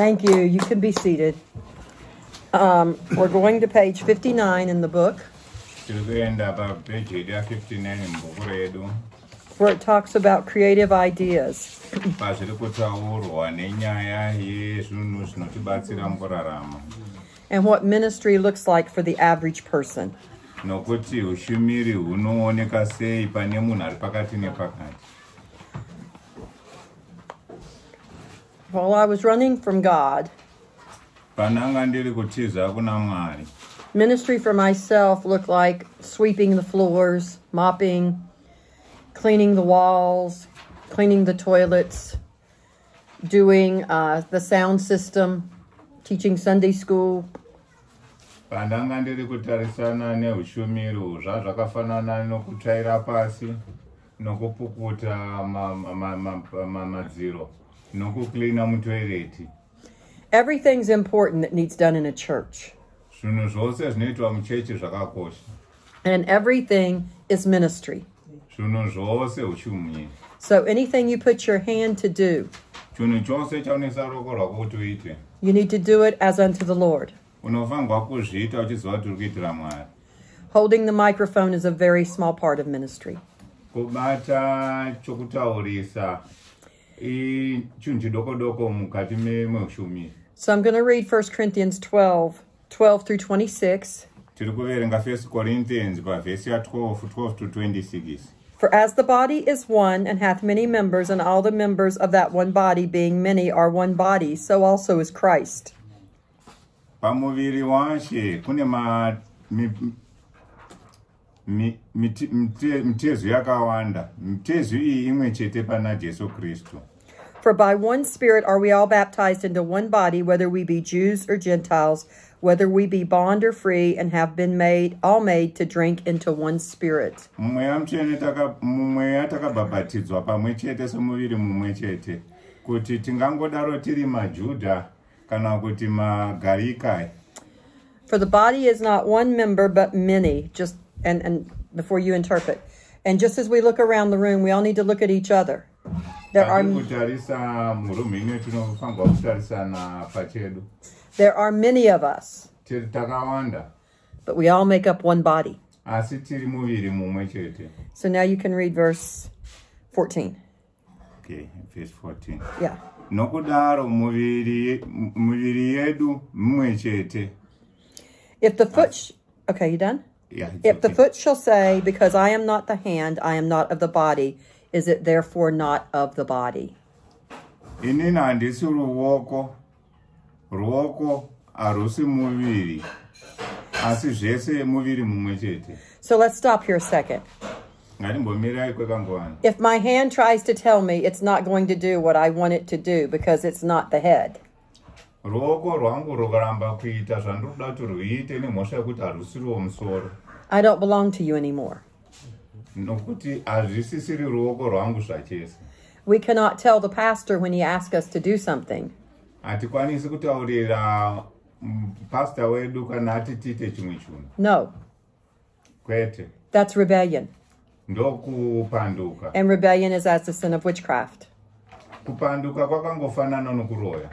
Thank you. You can be seated. Um, we're going to page 59 in the book tiri kuenda papeji yedu ya59 mubhuku redu where it talks about creative ideas. pazviri kutaurwa nenyaya yezvinhu zvinotibatsira mukurarama and what ministry looks like for the average person. nokuti ushumiri hunooneka sei pane munhu ari pakati nepakati While I was running from God, pandanga ndiri kutiza kuna mwari ministry for myself looked like sweeping the floors, mopping, cleaning the walls, cleaning the toilets, doing uh, the sound system, teaching Sunday school, pandanga ndiri kutarisana neushumiri zvazvakafanana nokutsvaira pasi nokupukuta ma- ma- ma- ma- ma- madziro nokuklina mutoireti everything's important that needs done in a church. zvinhu zvose zvinoitwa muchechi zvakakosha And everything is ministry. zvinhu zvose ushumiri So anything you put your hand to do, chinhu chose chaunoisa ruoko rwako kuti uite you need to do it as unto the Lord. unofanirwa kuzviita uchiziva kuti uri kuitira mwari Holding the microphone is a very small part of ministry. So I'm going to read 1 Corinthians 12, 12 through 26. tiri kuverenga 1 corinthians pavhesi ya12 12 to 26 For as the body is one and hath many members, and all the members of that one body, being many, are one body, so also is Christ. pamuviri washe kune mitezo yakawanda mitezo iyi imwe chete pana jesu kristu For by one Spirit are we all baptized into one body, whether we be Jews or Gentiles, whether we be bond or free, and have been made, all made to drink into one Spirit. mumweya mutsvene taka- mumweya takabhabhatidzwa pamwe chete somuviri mumwe chete kuti tingangodaro tiri majudha kana kuti magarikai For the body is not one member, but many. Just and and before you interpret, and just as we look around the room, we all need to look at each other. There are Hatiri kutarisa murumhine tinofanirwa kutarisana pachedu there are many of us, but we all make up one body. asi tiri muviri mumwe chete So now you can read verse 14. okay, verse 14 Yeah. nokudaro muviri muviri yedu mumwe chete If the foot, sh- okay, you done? Yeah, If the foot shall say, Because I am not the hand, I am not of the body, is it therefore not of the body? inini handisi ruoko ruoko harusi muviri asi zvese muviri mumwe chete So let's stop here a second. If my hand tries to tell me it's not going to do what I want it to do because it's not the head, ruoko rwangu rukaramba kuita zvandiroda kuti rwuite nemhosva yekuti harusiriwo musoro I don't belong to you anymore. Nokuti hazvisisiri ruoko rwangu zvachese. We cannot tell the pastor when he asks us to do something. hatikwanisi kutaurira mm, pasta wedu kana ati tiite chimwe chinhu No, kwete. That's rebellion. ndokupanduka. And rebellion is as the sin of witchcraft. kupanduka kwakangofanana nokuroya.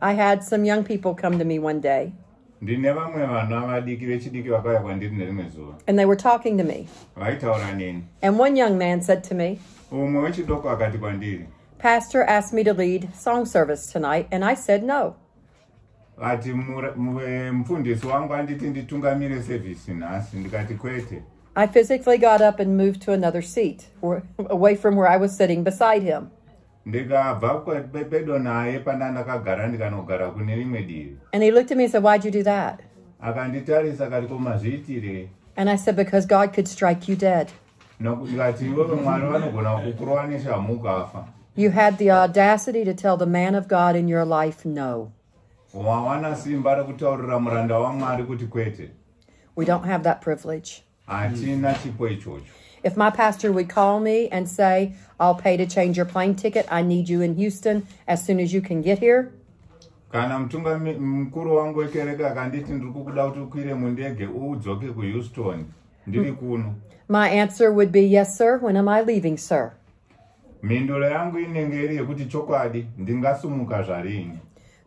I had some young people come to me one day ndine vamwe vana vadiki vechidiki vakauya kwandiri nerimwe zuva and they were talking to me. vaitaura neni And one young man said to me, umwe wechidoko akati kwandiri Pastor asked me to lead song service tonight, and I said no. ati mufundisi wangu anditi nditungamire sevhisi nhasi ndikati kwete I physically got up and moved to another seat, or, away from where I was sitting beside him. Ndikabva naye panda ndakagara ndikanogara kune rimwe divi And he looked at me and said, Why'd you do that? akanditarisa akati komazviitire And I said, Because God could strike you dead. ndikati iwewe mwari vanogona kukurova neshamu ukafa You had the audacity to tell the man of God in your life no. wawana simba rekutaurira muranda wamwari kuti kwete We don't have that privilege. hatina chipo ichocho If my pastor would call me and say, I'll pay to change your plane ticket, I need you in Houston as soon as you can get here, kana mukuru wangu wekereke akanditi ndiri kukuda kuti ukwire mundege udzoke kuhouston ndiri hmm. kuno my answer would be, Yes, sir. When am I leaving, sir? mhinduro yangu inenge iri yekuti chokwadi ndingasumuka zvarini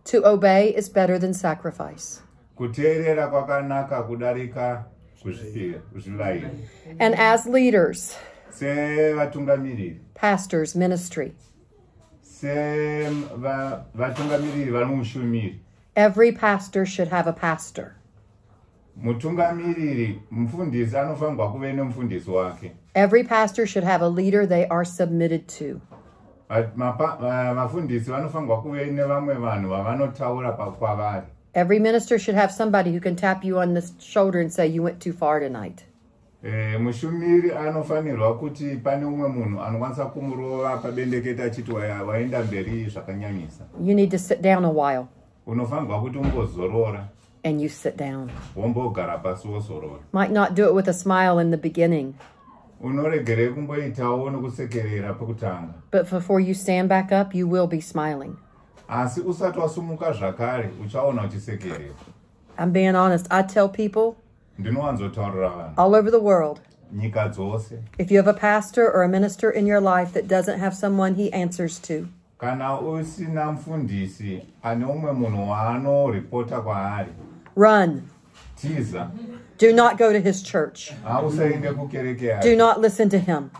To obey is better than sacrifice. kuteerera kwakanaka kudarika And as leaders, pastors, ministry, sevatungamiriri vari mushumiri every pastor should have a pastor. mutungamiriri mufundisi anofanirwa kuve nemufundisi wake. Every pastor should have a leader they are submitted to. Va- mapa- va- vafundisi kuve nevamwe vanhu vavanotaura kwavari Every minister should have somebody who can tap you on the shoulder and say, You went too far tonight. Eh, mushumiri anofanirwa kuti pane umwe munhu anokwanisa kumurova pabendekete achiti waenda mberi zvakanyanyisa You need to sit down a while. unofanirwa kuti umbozorora And you sit down. wombogara pasi wozorora Might not do it with a smile in the beginning, unoregerei kumboitawo nokusekerera pekutanga but before you stand back up, you will be smiling. Asi usati wasumuka zvakare uchaona I'm being honest. I tell people ndinowanzotaurira vanhu all over the world nyika dzose if you have a pastor or a minister in your life that doesn't have someone he answers to, kana usina mufundisi ane umwe munhu waanoripota kwaari run. tiza Do not go to his church. Do not listen to him.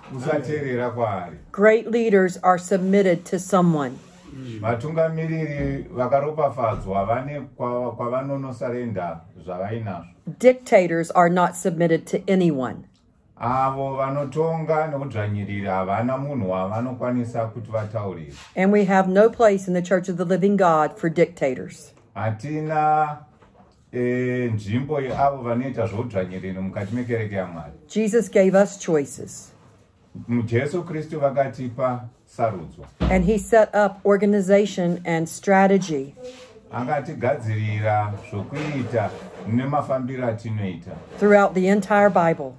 Great leaders are submitted to someone. Mm. vatungamiriri vakaropafadzwa vane kwavanonosarenda zvavainazvo Dictators are not submitted to anyone. avo vanotonga nekudzvanyirira havana munhu wavanokwanisa kuti vataurire And we have no place in the church of the living God for dictators. hatina nzvimbo yeavo vanoita zvoudzvanyiriri mukati mekereke yamwari Jesus gave us choices. mujesu kristu vakatipa sarudzo And he set up organization and strategy akatigadzirira zvokuita nemafambiro atinoita throughout the entire Bible.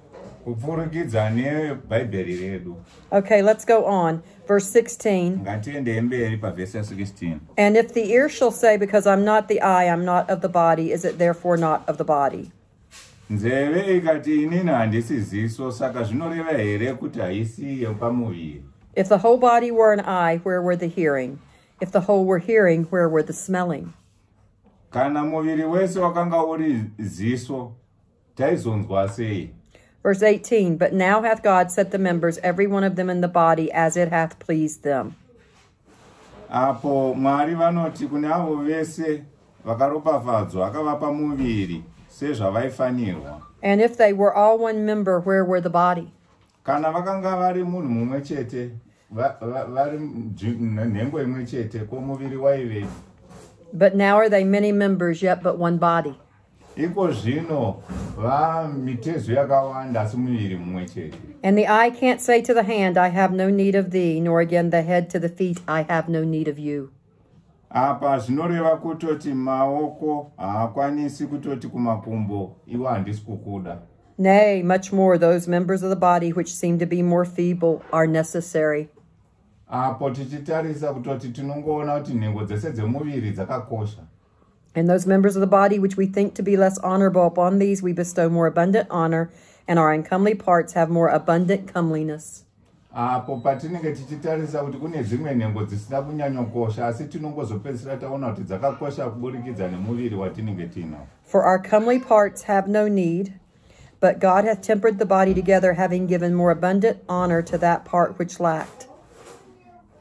kupfurukidza nebhaibheri redu Okay, let's go on. Verse 16. ngatiendei mberi pavhesi ya16 And if the ear shall say, Because I'm not the eye, I'm not of the body, is it therefore not of the body? nzeve ikati inini handisi ziso saka zvinoreva here kuti haisi yepamuviri If the whole body were an eye, where were the hearing? If the whole were hearing, where were the smelling? kana muviri wese wakanga uri ziso taizonzwa sei Verse 18 But now hath God set the members, every one of them in the body, as it hath pleased them. apo mwari vanoti kune avo vese vakaropafadzwa akavapa muviri sezvavaifanirwa And if they were all one member, where were the body? Kana vakanga vari munhu mumwe chete va- va- vari nhengo imwe chete ko muviri waivei But now are they many members, yet but one body. iko zvino vamitezo yakawanda asi muviri mumwe chete And the eye can't say to the hand, I have no need of thee, nor again the head to the feet, I have no need of you. apa zvinoreva kutoti maoko haakwanisi kutoti kumakumbo iwo handisi kukuda Nay, much more, those members of the body which seem to be more feeble are necessary. apo tichitarisa kutoti tinongoona kuti nhengo dzese dzemuviri dzakakosha And those members of the body which we think to be less honorable, upon these we bestow more abundant honor, and our uncomely parts have more abundant comeliness. apo patinenge tichitarisa kuti kune dzimwe nhengo dzisina kunyanyokosha asi tinongozopedzisira taona kuti dzakakosha kuburikidza nemuviri watinenge tiinawo For our comely parts have no need, but God hath tempered the body together, having given more abundant honor to that part which lacked.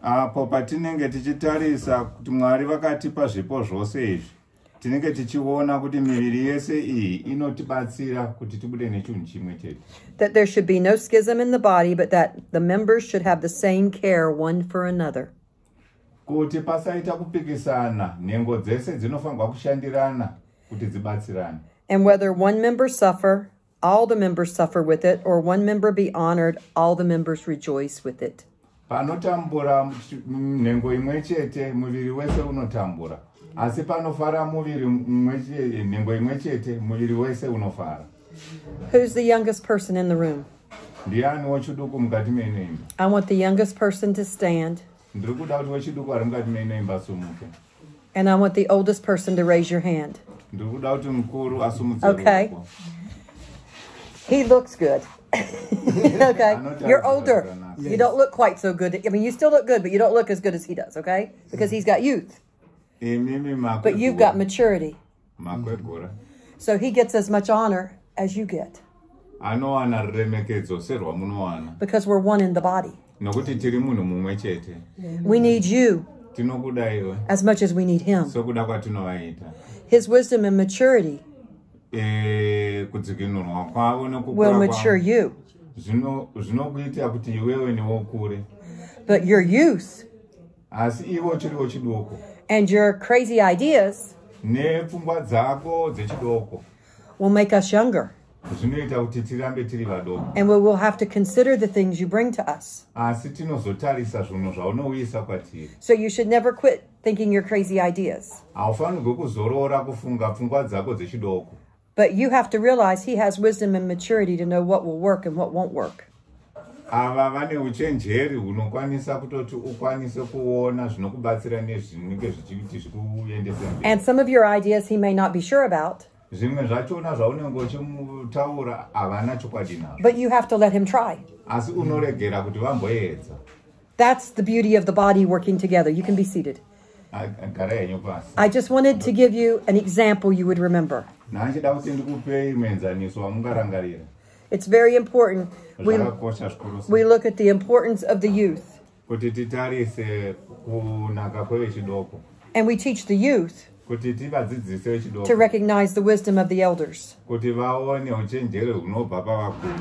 apo patinenge tichitarisa kuti mwari vakatipa zvipo zvose izvi tinenge tichiona kuti miviri yese iyi inotibatsira kuti tibude nechinhu chimwe chete That there should be no schism in the body, but that the members should have the same care one for another. kuti pasaita kupikisana nhengo dzese dzinofanirwa kushandirana kuti dzibatsirane And whether one member suffer, all the members suffer with it, or one member be honored, all the members rejoice with it. panotambura nhengo imwe chete muviri wese unotambura asi panofara muviri nhengo imwe chete muviri wese unofara Who's the youngest person in the room? ndiani wechiduku mukati I want the youngest person to stand, ndiri kuda kuti wechiduku ari mukati asumuke and I want the oldest person to raise your hand. ndiri kuda kuti mukuru Okay. He looks good. okay. You're older. You don't look quite so good. I mean, you still look good, but you don't look as good as he does, okay? Because he's got youth. but you've got maturity. Mm-hmm. So he gets as much honor as you get ah, anowana ruremekedzo serwamunowana because we're one in the body. nokuti tiri munhu mumwe chete We need you as much as we need him. His wisdom and maturity Eh, kudzikinurwa kwavo will mature you. zvinokuitira kuti iwewe But your youth asi ivo chiriwo chidoko and your crazy ideas nepfungwa dzako dzechidoko will make us younger. zvinoita kuti tirambe tiri vadoko And we will have to consider the things you bring to us. asi tinozotarisa zvinhu zvaunouyisa kwatiri So you should never quit thinking your crazy ideas. haufanirwi kuzorora kufunga pfungwa dzako dzechidoko But you have to realize he has wisdom and maturity to know what will work and what won't work. ava vane uchenjeri hunokwanisa kutoti ukwanise kuona zvinokubatsira nezvinenge zvichiti zvikuendese And some of your ideas he may not be sure about, zvimwe zvachona zvaunenge uchimutaura havana chokwadi nazvo but you have to let him try. asi unoregera kuti vamboedza That's the beauty of the body working together. You can be seated. I just wanted to give you an example you would remember. nhanchida kuti ndikupei muenzaniso wamungarangarira It's very important we, zvakakosha zvikuru sei. we look at the importance of the youth. Kuti titarise kunaka kwevechidoko and we teach the youth to recognize the wisdom of the elders. Kuti vaone uchenjeri hunobva pavakuru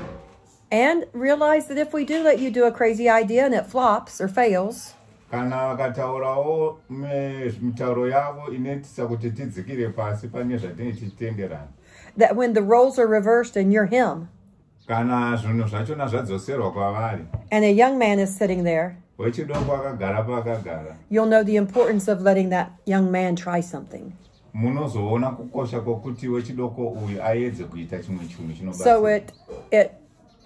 and realize that if we do let you do a crazy idea and it flops or fails, kana vakataurawo mitauro yavo inoitisa kuti tidzikire pasi pane zvatinenge tichitenderana that when the roles are reversed and you're him. Kana zvinhu zvachona zvadzoserwa kwavari. And a young man is sitting there, wechidoko akagara paakagara. You'll know the importance of letting that young man try something. munozoona kukosha kwokuti wechidoko uyu aedze kuita chimwe chinhu So it it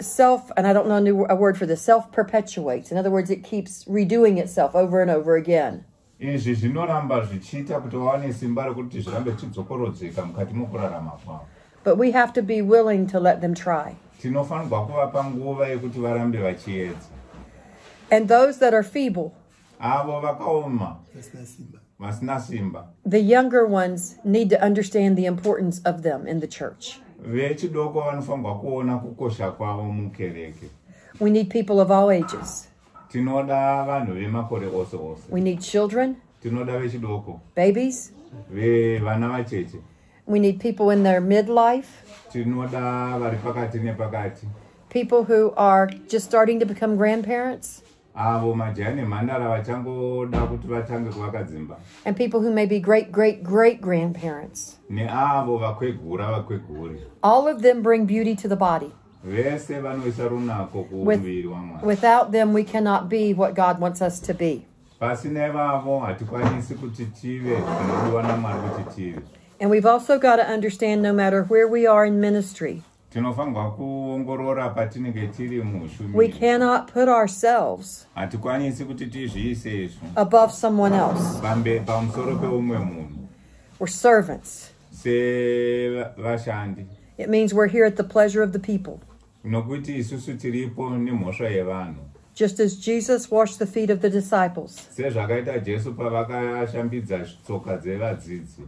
self and I don't know a, new, a word for this self perpetuates. In other words, it keeps redoing itself over and over again. izvi zvinoramba zvichiita kuti vawane simba rekuti zvirambe chidzokorodzeka mukati mokurarama kwavo But we have to be willing to let them try. tinofanirwa kuvapa nguva yekuti varambe vachiedza And those that are feeble, avo vakaoma vasina simba the younger ones need to understand the importance of them in the church. Vechidoko vanofanirwa kuona kukosha kwavo mukereke. We need people of all ages. tinoda vanhu vemakore ose ose. We need children, tinoda vechidoko babies. vacheche. We need people in their midlife, tinoda vari pakati nepakati. People who are just starting to become grandparents, avo majaya nemhandara vachangoda kuti vatange kuvaka dzimba and people who may be great great great grandparents. neavo vakwegura vakweguri All of them bring beauty to the body. vese vanoisa runako kuumuviri wamwari Without them, we cannot be what God wants us to be. pasina vavo hatikwanisi kuti tive tinodiwa namwari kuti tive And we've also got to understand no matter where we are in ministry, tinofanirwa kuongorora patinenge tiri we cannot put ourselves hatikwanisi kuti tizviise izvo. above someone else. pambe pamusoro peumwe munhu. We're servants. It means we're here at the pleasure of the people. nokuti isusu tiripo nemhosva yevanhu. Just as Jesus washed the feet of the disciples, sezvakaita jesu pavakashambidza tsoka dzevadzidzi.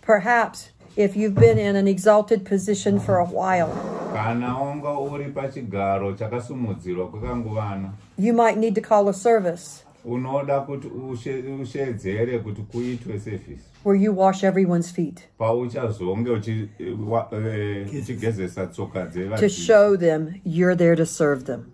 Perhaps if you've been in an exalted position for a while, kana wanga uri pachigaro chakasumudzirwa kwekanguvana. You might need to call a service. Unoda kuti ushe- ushedzere kuti kuitwe sevhisi where you wash everyone's feet. Pauchazonge uchi- wa- eh, uchigezesa tsoka to show them you're there to serve them.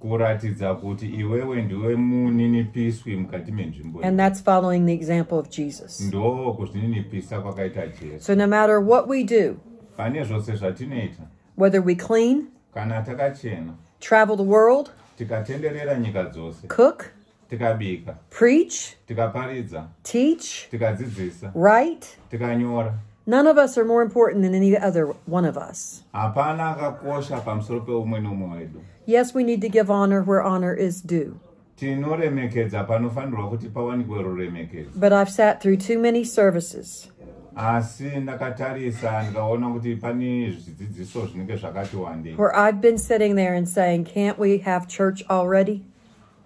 Kuratidza kuti iwewe ndiwe muninipiswi mukati menzvimbo And that's following the example of Jesus. ndo kuzvininipisa kwakaita jesu So no matter what we do, pane zvose zvatinoita whether we clean, kana takachena travel the world, tikatenderera nyika dzose cook, tikabika preach, tikaparidza teach, tikadzidzisa write, tikanyora none of us are more important than any other one of us. hapana akakosha pamusoro peumwe nomwe wedu Yes, we need to give honor where honor is due. tinoremekedza panofanirwa kuti pawanikwe ruremekedzo But I've sat through too many services asi ndakatarisa ndikaona kuti pane zvidzidziso zvinenge zvakati wandei where I've been sitting there and saying, Can't we have church already?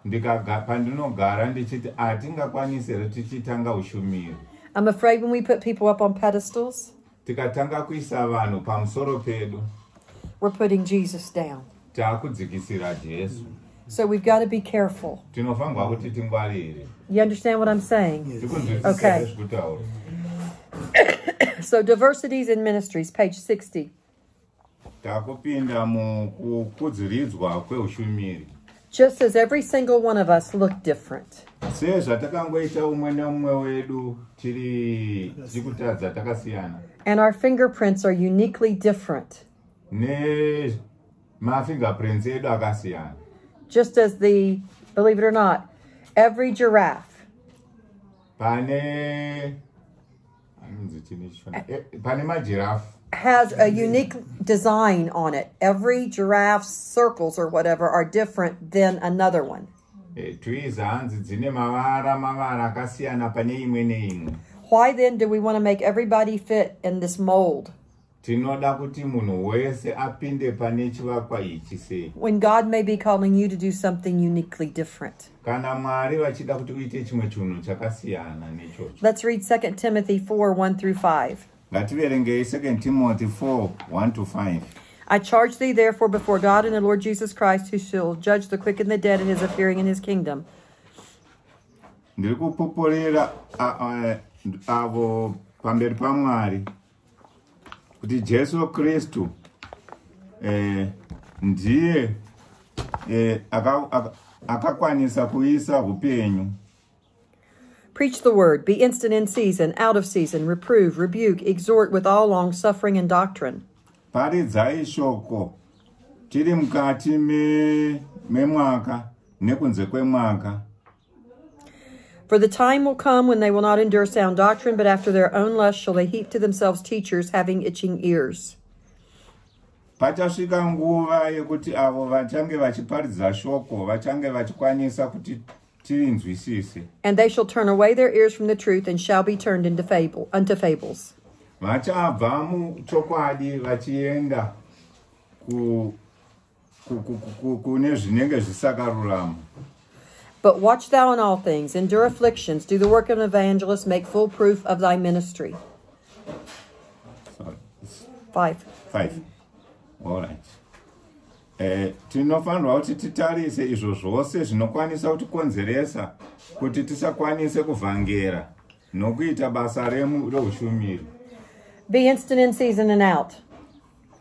Ndikaga- pandinogara ndichiti ah, hatingakwanisi here tichitanga ushumiri I'm afraid when we put people up on pedestals, tikatanga kuisa vanhu pamusoro pedu we're putting Jesus down. taakudzikisira jesu So we've got to be careful. tinofanirwa kuti tingwarire You understand what I'm saying? tikunzwisisa Okay. nezvikutaura So diversities in ministries, page 60. takupinda mukukudziridzwa kweushumiri Just as every single one of us look different. Umwe neumwe wedu tiri tiri kutadza takasiyana And our fingerprints are uniquely different. nemafingerprints edu akasiyana Just as the, believe it or not, every giraffe pane anonzi chini chifana- pane majirafu has a unique design on it. Every giraffe's circles or whatever are different than another one. Eh, twiza hanzi dzine mavara mavara akasiyana pane imwe neimwe. Why then do we want to make everybody fit in this mold? Tinoda kuti munhu wese apinde pane chivakwa ichi sei. When God may be calling you to do something uniquely different? kana mwari vachida kuti uite chimwe chinhu chakasiyana nechocho. Let's read 2 Timothy 4 1 through 5. ngativerengei 2 timothy 4 1 to 5 I charge thee therefore before God and the Lord Jesus Christ, who shall judge the quick and the dead in his appearing in his kingdom. avo pamberi pamwari kuti jesu kristu eh, ndiye eh, aka- aka- akakwanisa kuisa upenyu Preach the word, be instant in season, out of season, reprove, rebuke, exhort with all long suffering and doctrine. Shoko tiri mukati memwaka nekunze kwemwaka For the time will come when they will not endure sound doctrine, but after their own lust shall they heap to themselves teachers having itching ears. pachasvika nguva yekuti avo vachange vachiparidza shoko vachange vachikwanisa kuti tirinzwisise And they shall turn away their ears from the truth and shall be turned into fable unto fables. Vachabva muchokwadi vachienda ku- ku- ku- kune zvinenge zvisakarurama But watch thou in all things, endure afflictions, do the work of an evangelist, make full proof of thy ministry. Sorry. Five. Five. Alright. Eh, tinofanirwa kuti titarise izvo zvose zvinokwanisa kutikonzeresa kuti tisakwanise kuvhangera nokuita basa reushumiri Be instant in season and out.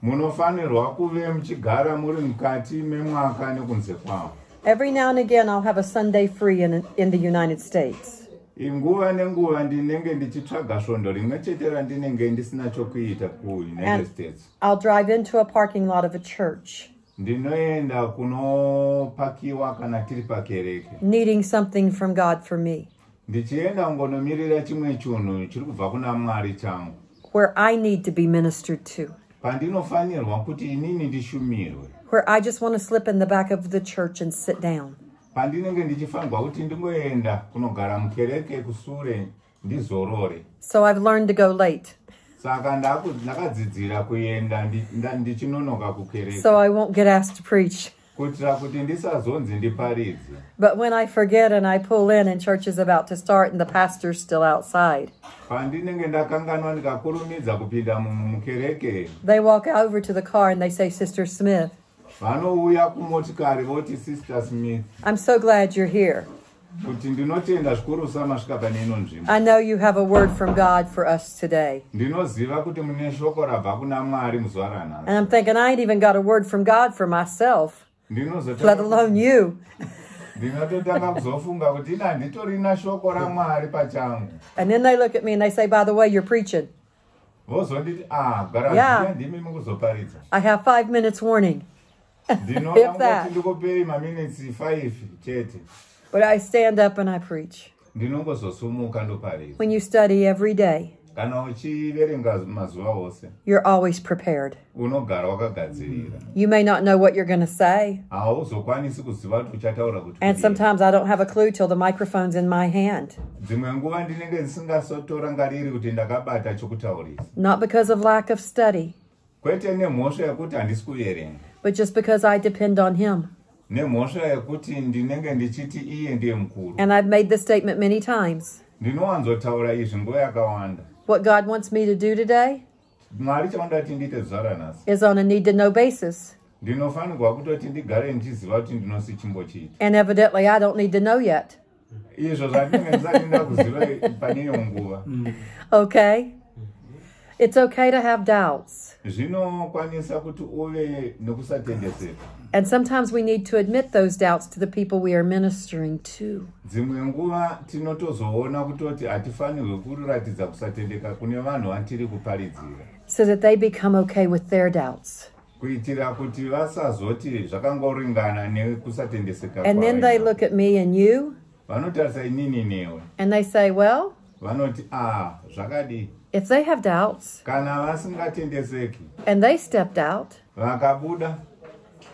munofanirwa kuve muchigara muri mukati memwaka nekunze kwawo. Every now and again, I'll have a Sunday free in, in the United States. nguva nenguva ndinenge ndichitsvaga svondo rimwe chete randinenge ndisina chokuita kuunited And states. I'll drive into a parking lot of a church ndinoenda kunopakiwa kana tiri pakereke. needing something from God for me, ndichienda kungonomirira chimwe chinhu chiri kubva kuna mwari changu where I need to be ministered to, pandinofanirwa kuti inini ndishumirwe where I just want to slip in the back of the church and sit down. pandinenge ndichifanirwa kuti ndingoenda kunogara mukereke kusure ndizorore. So I've learned to go late. Saka ndaku- ndakadzidzira kuenda ndi- nda- ndichinonoka kukereke. So I won't get asked to preach. Kuitira kuti ndisazonzi ndiparidze. But when I forget and I pull in and church is about to start and the pastor's still outside, pandinenge ndakanganwa ndikakurumidza kupinda mu- mukereke. they walk over to the car and they say, Sister Smith, vanouya kumotikari voti sister smith. I'm so glad you're here. kuti ndinotenda zvikuru samasvika pane ino nzvimbo. I know you have a word from God for us today. ndinoziva kuti mune shoko rabva kuna mwari muzuva ranhasi And I'm thinking, I ain't even got a word from God for myself, let alone you. ndinototanga kuzofunga kuti ina nditorina shoko ramwari pachangu And then they look at me and they say, By the way, you're preaching. ah Yeah. ziya ndimi mukuzoparidza I have five minutes warning. If that. ngoti ndikupei maminitsi 5 chete But I stand up and I preach. When you study every day, kana uchiverenga mazuva ose you're always prepared. unogara wakagadzirira You may not know what you're going to say. hauzokwanisi kuziva kuti uchataura kuti And sometimes I don't have a clue till the microphone's in my hand. dzimwe nguva ndinenge ndisingasotora ngariri kuti ndakabata chokutaurisa Not because of lack of study, kwete nemhosva yekuti handisi kuverenga but just because I depend on Him. nemhosva yekuti ndinenge ndichiti iye ndiye mukuru And I've made this statement many times. ndinowanzotaura izvi nguva yakawanda What God wants me to do today mwari chaunda kuti ndiite zuva ranhasi is on a need to know basis. ndinofanirwa kutoti ndigare ndichiziva kuti ndinosi chimbochiita And evidently, I don't need to know yet. izvo zvandinenge ndisati nda kuziva pane iyo nguva mm. Okay? It's okay to have doubts. zvinokwanisa kuti uve nekusatendeseka And sometimes we need to admit those doubts to the people we are ministering to. dzimwe nguva tinotozoona kutoti hatifanirwi kuratidza kusatendeka kune vanhu vatiri kuparidzira so that they become okay with their doubts. kuitira kuti vasazoti zvakangoringana nekusatendeseka And then they look at me and you vanotarisa inini newe and they say, well, ah if they have doubts and they stepped out,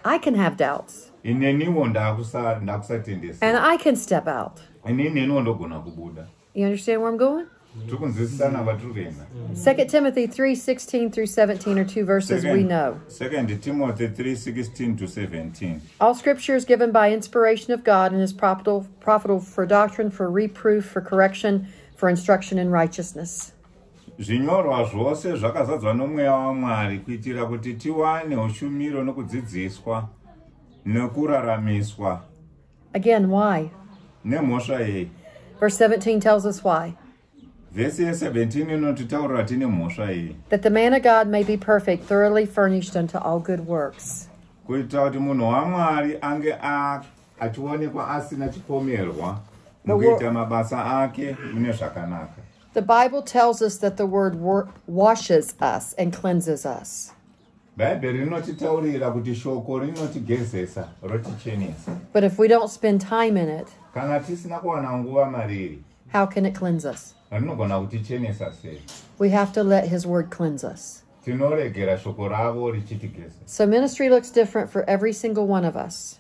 I can have doubts ineniwo ndakusa- ndakusatendesa and I can step out. ininiwo ndogona kubuda You understand where I'm going? tiri kunzwisisana vatiri kuenda 2 Timothy 3 16 through 17 are two verses we know. 2 timothy 3 16 to 17 All scripture is given by inspiration of God and is profitable, profitable for doctrine, for reproof, for correction, for instruction in righteousness. Zvinyorwa zvose zvakazadzwa nomweya wamwari kuitira kuti tiwane ushumiro nokudzidziswa nekuraramiswa Again, why? nemhosva yei Verse 17 tells us why. vhesi ye17 inotitaurira tine mhosva yei That the man of God may be perfect, thoroughly furnished unto all good works. kuitira kuti munhu wamwari ange achionekwa asina chipomerwa mukuita mabasa ake mune zvakanaka The Bible tells us that the word wor- washes us and cleanses us. bhaibheri rinotitaurira kuti shoko rinotigezesa rotichenesa But if we don't spend time in it, kana tisina kuwana nguva mariri how can it cleanse us? rinogona kutichenesa sei We have to let His word cleanse us. tinoregera shoko ravo richitigeza So ministry looks different for every single one of us.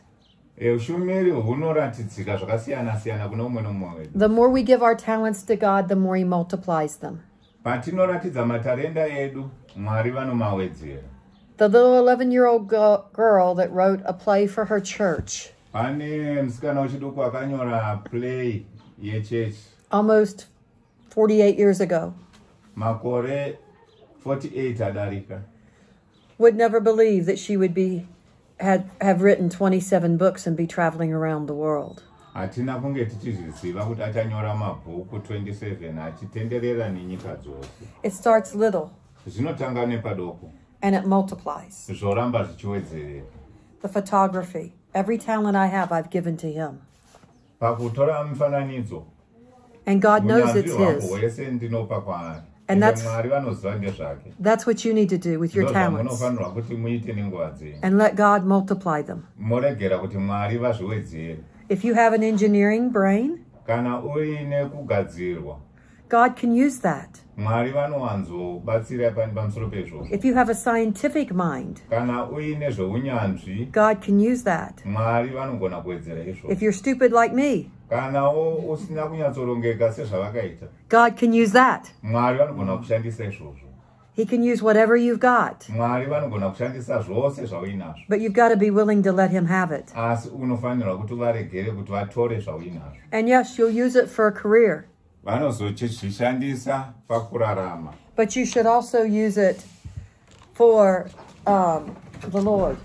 Eh, e, ushumiri hunoratidzika zvakasiyana-siyana kuno umwe nomumwe wedu. The more we give our talents to God, the more He multiplies them. patinoratidza matarenda edu mwari vanomawedzera. The little 11 year old girl that wrote a play for her church. Pane musikana wechiduku akanyora play yechechi. Almost 48 years ago. Makore 48 adarika. Would never believe that she would be had have written 27 books and be traveling around the world. hatina kunge tichizviziva kuti achanyora mabhuku 27 achitenderera nenyika dzose It starts little zvinotanga nepadoko and it multiplies. zvoramba zvichiwedzerera The photography, every talent I have, I've given to him. pakutora mufananidzo And God knows it's his. ndinopa kwaari And that's- mwari vanoziva ngezvake That's what you need to do with your talents. ndozvamunofanirwa kuti muite nenguva dzenyu And let God multiply them. moregera kuti mwari vazviwedzere If you have an engineering brain, kana uine kugadzirwa God can use that. mwari vanowanzobatsira pani pamusoro pezvozvo If you have a scientific mind, kana uine zveunyanzvi God can use that. mwari vanogona kuwedzera izvozvo If you're stupid like me, kanawo usina kunyatsorongeka sezvavakaita God can use that. mwari vanogona kushandisa izvozvo He can use whatever you've got. mwari vanogona kushandisa zvose zvauinazvo But you've got to be willing to let Him have it. asi unofanirwa kuti varegere kuti vatore zvauinazvo And yes, you'll use it for a career, but you should also use it for um, the Lord.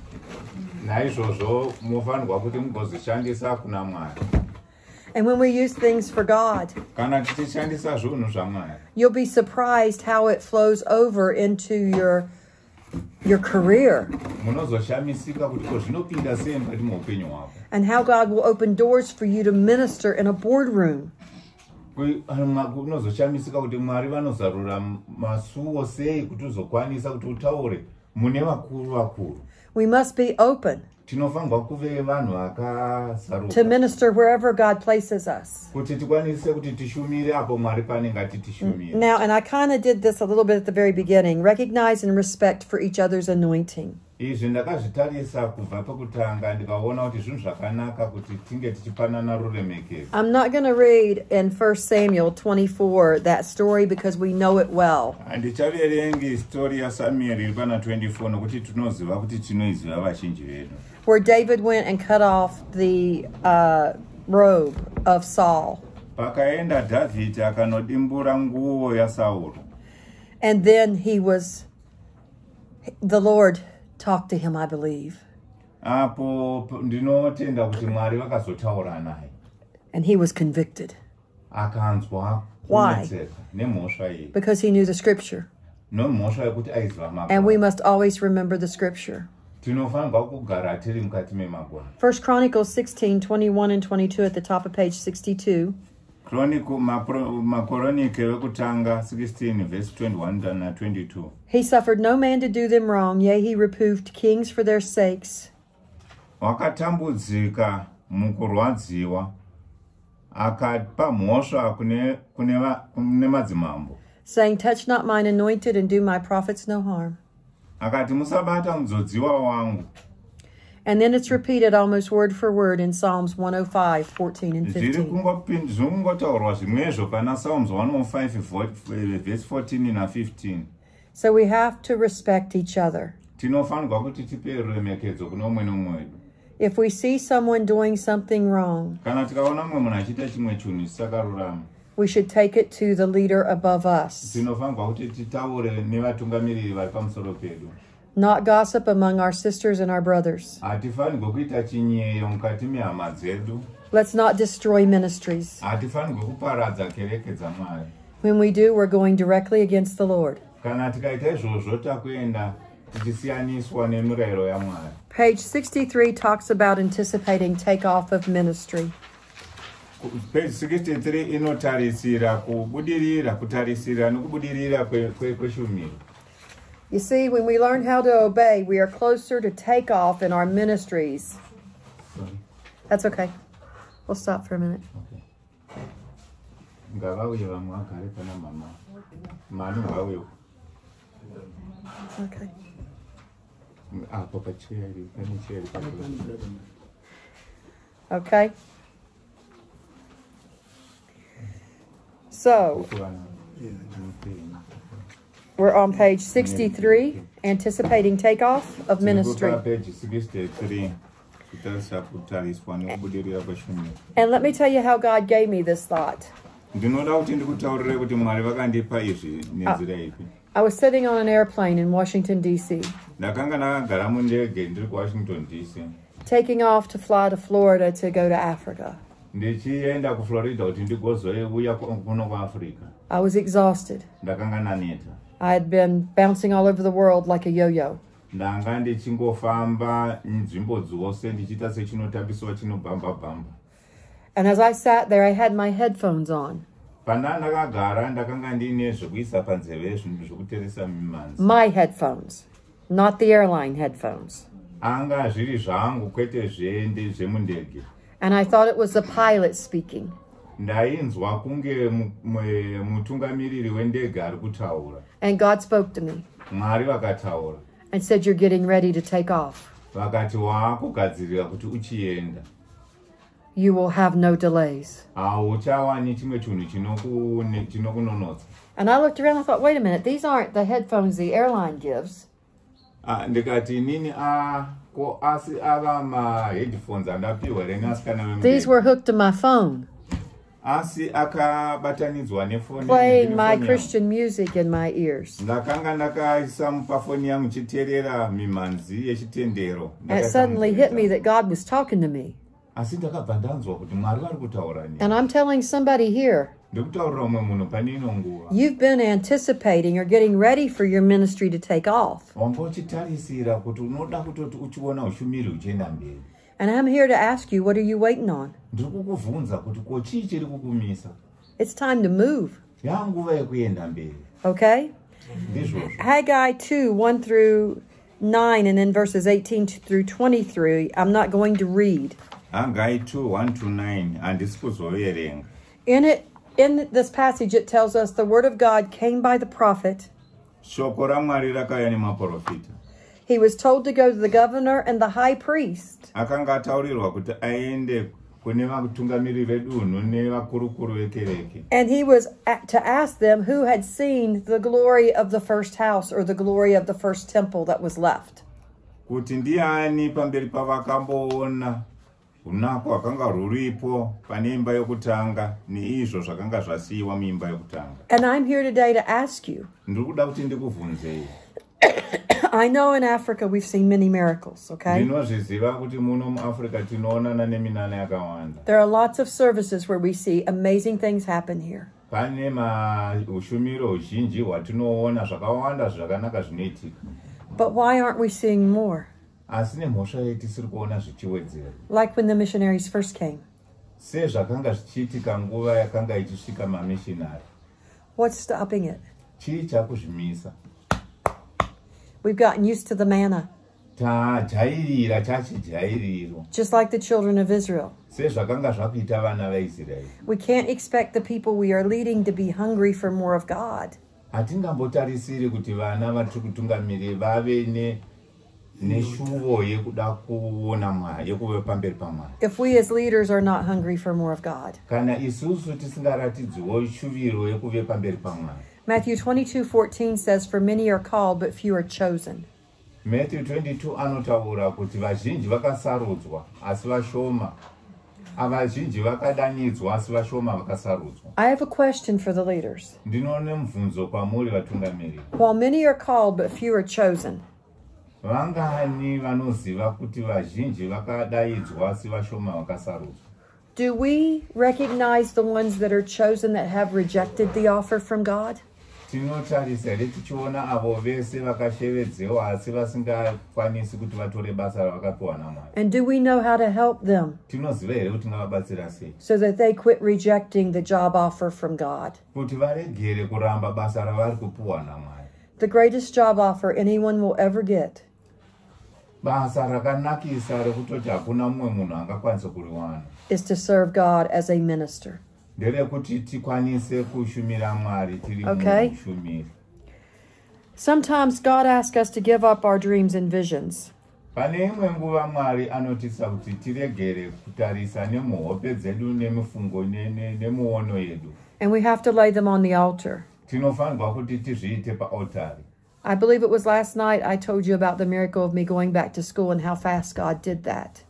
And when we use things for God, kana tichishandisa zvinhu zvamwari you'll be surprised how it flows over into your your career. Munozoshamisika kuti ko zvinopinda sei mukati muupenyu hwako? And how God will open doors for you to minister in a boardroom. Kui- mwa- munozoshamisika kuti mwari vanozarura masuo sei kuti uzokwanisa kuti utaure mune vakuru vakuru. We must be open tinofanirwa kuve vanhu to minister wherever God places us. kuti tikwanise kuti tishumire apo mwari panenge atitishumire Now, and I kind of did this a little bit at the very beginning recognize and respect for each other's anointing. izvi ndakazvitarisa kubva pekutanga ndikaona kuti zvinhu zvakanaka kuti tinge tichipanana ruremekedzo I'm not going to read in 1 Samuel 24 that story because we know it well. handichaverengi stori yasamueri iri pana 24 nokuti tinoziva kuti tinoiziva vazhinji vedu Where David went and cut off the uh, robe of Saul. pakaenda dhavhidhi akanodimbura nguo yasauro And then he was, the Lord talked to him, I believe. apo ndinotenda kuti mwari vakazotaura naye And he was convicted akanzwa Why? because he knew the scripture. nomhosva yekuti aiziva And we must always remember the scripture. Tinofanirwa kugara tiri mukati memagwaro First Chronicles 16, 21 and 22 at the top of page 62. Chronicle- makoronike vekutanga 16 vhesi 21 na22 He suffered no man to do them wrong, yea, he reproved kings for their sakes. wakatambudzika mukurwadziwa akapa mhosva kune, kune, va- kune madzimambo saying, Touch not mine anointed and do my prophets no harm. Akati musabata wangu And then it's repeated almost word for word in Psalms 105, 14 and 15. zviri kungotaurwa zvimwezvo pana psalms 105 vhesi 14 na15 So we have to respect each other. tinofanirwa kuti tipe ruremekedzo kune umwe nomwe wedu If we see someone doing something wrong, kana tikaona mumwe munhu achiita chimwe chinhu chisakarurama we should take it to the leader above us. tinofanirwa kuti titaure nevatungamiriri vari pamusoro pedu Not gossip among our sisters and our brothers. hatifanirwe kuita chinyeyo mukati mehama dzedu Let's not destroy ministries. hatifanirwe kuparadza kereke dzamwari When we do, we're going directly against the Lord. kana tikaita izvozvo takuenda tichisiyaniswa nemirayiro yamwari Page 63 talks about anticipating takeoff of ministry. Page 63 inotarisira kubudirira kutarisira kwe- kweshumiro You see, when we learn how to obey, we are closer to takeoff in our ministries. That's okay. We'll stop for a minute. ngavauye vamwe vagare pana mama mani ngauye Okay. Ah, pane cheri Okay. So, we're on page 63, anticipating takeoff of ministry. page 63 kutarisa kutariswa nekubudirira kweshumiro And let me tell you how God gave me this thought. ndinoda kuti ndikutaurire kuti mwari vakandipa izvi nenzira ah, ipi I was sitting on an airplane in Washington, D.C., ndakanga ndakagara mundege ndiri kuwashington dc taking off to fly to Florida to go to Africa. Ndichienda kuflorida kuti kuno kuafrica I was exhausted. I had been bouncing all over the world like a yo yo. ndanga ndichingofamba nzvimbo dzose ndichiita sechinotambiswa chinobhamba-bhamba And as I sat there, I had my headphones on, ndakagara ndakanga ndiine zvekuisa panzeve zvinhu zvekuteresa mimanzi my headphones, not the airline headphones. anga zviri zvangu kwete zvende zvemundege And I thought it was the pilot speaking. ndainzwa kunge mutungamiriri wendege ari kutaura And God spoke to me mwari vakataura and said, You're getting ready to take off. vakati waakugadzirira kuti uchienda You will have no delays. hauchawani chimwe chinhu chinokunonotsa And I looked around, I thought, wait a minute, these aren't the headphones the airline gives. Ah, ndikati inini a ah, ko asi ava maheadphones andapiwa reni asikana These were hooked to my phone, asi akabatanidzwa nefoni playing my. Christian music in my ears. ndakanga ndakaisa pafoni yangu chiteerera mimhanzi yechitendero And it suddenly hit me that God was talking to me. asi ndakabva ndanzwa kuti mwari vari kutaura ni And I'm telling somebody here, ndikutaurira umwe munhu pane ino nguva you've been anticipating or getting ready for your ministry to take off. wanga uchitarisira kuti unoda kutoti uchiona ushumiri uchienda mberi And I'm here to ask you, what are you waiting on? ndiri kukubvunza kuti ko chii chiri kukumisa It's time to move, yanguva yekuenda mberi okay? Haggai 2 1 through 9, and then verses 18 through 23. I'm not going to read. hagai 2 1 to 9 handisi kuzoverenga In it, in this passage, it tells us the word of God came by the prophet. shoko ramwari rakauya nemaprofita He was told to go to the governor and the high priest akanga ataurirwa kuti aende kune vatungamiriri vedunhu nevakurukuru vekereke And he was to ask them who had seen the glory of the first house or the glory of the first temple that was left. kuti ndiani pamberi pavakamboona runako rwakanga rwuripo pane imba yokutanga neizvo zvakanga zvasiyiwa muimba yokutanga And I'm here today to ask you. ndiri kuda kuti ndikubvunzei I know in Africa we've seen many miracles, okay? ndinozviziva kuti muno muafrica tinoonana neminana yakawanda There are lots of services where we see amazing things happen here. pane maushumiro huzhinji hwatinoona zvakawanda zvakanaka zvinoitika But why aren't we seeing more? Asi nemhosva yetisiri kuona zvichiwedzera Like when the missionaries first came. sezvakanga zvichiitika nguva yakanga ichisvika mamishinari What's stopping it? chii chakuzvimisa We've gotten used to the manna, tajairira chachijairiro just like the children of Israel. sezvakanga zvakuita vana vaisraeri We can't expect the people we are leading to be hungry for more of God. hatingambotarisiri kuti vana vatiri kutungamiri vave ne- neshuvo yekuda kuona mwari yekuve pamberi pamwari If we as leaders are not hungry for more of God. kana isusu tisingaratidziwo shuviro yekuve pamberi pamwari Matthew 22 14 says, For many are called, but few are chosen. matthew 22 anotaura kuti vazhinji vakasarudzwa asi vashoma vazhinji vakadanidzwa asi vashoma vakasarudzwa I have a question for the leaders. ndinone mubvunzo kwamuri vatungamiri While many are called, but few are chosen, vangani vanoziva kuti vazhinji vakadaidzwa vakasarudzwa. Do we recognize the ones that are chosen that have rejected the offer from God? tinotarisa here tichiona avo vese vakashevedzewa asi vasingakwanisi kuti vatore basa ravakapiwa namwari. And do we know how to help them? Tinoziva here kuti ngavabatsira sei. So that they quit rejecting the job offer from God? kuti varegere kuramba basa ravari kupiwa namwari. The greatest job offer anyone will ever get basa rakanakisa rekutoti hakuna mumwe munhu angakwanisa kuriwana is to serve God as a minister. nderekuti tikwanise kushumira mwari tiri Okay. mushumiri Sometimes God asks us to give up our dreams and visions. pane imwe nguva mwari anotisa kuti tiregere kutarisa nemuhope dzedu nemifungo ne- ne- nemuono yedu And we have to lay them on the altar. tinofanirwa kuti tizviite paautari I believe it was last night I told you about the miracle of me going back to school and how fast God did that.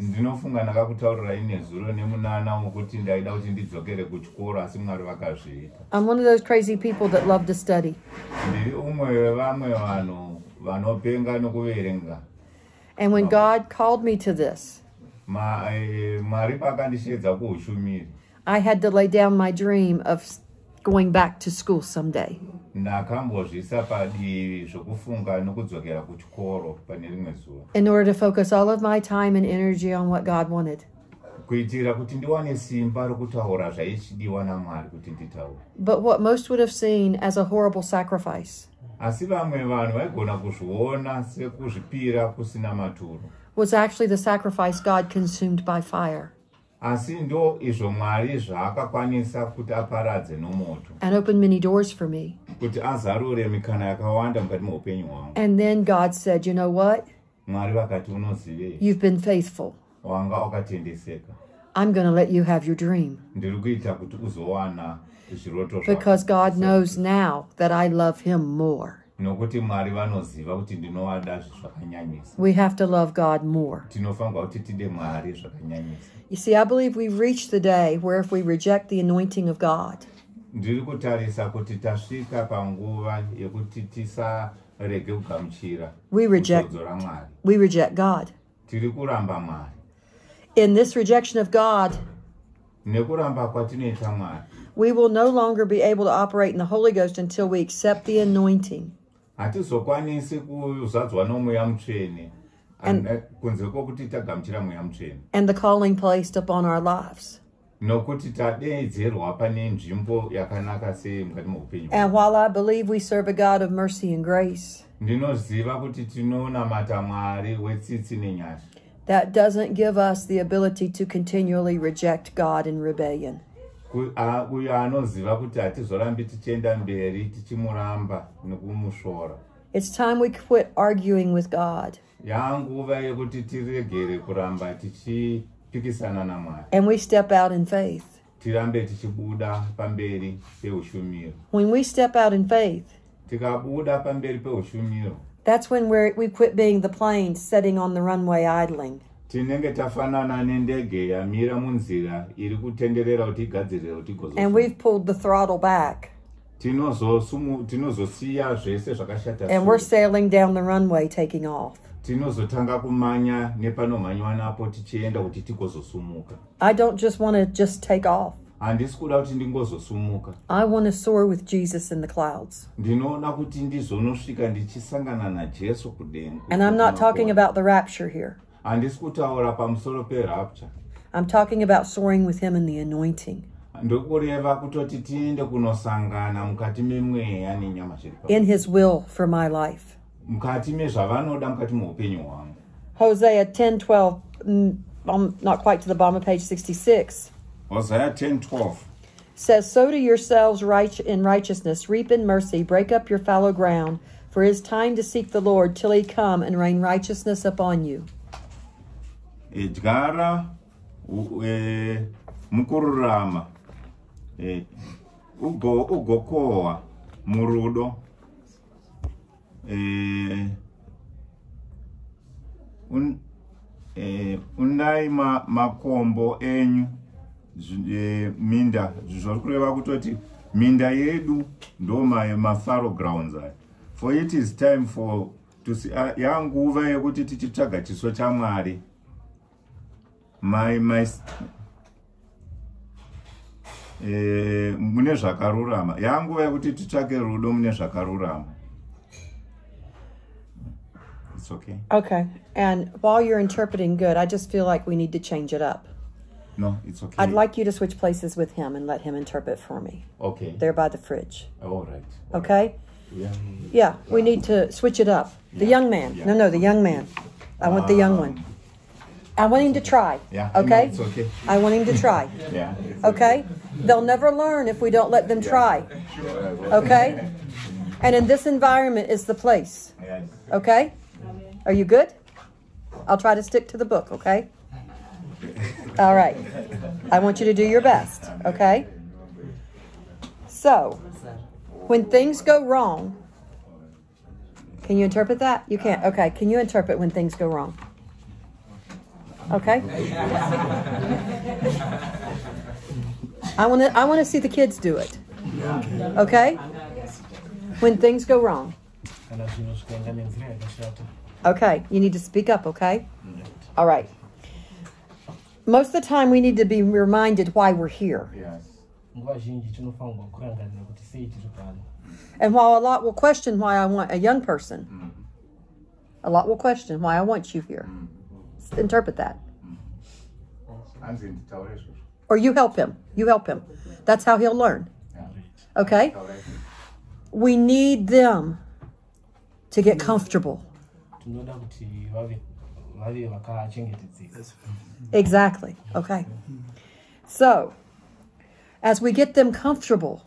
ndinofunga ndakakutaurirai nezuro nemunana wokuti ndaida kuti ndidzokere kuchikoro asi mwari vakazviita I'm one of those crazy people that love to study. ndiri umwe wevamwe vanhu vanopenga nokuverenga And when God called me to this, eh, mwari pakandishedza kuushumiri I had to lay down my dream of going back to school someday. Ndakambozvisa padivi zvokufunga nokudzokera kuchikoro pane rimwe zuva. In order to focus all of my time and energy on what God wanted. kuitira kuti ndiwane simba rokutaura zvaichidiwa namwari kuti nditaure. But what most would have seen as a horrible sacrifice. Asi vamwe vanhu vaigona kuzviona sekuzvipira kusina maturo. Was actually the sacrifice God consumed by fire asi ndo izvo mwari zvaakakwanisa kuti aparadze nomoto and opened many doors for me. kuti azarure mikana yakawanda mukati meupenyu hwangu And then God said, You know what? mwari vakati unozivei You've been faithful. wanga wakatendeseka I'm going to let you have your dream ndiri kuita kuti uzowana zviroto because God knows now that I love Him more. Nokuti mwari vanoziva kuti ndinovada zvakanyanyisa We have to love God more. tinofanirwa kuti tide mwari zvakanyanyisa You see, I believe we've reached the day where if we reject the anointing of God, ndiri kutarisa kuti tasvika panguva yekuti tisarege kugamuchira We reject- we reject God. tiri kuramba mwari In this rejection of God, nekuramba kwatinoita mwari we will no longer be able to operate in the Holy Ghost until we accept the anointing. Hatizokwanisi kuzadzwa nomweya mutsvene And- kunze kwokuti tagamuchira mweya mutsvene and the calling placed upon our lives. nokuti tadeedzerwa pane nzvimbo yakanaka sei mukati And while I believe we serve a God of mercy and grace, ndinoziva kuti tinonamata mwari wetsitsi nenyasha that doesn't give us the ability to continually reject God in rebellion. Uyo anoziva kuti hatizorambi tichienda mberi tichimuramba nekumusvora It's time we quit arguing with God. Yaanguva yekuti tiregere kuramba tichipikisana namwari. And we step out in faith. tirambe tichibuda pamberi peushumiro. When we step out in faith, tikabuda pamberi peushumiro. that's when we're, we quit being the plane sitting on the runway idling. Tinenge tafanana nendege yamira munzira iri kutenderera kuti igadzirire kuti and we've pulled the throttle back tinozosiya zvese zvakashata and we're sailing down the runway taking off. tinozotanga kumanya nepanomhanywa napo tichienda kuti tigozosumuka I don't just want to just take off. handisi kuda kuti ndingozosumuka I want to soar with Jesus in the clouds. ndinoda kuti ndizonosvika ndichisangana najesu kudenga And I'm not talking about the rapture here. Handisi kutaura pamusoro perapture I'm talking about soaring with him in the anointing, kutoti tiende kunosangana mukati memweya nenyama zviri in his will for my life. mukati mezvavanoda mukati meupenyu hwangu. Hosea 10 12, mm, um, not quite to the bottom of page 66, hosea 10:12 says, Sow to yourselves right in righteousness, reap in mercy, break up your fallow ground, for it is time to seek the Lord till he come and rain righteousness upon you. E, dyara e, mukururama E, ugo- ugokohwa murudo E, un- e, undai ma- makombo enyu e, minda. Zviri kureva kutoti minda yedu ndo ma- mafaro grounds aya. For it is time for yanguva yekuti tichitsvaga chiso chamwari my my eh mune zvakarurama yanguva yekuti titsvake rudo mune zvakarurama it's okay Okay. And while you're interpreting good, I just feel like we need to change it up. no it's okay I'd like you to switch places with him and let him interpret for me okay there by the fridge. all right Okay? yeah. Yeah, we need to switch it up. The young man. No, no, the young man. I want the young one. I want him to try. yeah Okay? it's okay I want him to try. yeah Okay? They'll never learn if we don't let them try. Okay? And in this environment is the place. Okay? Are you good? I'll try to stick to the book, okay? All right. I want you to do your best, okay? So, when things go wrong, can you interpret that? You can't. Okay. Can you interpret when things go wrong? Okay? I want to I want to see the kids do it. Okay? When things go wrong. kana zvinhu zvikaenda nenzira yakashata Okay, you need to speak up, okay? All right. Most of the time, we need to be reminded why we're here. yes nguva zhinji tinofanirwa kurangarira kuti sei tiri pano And while a lot will question why I want a young person, mm-hmm. a lot will question why I want you here. Mm-hmm. Interpret that. hanzi nditaure izvozvo Or you help him. You help him. That's how he'll learn. Okay? We need them to get comfortable. tinoda kuti vave vave vakachengetedzeka Exactly. Okay. So, as we get them comfortable,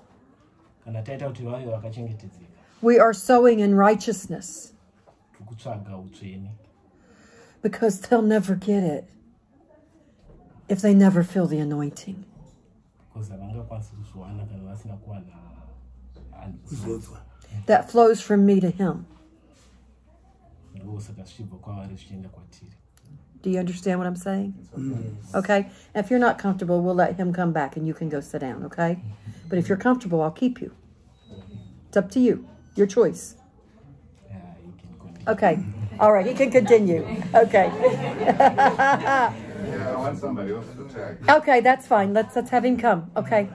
kana taita kuti vave vakachengetedzeka we are sowing in righteousness. Tiri kutsvaga utsvene because they'll never get it if they never feel the anointing. because havangakwanisi kuzviwana kana vasina kuwana an- that flows from me to him. ndosaka zvichibva kwavari zvichienda kwatiri Do you understand what I'm saying? Okay. If you're not comfortable, we'll let him come back and you can go sit down, okay? But if you're comfortable, I'll keep you. It's up to you. Your choice. Yeah, you can continue. Okay. All right. He can continue. Okay. yeah i want somebody else to tag Okay, that's fine. Let's let's have him come. Okay.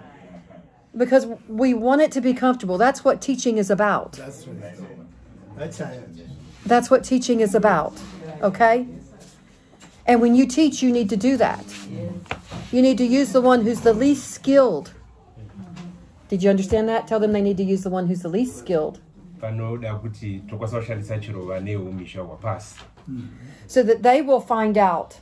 Because we want it to be comfortable. That's what teaching is about. That's right. That's how That's what teaching is about. Okay? And when you teach, you need to do that. You need to use the one who's the least skilled. Did you understand that? Tell them they need to use the one who's the least skilled kuti tokwanisa kushandisa chirova neumisha hwapasi mm-hmm. so that they will find out.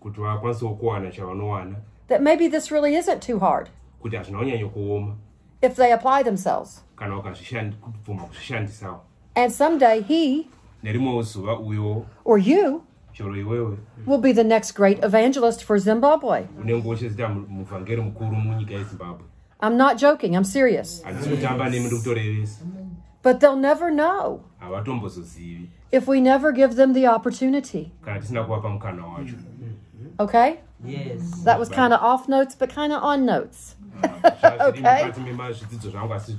Kuti vakwanisewo kuwana chavanowana that maybe this really isn't too hard. Kuti hazvina kuoma if they apply themselves. kana kuzvishandisawo And someday he nerimwewo zuva uyo. or you chero iwewe. will be the next great evangelist for Zimbabwe. unenge uchizoita muvhangeri mukuru munyika yezimbabwe I'm not joking, I'm serious. Handisi kutamba nemi ndikutorevesa But they'll never know if we never give them the opportunity. kana tisina kuvapa mukana wacho Okay? Yes. That was kind of off notes, but kind of on notes. Ah, okay. mukati memazvidzidzo zvangu asi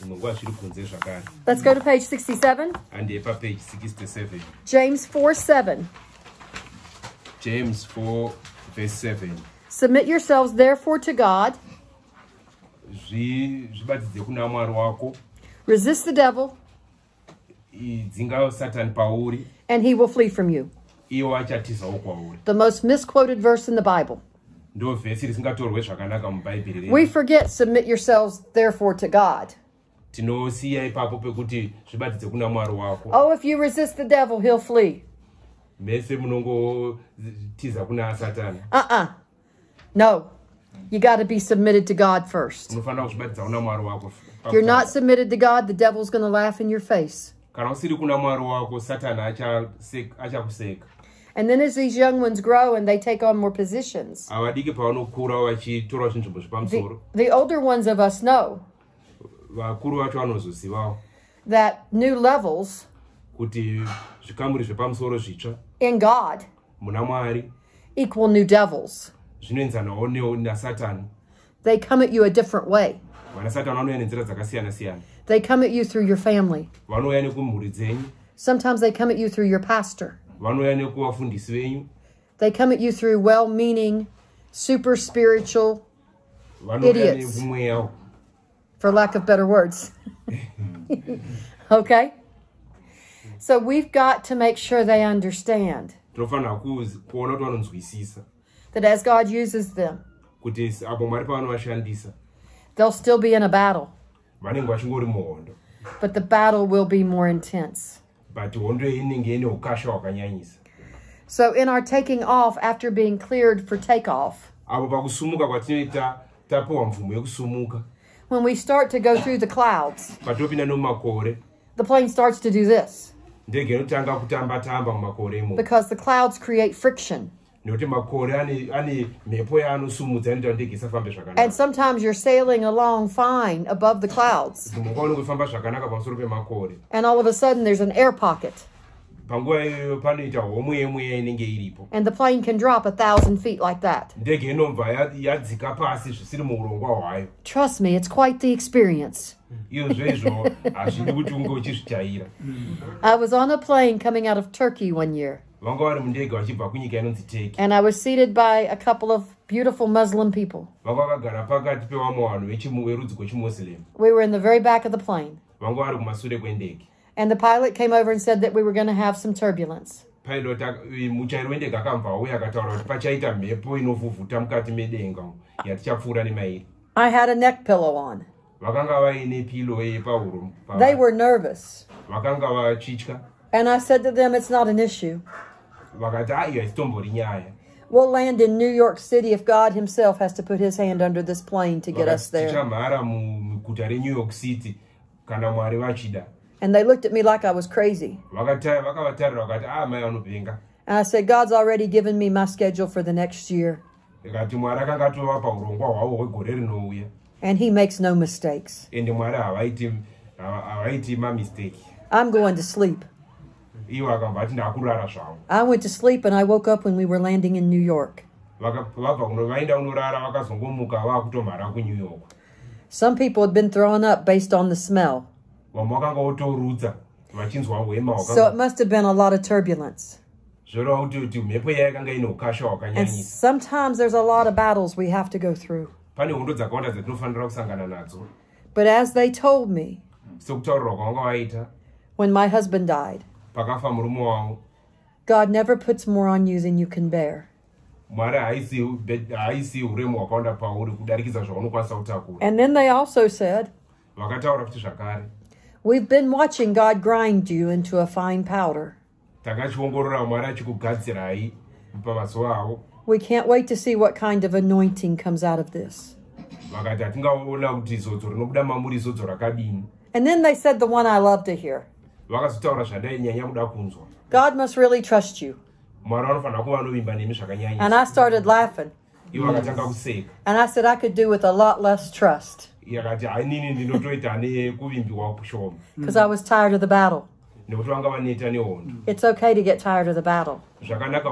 zvimwe nguva zviri kunze zvakare Let's go to page 67. handiye papage 67 James 4 7. james 4 verse 7 Submit yourselves therefore to God, Zvi- zvibatidze kuna mwari wako resist the devil, dzinga satani pauri and he will flee from you. iwo achatizawo kwauri The most misquoted verse in the Bible. ndo vhesi risingatorwe zvakanaka mubhaibheri We forget, submit yourselves therefore to God. tinosiya ipapo pekuti zvibatidze kuna mwari wako Oh, if you resist the devil, he'll flee. mese munongotiza kuna satani Uh uh No. You got to be submitted to God first. unofanira kuzvibatidza kuna mwari wako If you're not submitted to God, the devil's going to laugh in your face. kana usiri kuna mwari wako satani achasek- achakuseka And then as these young ones grow and they take on more positions, avadiki pavanokura vachitora zvinzvimbo the, the older ones of us know vakuru vacho vanozozivawo that new levels kuti zvikamuri zvepamusoro zvitsva in God equal new devils. zvinoenzanawo ne- nasatani They come at you a different way. Vanasatani vanouya nenzira dzakasiyana siyana They come at you through your family. vanouya nekumhuri dzenyu Sometimes they come at you through your pastor. vanouya nekuvafundisi venyu They come at you through well meaning, super spiritual, Idiots. for lack of better words. okay? So we've got to make sure they understand tinofanira kuzi- kuona kuti vanonzwisisa that as God uses them, they'll still be in a battle, vanenge vachingori muhondo but the battle will be more intense. but hondo iyi inenge ine ukasha hwakanyanyisa So in our taking off after being cleared for takeoff, apo pakusumuka kwatinoita tapiwa mvumo yekusumuka when we start to go through the clouds, the plane starts to do this. Ndege inotanga kutamba-tamba mumakore imo because the clouds create friction. Nekuti makore ane ane mhepo yaanosumudza inoita kuti ndege isafambe And sometimes you're sailing along fine above the clouds, dzimwe nguva unenge zvakanaka pamusoro pemakore and all of a sudden there's an air pocket, panguva iyoyo panoita homwe yemweya inenge iripo. And the plane can drop a thousand feet like that. ndege inobva yadzika pasi zvisiri muurongwa hwayo. Trust me, it's quite the experience. izvo izvo hazvidi kuti unge uchizvitaira. I was on a plane coming out of Turkey one year, vanga vari mundege vachibva kunyika inonzi teki and I was seated by a couple of beautiful Muslim people. vanga vakagara pakati pevamwe vanhu vechimu- verudzi rwechimuslim We were in the very back of the plane, vanga vari kumasure kwendege and the pilot came over and said that we were going to have some turbulence. i- muchairi wendege akabva auya akataura kuti pachaita mhepo inovhuvhuta mukati medenga umu, yatichapfuura nemairi I had a neck pillow on. vakanga vaine pilo yepahuro pa- They were nervous, and I said to them, It's not an issue. Vakati aiyo haisitombori nyaya We'll land in New York City if God Himself has to put His hand under this plane to get us there. tichamhara mu- muguta renew york city kana mwari vachida And they looked at me like I was crazy. Vakata- vakavatarira vakati a ah, mai anopenga And I said, God's already given me my schedule for the next year, ikati mwari akanga atova paurongwa hwavo hwegore and He makes no mistakes. ende mwari havaiti hava- havaiti mamisteki I'm going to sleep. I went to sleep and I woke up when we were landing in New York. Vaka- vabva kuno vaenda kunorara vakazongomuka vaakutomhara kunew york Some people had been thrown up based on the smell. vamwe vakanga votorudza vachinzwa hwema So it must have been a lot of turbulence. zvoreva kuti kuti mhepo iya yakanga ine ukasha And sometimes there's a lot of battles we have to go through. pane hondo dzakawanda dzatinofanira kusangana nadzo But as they told me sekutaurirwa kwavanga vaita when my husband died, pakafa murume wavo God never puts more on you than you can bear. mwari uremu hwakawanda pauri kudarikidza zvaunokwanisa kutakura And then they also said, vakataura kuti zvakare We've been watching God grind you into a fine powder. takachiongorora mwari achikugadzirai pamazuva avo We can't wait to see what kind of anointing comes out of this. vakati hatingaona kuti zodzo rinobuda mamuri zodzo rakadini And then they said the one I love to hear vakazotaura zvandainyanya kuda kunzwa God must really trust you. mwari vanofanira kuva anovimba nemi And I started laughing. ivo vakatanga kuseka And I said I could do with a lot less trust. yakati hainini ndinotoita nekuvimbiwa kushoma because I was tired of the battle. nekuti vanga vaneta nehondo It's okay to get tired of the battle. zvakanaka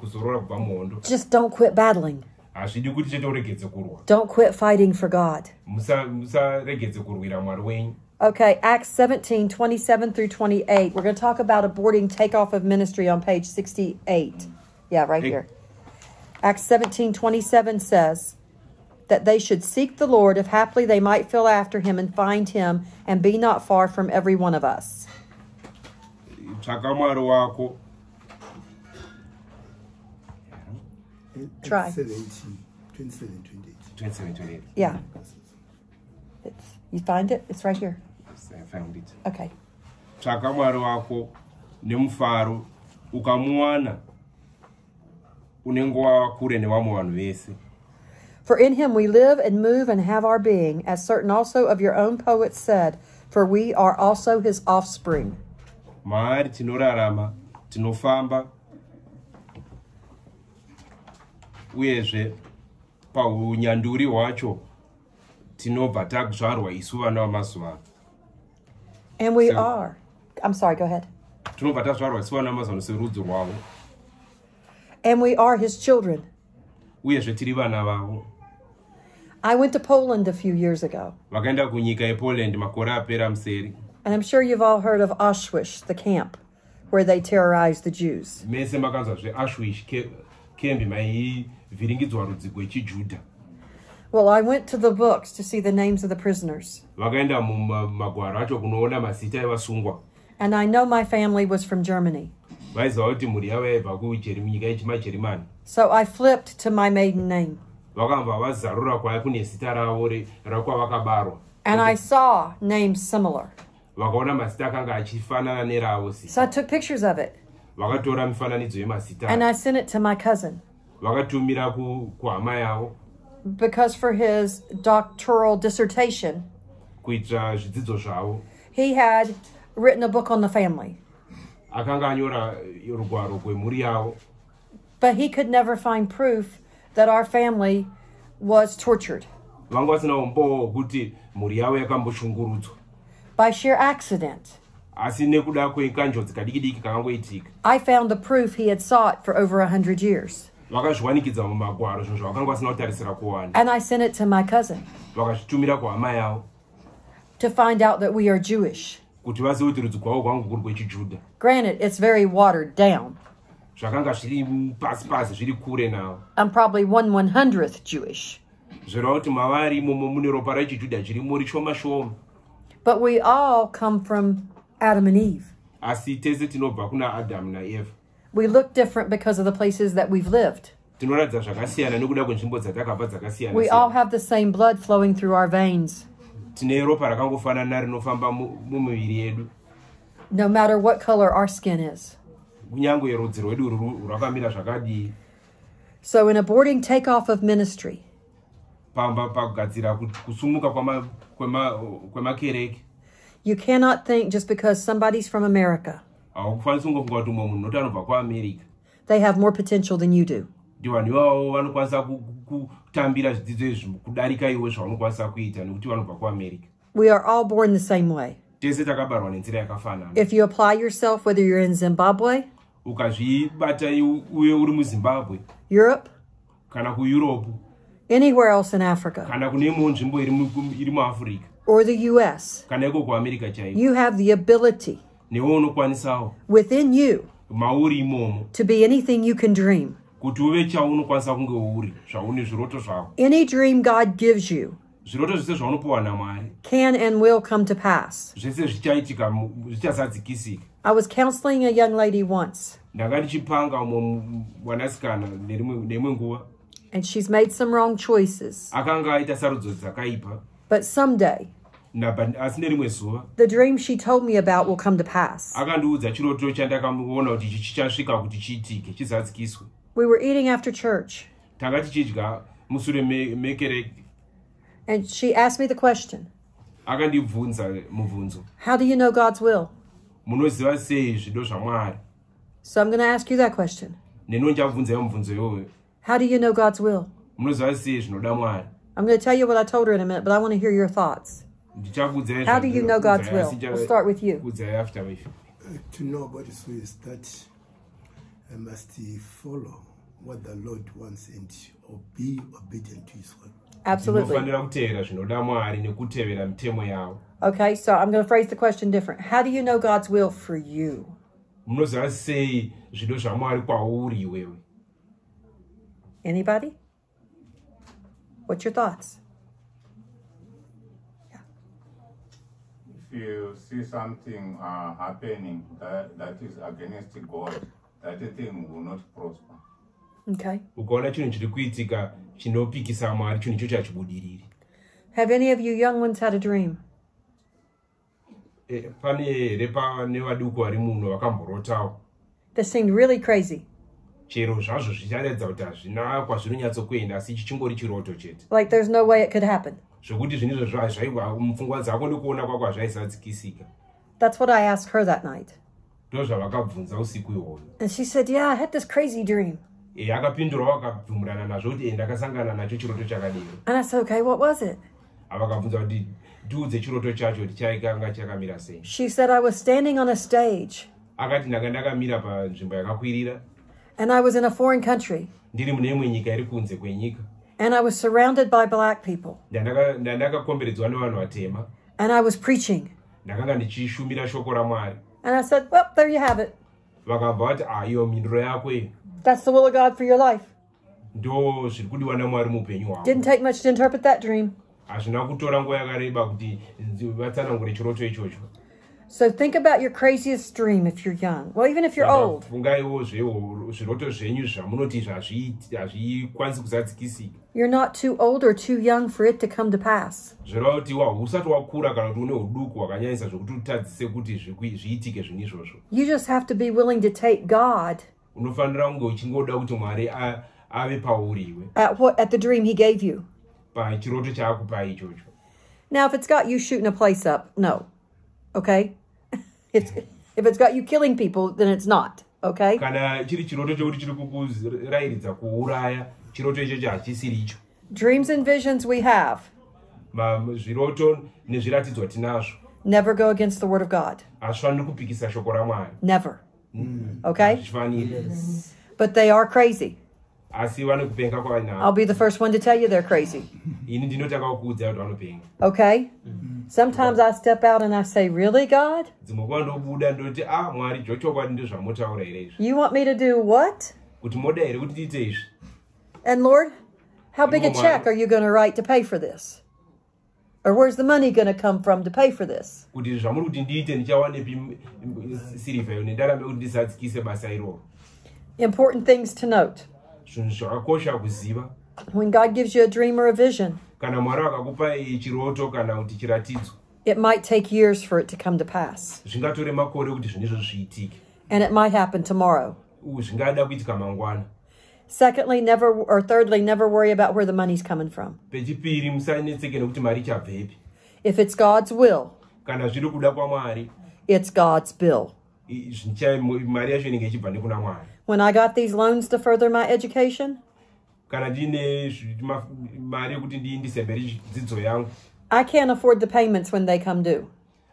kuzorora kubva muhondo Just don't quit battling. hazvidi kuti chete uregedze kurwa Don't quit fighting for God. Musaregedze kurwira mwari wenyu Okay, Acts 17, 27 through 28. We're going to talk about aborting takeoff of ministry on page 68. Yeah, right Hey. here. Acts 17, 27 says that they should seek the Lord if haply they might feel after him and find him and be not far from every one of us. tsvaka mwari wako Try. 17, 27, 28. 27, 28. Yeah. It's, you find it? It's right here. Found it. Okay. tsvaka mwari wako nemufaro ukamuwana unenge wava kure nevamwe vanhu vese For in him we live and move and have our being, as certain also of your own poets said, for we are also his offspring. maari tinorarama tinofamba uyezve paunyanduri hwacho tinobva takuzvarwa isu vana vamazuva And we So- are. I'm sorry, go ahead. tinobva tazvarwa isu vana vamazuva serudzi rwavo And we are his children. uyezve tiri vana vavo I went to Poland a few years ago, vakaenda kunyika yepoland makore apera museri and I'm sure you've all heard of Auschwitz, the camp where they terrorized the Jews. mese makanzwa zveauschwitz kembi maivhiringidzwa rudzi rwechijudha Well, I went to the books to see the names of the prisoners, vakaenda mumagwaro acho kunoona mazita evasungwa and I know my family was from Germany. vaiziva kuti mhuri yavo yaibva kunyika yechimajerimani So I flipped to my maiden name, vakamba vazarura kwaya kune zita ravo re- rakwavakabarwa and I saw names similar. vakaona mazita akanga achifanana neravo So I took pictures of it, vakatora mifananidzo yemazita and I sent it to my cousin. vakatumira ku- kuhama yavo because for his doctoral dissertation, he had written a book on the family, but he could never find proof that our family was tortured. By sheer accident. I found the proof he had sought for over a hundred years, vakazviwanikidza mumagwaro zvinhu zvavakanga vasina kutarisira kuwana and I sent it to my cousin. Vakazvitumira kuhama yavo. To find out that we are Jewish. kuti vazive kuti rudzi rwangu kuri Granted, it's very watered down. zvakanga zviri pasi pasi zviri kure navo. I'm probably one one hundredth Jewish, zvireva kuti mavari imomo mune ropa rechijudha chirimo rishoma shoma but we all come from Adam and Eve. asi tese tinobva kuna adhamu naevha We look different because of the places that we've lived. tinoratidza zvakasiyana nekuda kwenzvimbo dzatakabva dzakasiyana We all have the same blood flowing through our veins. tine ropa rakangofanana rinofamba mu- mumiviri yedu no matter what color our skin is. kunyange rudzi rwedu ruru- rwakamira zvakadii So, in aborting takeoff of ministry, pamba pakugadzira ku- kusumuka kwama- kwema- kwemakereke you cannot think just because somebody's from America, haukufanisi kungofunga umwe munhu noti anobva kuamerica they have more potential than you do. ndi vanhu ivavo vanokwanisa ku- ku- kutambira zvidzidzo izvi kudarika iwe zvaunokwanisa kuita nekuti vanobva kuamerica We are all born the same way. tese takabarwa nenzira yakafanana. If you apply yourself, whether you're in Zimbabwe, ukazvibata iwe- uye uri muzimbabwe. Europe, kana kueurope anywhere else in Africa, kana kune imwewo nzvimbo iri muafrica or the US, kana iko kuamerica chaiko you have the ability within you to be anything you can dream. kuti uve chaunokwanisa kunge uri zvaune zviroto zvako. Any dream God gives you zviroto zvese zvaunopiwa namwari. can and will come to pass. zvese zvichaitika mu- zvichazadzikisika. I was counseling a young lady once, ndanga ndichipanga umwe mu- mwanasikana nerimwe neimwe nguva. And she's made some wrong choices. akanga aita sarudzo dzakaipa. But someday, Naba- uh, asi nerimwe zuva the dream she told me about will come to pass. akandiudza chiroto chandakaona kuti ichi chichasvika kuti chiitike chizadzikiswe We were eating after church, tanga tichidya musure me- mekereke. And she asked me the question. How do you know God's will? munoziva sei zvido zvamwari So I'm going to ask you that question. Neno ndichabvunzai mubvunzo iyoyo How do you know God's will? munoziva sei zvinoda mwari? I'm going to tell you what I told her in a minute, but I want to hear your thoughts. Ndichakuudzai How do you know God's will? We'll start with you. kuudzai after my Uh, to know God's will is that I must follow what the Lord wants and or be obedient to His word. Absolutely. tinofanira kutevera zvinoda mwari nekutevera mitemo yavo Okay, so I'm going to phrase the question different. How do you know God's will for you? munoziva sei zvido zvamwari kwauri iwewe Anybody? What's your thoughts? You see something uh, happening that, that is against God, that thing will not prosper. Okay. ukaona chinhu chiri kuitika chinopikisa mwari chinhu icho chachibudiriri Have any of you young ones had a dream? Eh, pane here pane vaduku vari muno vakamborotawo that seemed really crazy? chero zvazvo zvicharatidza kuti hazvina kwazvinonyatsokuenda asi ichi chingori chiroto chete Like there's no way it could happen. Zvokuti zvinhu mupfungwa dzako nekuona kwako hazvaisadzikisika That's what I asked her that night. ndo zvavakabvunza usiku And she said, Yeah, I had this crazy dream. nazvo kuti ndakasangana nacho chiroto chakadero And I said, Okay, what was it? avakabvunza kuti chiroto chacho kuti chaikanga chakamira sei. She said, I was standing on a stage. Akati ndanga ndakamira panzvimbo yakakwirira. And I was in a foreign country. Ndiri mune imwe nyika iri kunze kwenyika and I was surrounded by black people ndandakakomberedzwa nevanhu vatema and I was preaching. ndakanga ndichishumira shoko ramwari And I said, Well, there you have it. vakabva vati mhinduro yako iyi That's the will of God for your life. ndo zviri kudiwa namwari muupenyu hwako Didn't take much to interpret that dream. hazvina kutora nguva yakareba kuti vatsanangure chiroto ichocho So think about your craziest dream if you're young. Well, even if you're old. fungaiwo zvewo zviroto zvenyu zvamunoti hazvikwanisi kuzadzikisika You're not too old or too young for it to come to pass. zvoreva kuti wa usati wakura kana kuti une uduku hwakanyanyisa zvokuti utadzise kuti zvikui- zviitike zvinhu izvozvo You just have to be willing to take God unofanira kunge uchingoda kuti mwari a- ave pauri iwe at what at the dream he gave you. pachiroto chaakupa ichocho Now, if it's got you shooting a place up, no. Okay? It's, if it's got you killing people, then it's not. Okay? Kana chiri chiroto chokuti chiri kukurayiridza kuuraya chiroto ichocho hachisiri icho Dreams and visions we have Ma- zviroto nezviratidzwa tinazvo never go against the word of God. hazvifaniri kupikisa shoko ramwari Never. Mm. Okay? hazvifaniri But they are crazy. asi vane kupenga I'll be the first one to tell you they're crazy. ini ndinotanga kukuudza kuti vanopenga Okay? Mm. Sometimes I step out and I say, Really, God? dzimwe nguva ndobuda ndoti a mwari zvochokwadi ndo here izvi You want me to do what? kuti moda here kuti ndiite izvi And Lord, how big a check are you going to write to pay for this? Or where's the money going to come from to pay for this? kuti zvamuri kuti ndiite ndichawanepi m- m- sirivha iyo nendarame kuti ndisadzikise basa iroro Important things to note. zvinhu zvakakosha kuziva When God gives you a dream or a vision, kana mwari akakupa chiroto kana kuti chiratidzo it might take years for it to come to pass. zvingatore makore kuti zvinhu izvo zviitike And it might happen tomorrow. Secondly, never, or thirdly, never worry about where the money's coming from. pechipiri musanetseke nekuti mari ichabvepi If it's God's will, kana zviri kuda kwamwari it's God's bill. i- zvicha- mu- mari yacho inenge ichibva nekuna mwari When I got these loans to further my education, kana ndiine zvi- ma- mari yekuti ndiindise mberi dzidzo yangu I can't afford the payments when they come due.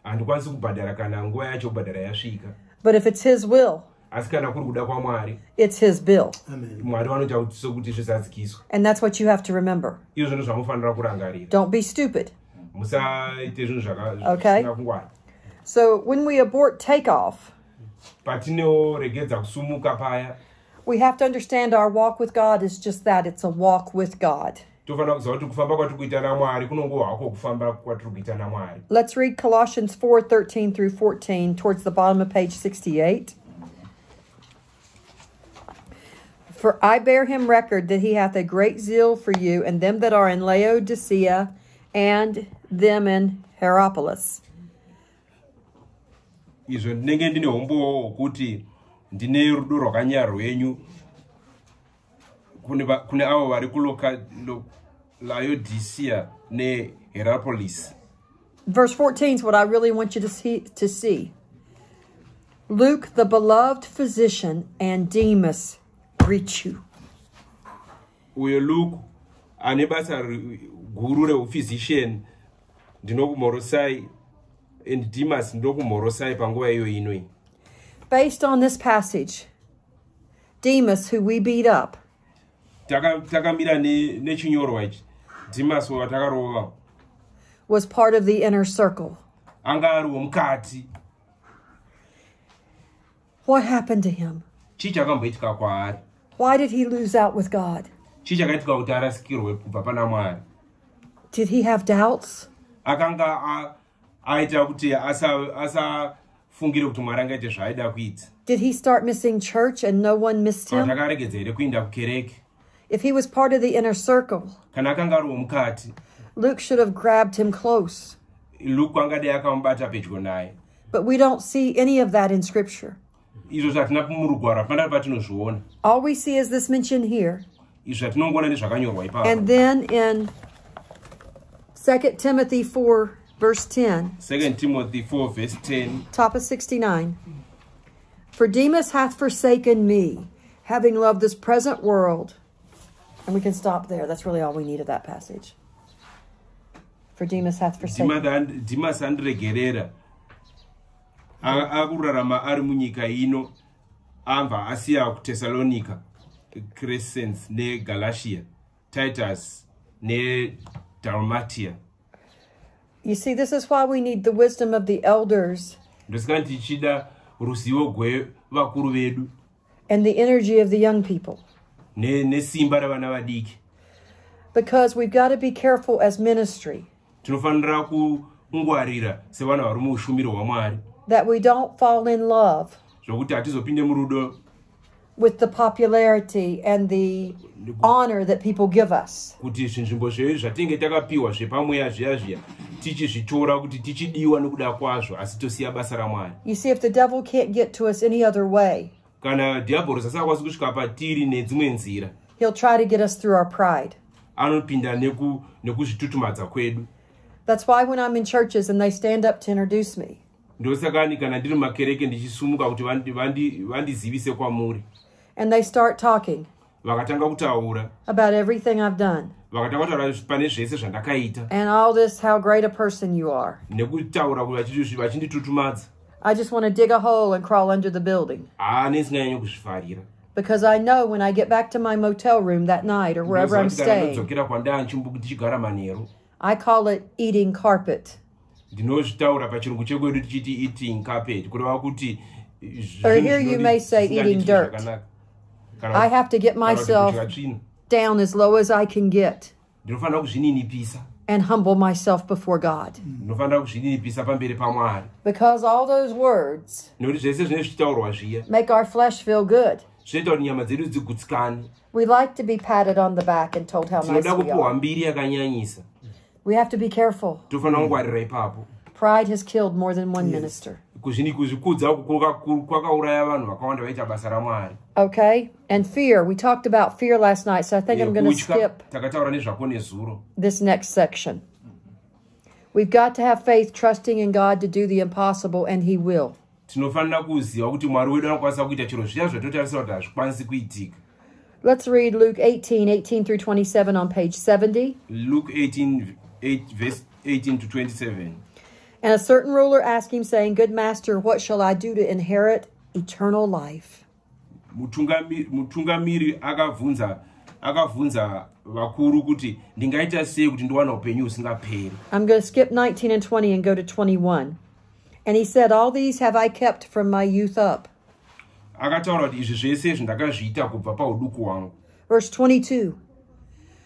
handikwanisi kubhadhara kana nguva yacho kubhadhara yasvika But if it's His will, asi kana kuri kuda kwamwari it's His bill. Amen. mwari vanoita kuti sokuti zvisadzikiswa And that's what you have to remember. izvo zvinhu zvamufanira kurangarira Don't be stupid. musaite zvinhu zvaka- Okay. zvisina kungwana So when we abort takeoff, patinoregedza kusumuka paya we have to understand our walk with God is just that it's a walk with God. tofanira kuziva kuti kufamba kwatiri kuita namwari kunongo hwako kufamba kwatiri kuita namwari Let's read Colossians 4 13 through 14 towards the bottom of page 68. For I bear him record that he hath a great zeal for you and them that are in Laodicea and them in Hierapolis. izvo ndinenge ndine umbowo hwokuti ndine rudo rwakanyara rwenyu kune avo vari kulaodicea neherapolis Verse 14 is what I really want you to see, to see. Luke, the beloved physician, and Demas greet you. uyo luku ane basa ri- guru and dimas ndokumorosai panguva iyo inoi Based on this passage, Demas, who we beat up, takamira nechinyorwa ichi dimas watakarova was part of the inner circle. anga ari womukati What happened to him? chii chakamboitika kwaari Why did he lose out with God? chii chakaitika kuti arasikirwe kubva pana mwari Did he have doubts? akanga a- aita kuti asa- asafungire kuti mwari angaite zvaaida kuita Did he start missing church and no one missed him? takaregedza here kuinda kukereke If he was part of the inner circle, kana akanga ari womukati Luke should have grabbed him close. luke angadai akamubata pedyo naye But we don't see any of that in Scripture. Izvo zvatina murugwaro hapana patinozviona All we see is this mentioned here. zvatinongoona nezvakanyorwa ipapo And then in 2 Timothy 4, verse 10, 2 timothy 4 verse 10 top of 69. For Demas hath forsaken me, having loved this present world. And we can stop there. That's really all we need of that passage. For Demas hath forsaken. Dimas andiregerera akurarama ari munyika ino ambva asiya kutesalonica crescens negalatia titus nedalmatia You see, this is why we need the wisdom of the elders ndosika tichida ruzivo gwevakuru vedu and the energy of the young people. ne- nesimba ravana vadiki. Because we've got to be careful as ministry tinofanira kungwarira sevanhu vari muushumiro hwamwari that we don't fall in love zvokuti hatizopinde murudo with the popularity and the honor that people give us. kuti zvinzvimbo zvedu zvatinge takapiwa zvepamweya zviya zviya tichizvitora kuti tichidiwa nekuda kwazvo asi tosiya basa ramwari You see, if the devil can't get to us any other way, kana dhiabhoros asingakwanisi kusvika patiri nedzimwe nzira he'll try to get us through our pride. anopinda neku- nekuzvitutumadza kwedu That's why when I'm in churches and they stand up to introduce me, ndosakani kana ndiri mumakereke ndichisumuka kuti vandi- vandi- vandizivise kwamuri. And they start talking vakatanga kutaura. about everything I've done. Vakatanga kutaura pane zvese zvandakaita. And all this, how great a person you are, nekutaura vachinditutumadza. I just want to dig a hole and crawl under the building. kuzvifarira. Because I know when I get back to my motel room that night or wherever I'm Ndinoziva kuti kana staying, ndodzokera kwandaa ndichigara manheru. I call it eating carpet. Ndinozvitaura pachirungu chekwedu tichiti eating carpet kureva kuti Or here you may say eating dirt. I have to get myself down as low as I can get ndinofanira kuzvininipisa and humble myself before God. ndinofanira kuzvininipisa pamberi pamwari Because all those words nekuti zvese zvine zvitaurwa zviya make our flesh feel good. zvinoita kuti nyama dzedu dzigutsikane We like to be patted on the back and told how nice we are. We have to be careful. tofanira kungwarira ipapo Pride has killed more than one minister. Kuzvini- kuzvikudza uku kwaka- kwakauraya vanhu vakawanda vaita basa ramwari Okay? And fear. We talked about fear last night, so I think I'm going to skip takataura nezvako nezuro this next section. We've got to have faith, trusting in God to do the impossible, and He will. tinofanira kuziva kuti mwari wedu anokwanisa kuita chiro zviya zvatotarisira kuti hazvikwanisi kuitika Let's read Luke 18, 18 through 27 on page 70. luke 18 8 verse 18 to 27 And a certain ruler asked him, saying, Good master, what shall I do to inherit eternal life? Mutungamiri akabvunza akabvunza vakuru kuti ndingaita sei kuti ndiwana upenyu husingaperi I'm going to skip 19 and 20 and go to 21. And he said, All these have I kept from my youth up. akataura kuti izvi zvese zvandakazviita kubva pauduku hwangu Verse 22.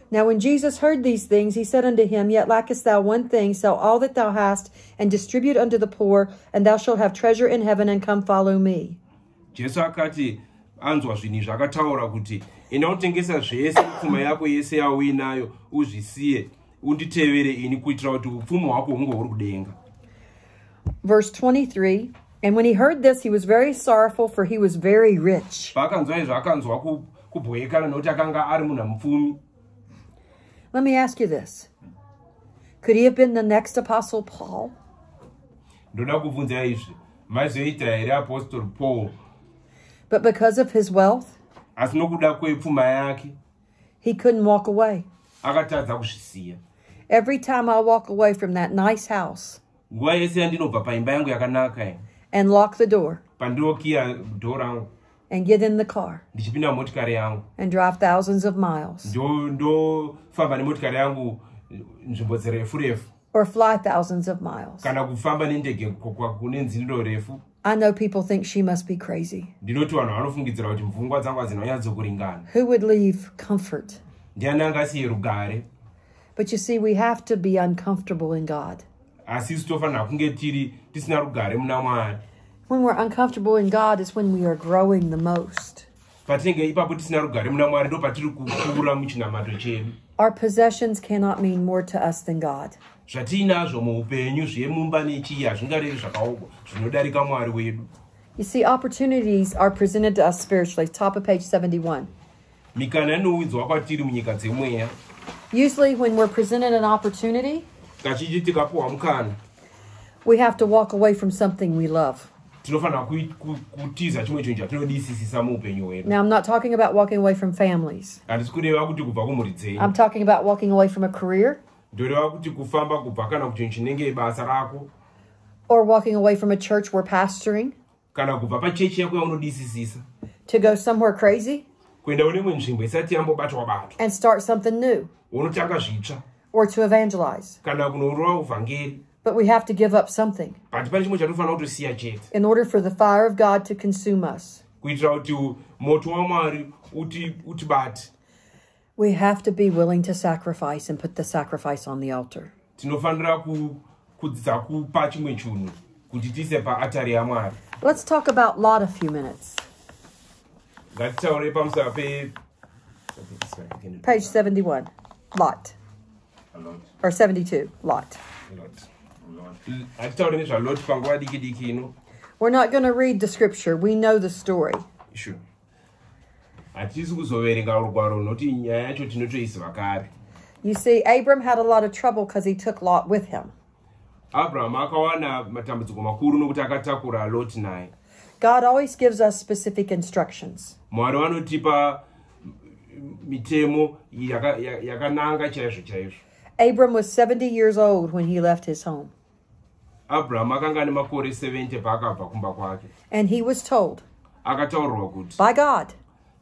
Now, when Jesus heard these things, he said unto him, Yet lackest thou one thing, sell all that thou hast, and distribute unto the poor, and thou shalt have treasure in heaven, and come follow me. jesu akati anzwa zvinhu zvakataura kuti enda unotengesa zvese pfuma yako yese yauinayo uzvisiye unditevere ini kuitira kuti upfumi hwako hunge huri kudenga Verse 23. And when he heard this, he was very sorrowful, for he was very rich. paakanzwa izvo akanzwa ku- nokuti akanga ari munhu mupfumi Let me ask you this. Could he have been the next Apostle Paul? ndoda kubvunza izvi. Maizoita here apostori paul? But because of his wealth, asi nokuda kwepfuma yake? He couldn't walk away. akatadza kuzvisiya. Every time I walk away from that nice house nguva yese yandinobva paimba yangu yakanaka iyi and lock the door. Pandinokiya dho rangu and get in the car ndichipinda mumotikari yangu and drive thousands of miles ndofamba nemotikari yangu nzvimbo dzirefu refu or fly thousands of miles. kana kufamba nendege kune nzindiro refu I know people think she must be crazy. ndinoti vanhu vanofungidzira kuti mfungwa dzangu hadzinonyatsokuringana Who would leave comfort? ndiani angasiye rugare But you see, we have to be uncomfortable in God. asi isu tofanira kunge tiri tisina rugare muna mwari When we're uncomfortable in God is when we are growing the most. patinenge eh, ipapo tisina rugare muna mwari ndo patiri kukura muchinamato chedu Our possessions cannot mean more to us than God. zvatiinazvo muupenyu zvemumba nechii hazvingarevi zvakaoko zvinodarika mwari wedu You see, opportunities are presented to us spiritually. Top of page 71. mikana inoudzwa kwatiri munyika dzemweya Usually, when we're presented an opportunity, kazhinji tikapiwa mukana we have to walk away from something we love. Tinofanira kutiza chimwe chinhu chatinodisisisa muupenyu hwedu. Now, I'm not talking about walking away from families, handisi kureva kuti kubva kumhuri dzenyu. I'm talking about walking away from a career. Ndoreva kuti kufamba kubva kana kuchinhu chinenge basa rako. Or walking away from a church we're pastoring. Kana kubva pachechi yako yaunodisisisa to go somewhere crazy. Kuenda kune imwe nzvimbo isati yambobatwa batwa and start something new. Unotanga zvitsva. Or to evangelize. kana kunorova uvhangeri But we have to give up something but pane chimwe chatofanira kutosiya chete in order for the fire of God to consume us. kuitira kuti moto wamwari uti- utibate We have to be willing to sacrifice and put the sacrifice on the altar. tinofanira ku- kudzidza kupa chimwe chinhu kuti tise paatari yamwari Let's talk about Lot a few minutes. ngatitaure pamusoro pe Page 71. Lot. Or 72. Lot. hatitaure Mm, We're not going to read the scripture. We know the story. sure hatisi kuzoverenga rugwaro nokuti nyaya yacho tinotoiziva kare You see, Abram had a lot of trouble because he took Lot with him. abhurahamu akawana matambudziko makuru nokuti akatakura loti naye God always gives us specific instructions. mwari vanotipa mm, mitemo yaka- ya- yakananga chaizvo chaizvo Abram was 70 years old when he left his home, abhurahamu akanga ane makore 70 paakabva kumba kwake and he was told akataurirwa kuti by God,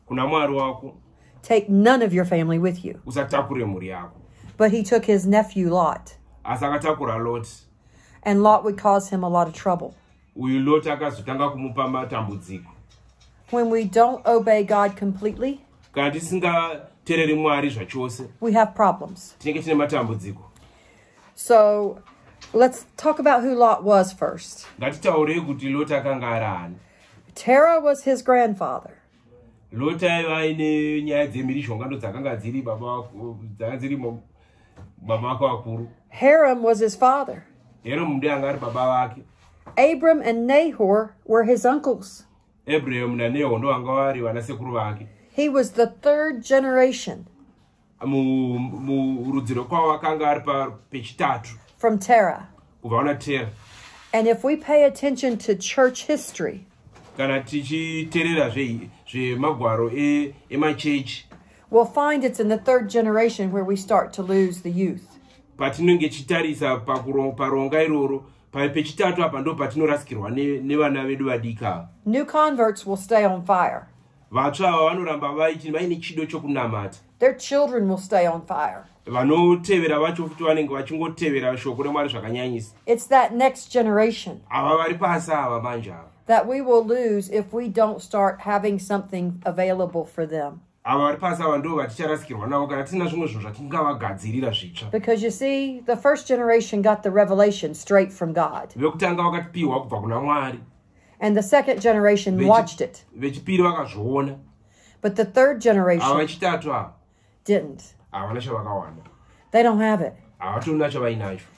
kuna mwari wako take none of your family with you. usatakure mhuri yako But he took his nephew Lot, asi akatakura loti and Lot would cause him a lot of trouble. uyu loti akazotanga kumupa matambudziko When we don't obey God completely, kana tisingateereri mwari zvachose we have problems. tinenge tine matambudziko So let's talk about who Lot was first. ngatitaurei kuti loti akanga ari ani Terah was his grandfather. loti aiva aine nyaya dzemhirizhonga ndo dzakanga dziri baba wako- dzanga dziri mo- baba vako vakuru Haran was his father. hero mundu anga ari baba vake Abram and Nahor were his uncles. abrahamu naneho ndo vanga vari vanasekuru vake He was the third generation Mu- murudziro kwavo akanga ari pa- pechitatu from Terah. una And if we pay attention to church history, kana tichiteerera zve- zvemagwaro we'll find it's in the third generation where we start to lose the youth. patinenge tichitarisa pakuro- paronga iroro pechitatu apa ndo patinorasikirwa ne- nevana vedu vadiki ava New converts will stay on fire. vatsva ava vanoramba vaine chido chokunamata Their children will stay on fire. Vanotevera vacho futi vanenge vachingotevera shoko remwari zvakanyanyisa. It's that next generation ava vari pasi ava manje ava. that we will lose if we don't start having something available for them. ava vari pasi ava ndo vaticharasikirwa navo kana tisina zvimwe zvinhu zvatingavagadzirira zvitsva. Because you see, the first generation got the revelation straight from God, vekutanga vakatipiwa kubva kuna mwari. And the second generation watched it. vechipiri vakazviona. But the third generation didn't. They don't have it.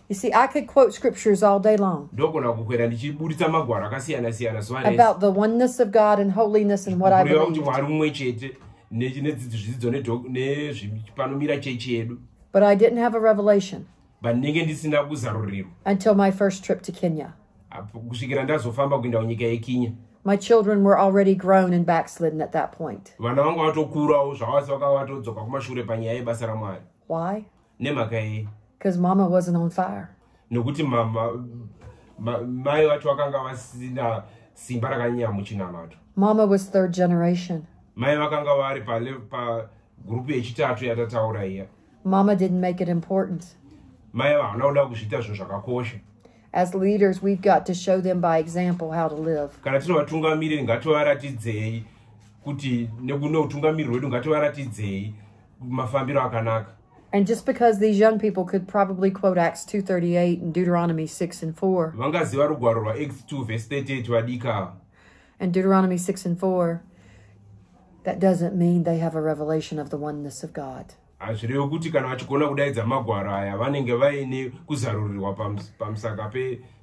You see, I could quote scriptures all day long ndogona kukwera ndichiburitsa magwaro akasiyana-siyana zuva rese about the oneness of God and holiness and what I believe. mwari mumwe chete ne- nezvidzidzo nedho- nepanomira chechi yedu But I didn't have a revelation but ndinenge ndisina kuzarurirwa until my first trip to Kenya. Apo- kusvikira ndazofamba kuenda kunyika yekinya My children were already grown and backslidden at that point. vana vangu vatokurawo zvavasi vakanga vatodzoka kumashure panyaya yebasa ramwari Why? Because mama wasn't on fire. Mama was third generation. mai vakanga vari pale- pagurupu yechitatu yatataura iya Mama didn't make it important. As leaders, we've got to show them by example how to live. kana tiri vatungamiriri ngativaratidzei kuti nekune utungamiriri hwedu ngativaratidzei mafambiro akanaka And just because these young people could probably quote Acts 2:38 and Deuteronomy 6 and 4 vangaziva rugwaro rwax2 vhesi 38 vadika ava and Deuteronomy 6 and 4, that doesn't mean they have a revelation of the oneness of God. Hazvirevi kuti kana vachigona kudaidza magwaro aya vanenge vaine kuzarurirwa pamusaka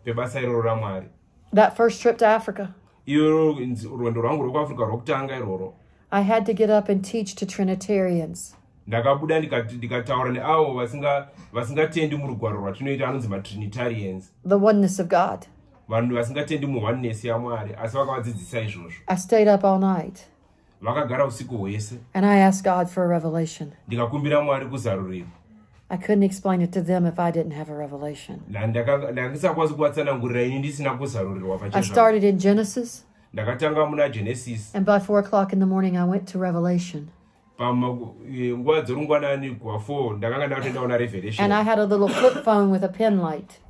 pebasa iroro ramwari. That first trip to Africa, rwendo rwangu rwekuafrica rwokutanga I had to get up and teach to Trinitarians. ndakabuda ndikataura neavo vasingatendi murugwaro rwatinoita anonzi matrinitarians. The oneness of God. vanhu vasingatendi muoneness yamwari asi vakavadzidzisa izvozvo. I stayed up all night vakagara usiku hwese and I asked God for a revelation. ndikakumbira mwari kuzarurirwa I couldn't explain it to them if I didn't have a revelation. ndandisakwanisi kuvatsanangurira ini ndisina kuzarurirwa I pachezvavo started in Genesis, ndakatanga muna genesis and by four o'clock in the morning, I went to Revelation. panguva dzorungwanani kuva 4 ndakanga ndatoenda kuna And I had a little flip phone with a pen light.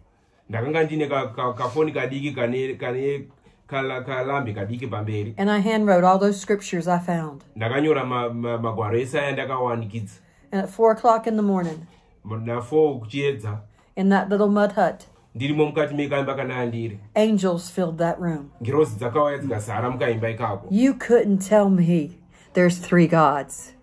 Pamberi. And I handwrote all those scriptures I found. ndakanyora ma- ma- magwaro ese aya ndakawanikidza And at four o'clock in the morning, na4 kuchiedza in that little mud hut, ndirimo mukati mekaimba kana andiri angels filled that room. ngirozi dzakauya dzikazara mukaimba ikako. You couldn't tell me there's three gods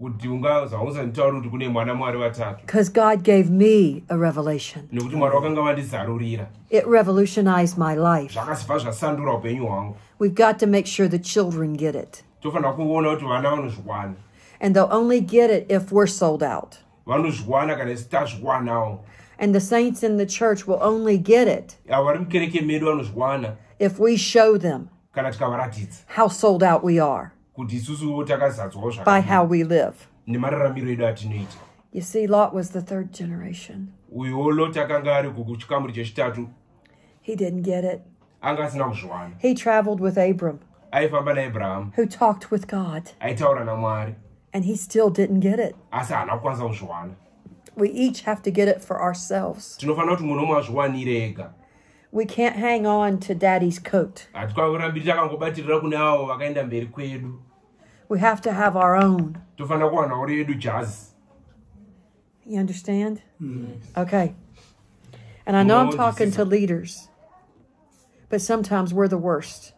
kuti ungazvauzanditauri kuti kune mwana mwari vatatu because God gave me a revelation. nekuti mwari wakanga vandizarurira It revolutionized my life. zvakasibva zvasandura upenyu hwangu We've got to make sure the children get it. tofanira kuona kuti vana vanozvikwana And they'll only get it if we're sold out. vanozvikwana kana isi tazvikwanawo And the saints in the church will only get it avo vari mukereke medu vanozvikwana if we show them how sold out we are kuti isusuwo takazadzwawo by how we live. nemararamiro edu atinoita You see, Lot was the third generation. uyuwo loti akanga ari kuchikamuri chechitatu He didn't get it. anga asina kuzviwana He traveled with Abram, aifamba who talked with God, aitaura namwari and he still didn't get it. asi haana kukwanisa kuzviwana We each have to get it for ourselves. tinofanira kuti munhu umwe azviwanire ega We can't hang on to daddy's coat. hatikangorambiri takangobatirira kune avo vakaenda mberi kwedu We have to have our own. tofanira kuwanawo redu jazi You understand? Okay. And I know I'm No, talking this to leaders, but sometimes we're the worst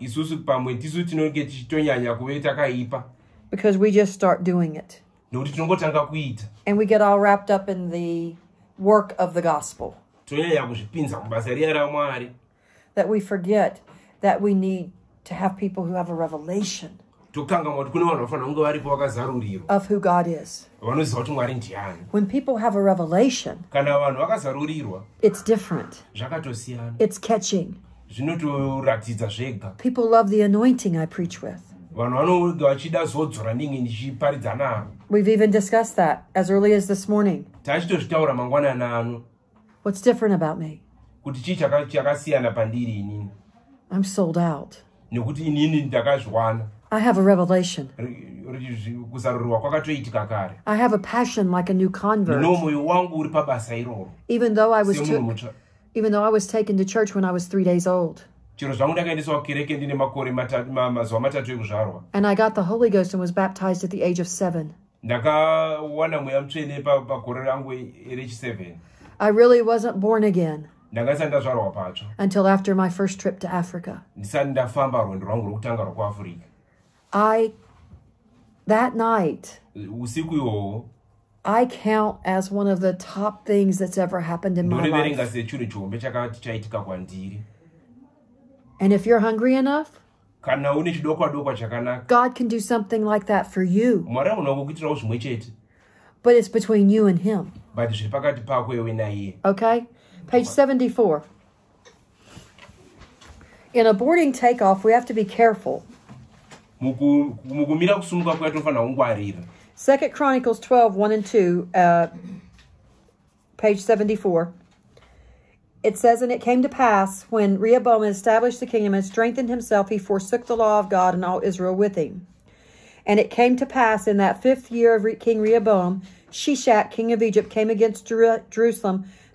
isusu pamwe tisu tinonge tichitonyanya kuve takaipa because we just start doing it. nokuti tinongotanga kuita And we get all wrapped up in the work of the gospel tonyanya kuzvipinza mubasa riya ramwari that we forget that we need to have people who have a revelation tokangamwa kuti kune vanhu vafanira kunge varipo vakazarurirwa of who God is. vanoziva kuti mwari ndiani When people have a revelation, kana vanhu vakazarurirwa it's different, zvakatosiyana it's catching. zvinotoratidza zvega People love the anointing I preach with. vanhu vanonge vachida zodzora ndinge ndichiparidza naro We've even discussed that as early as this morning. tachitozvitaura mangwanana ano What's different about me? kuti chii chakasiyana pandiri inini I'm sold out. Nekuti inini ndakazviwana. I have a revelation. Ri- ri- zvi- kuzarurirwa kwakatoitika kare. I have a passion like a new convert. mwoyo wangu uri pabasa iroro. Even though I was took, even though I was taken to church when I was three days old, chero zvangu ndakaendeswa kukereke ndine makore mazuva matatu ekuzvarwa. And I got the Holy Ghost and was baptized at the age of seven. ndakawana mweya mutsvene pagore rangu rechi7 I really wasn't born again ndanga ndisati ndazvarwa patsva until after my first trip to Africa. ndisati ndafamba rwendo rwangu rwokutanga rwokuafrica I, that night, I count as one of the top things that's ever happened in my life. sechinhu chihombe chakati chaitika kwandiri And if you're hungry enough, kana une chidokwa dokwa chakanaka God can do something like that for you. mwari anogona kukuitirawo zvimwe chete But it's between you and Him. but zviri pakati pako iwe naiye Okay? Page 74. In a boarding takeoff, we have to be careful. Muku- mukumira kusumuka kwayo tofanira kungwarira Second Chronicles 12, 1 and 2, uh, page 74. It says, And it came to pass, when Rehoboam established the kingdom and strengthened himself, he forsook the law of God and all Israel with him. And it came to pass in that fifth year of King Rehoboam, Shishak, king of Egypt, came against Jeru- Jerusalem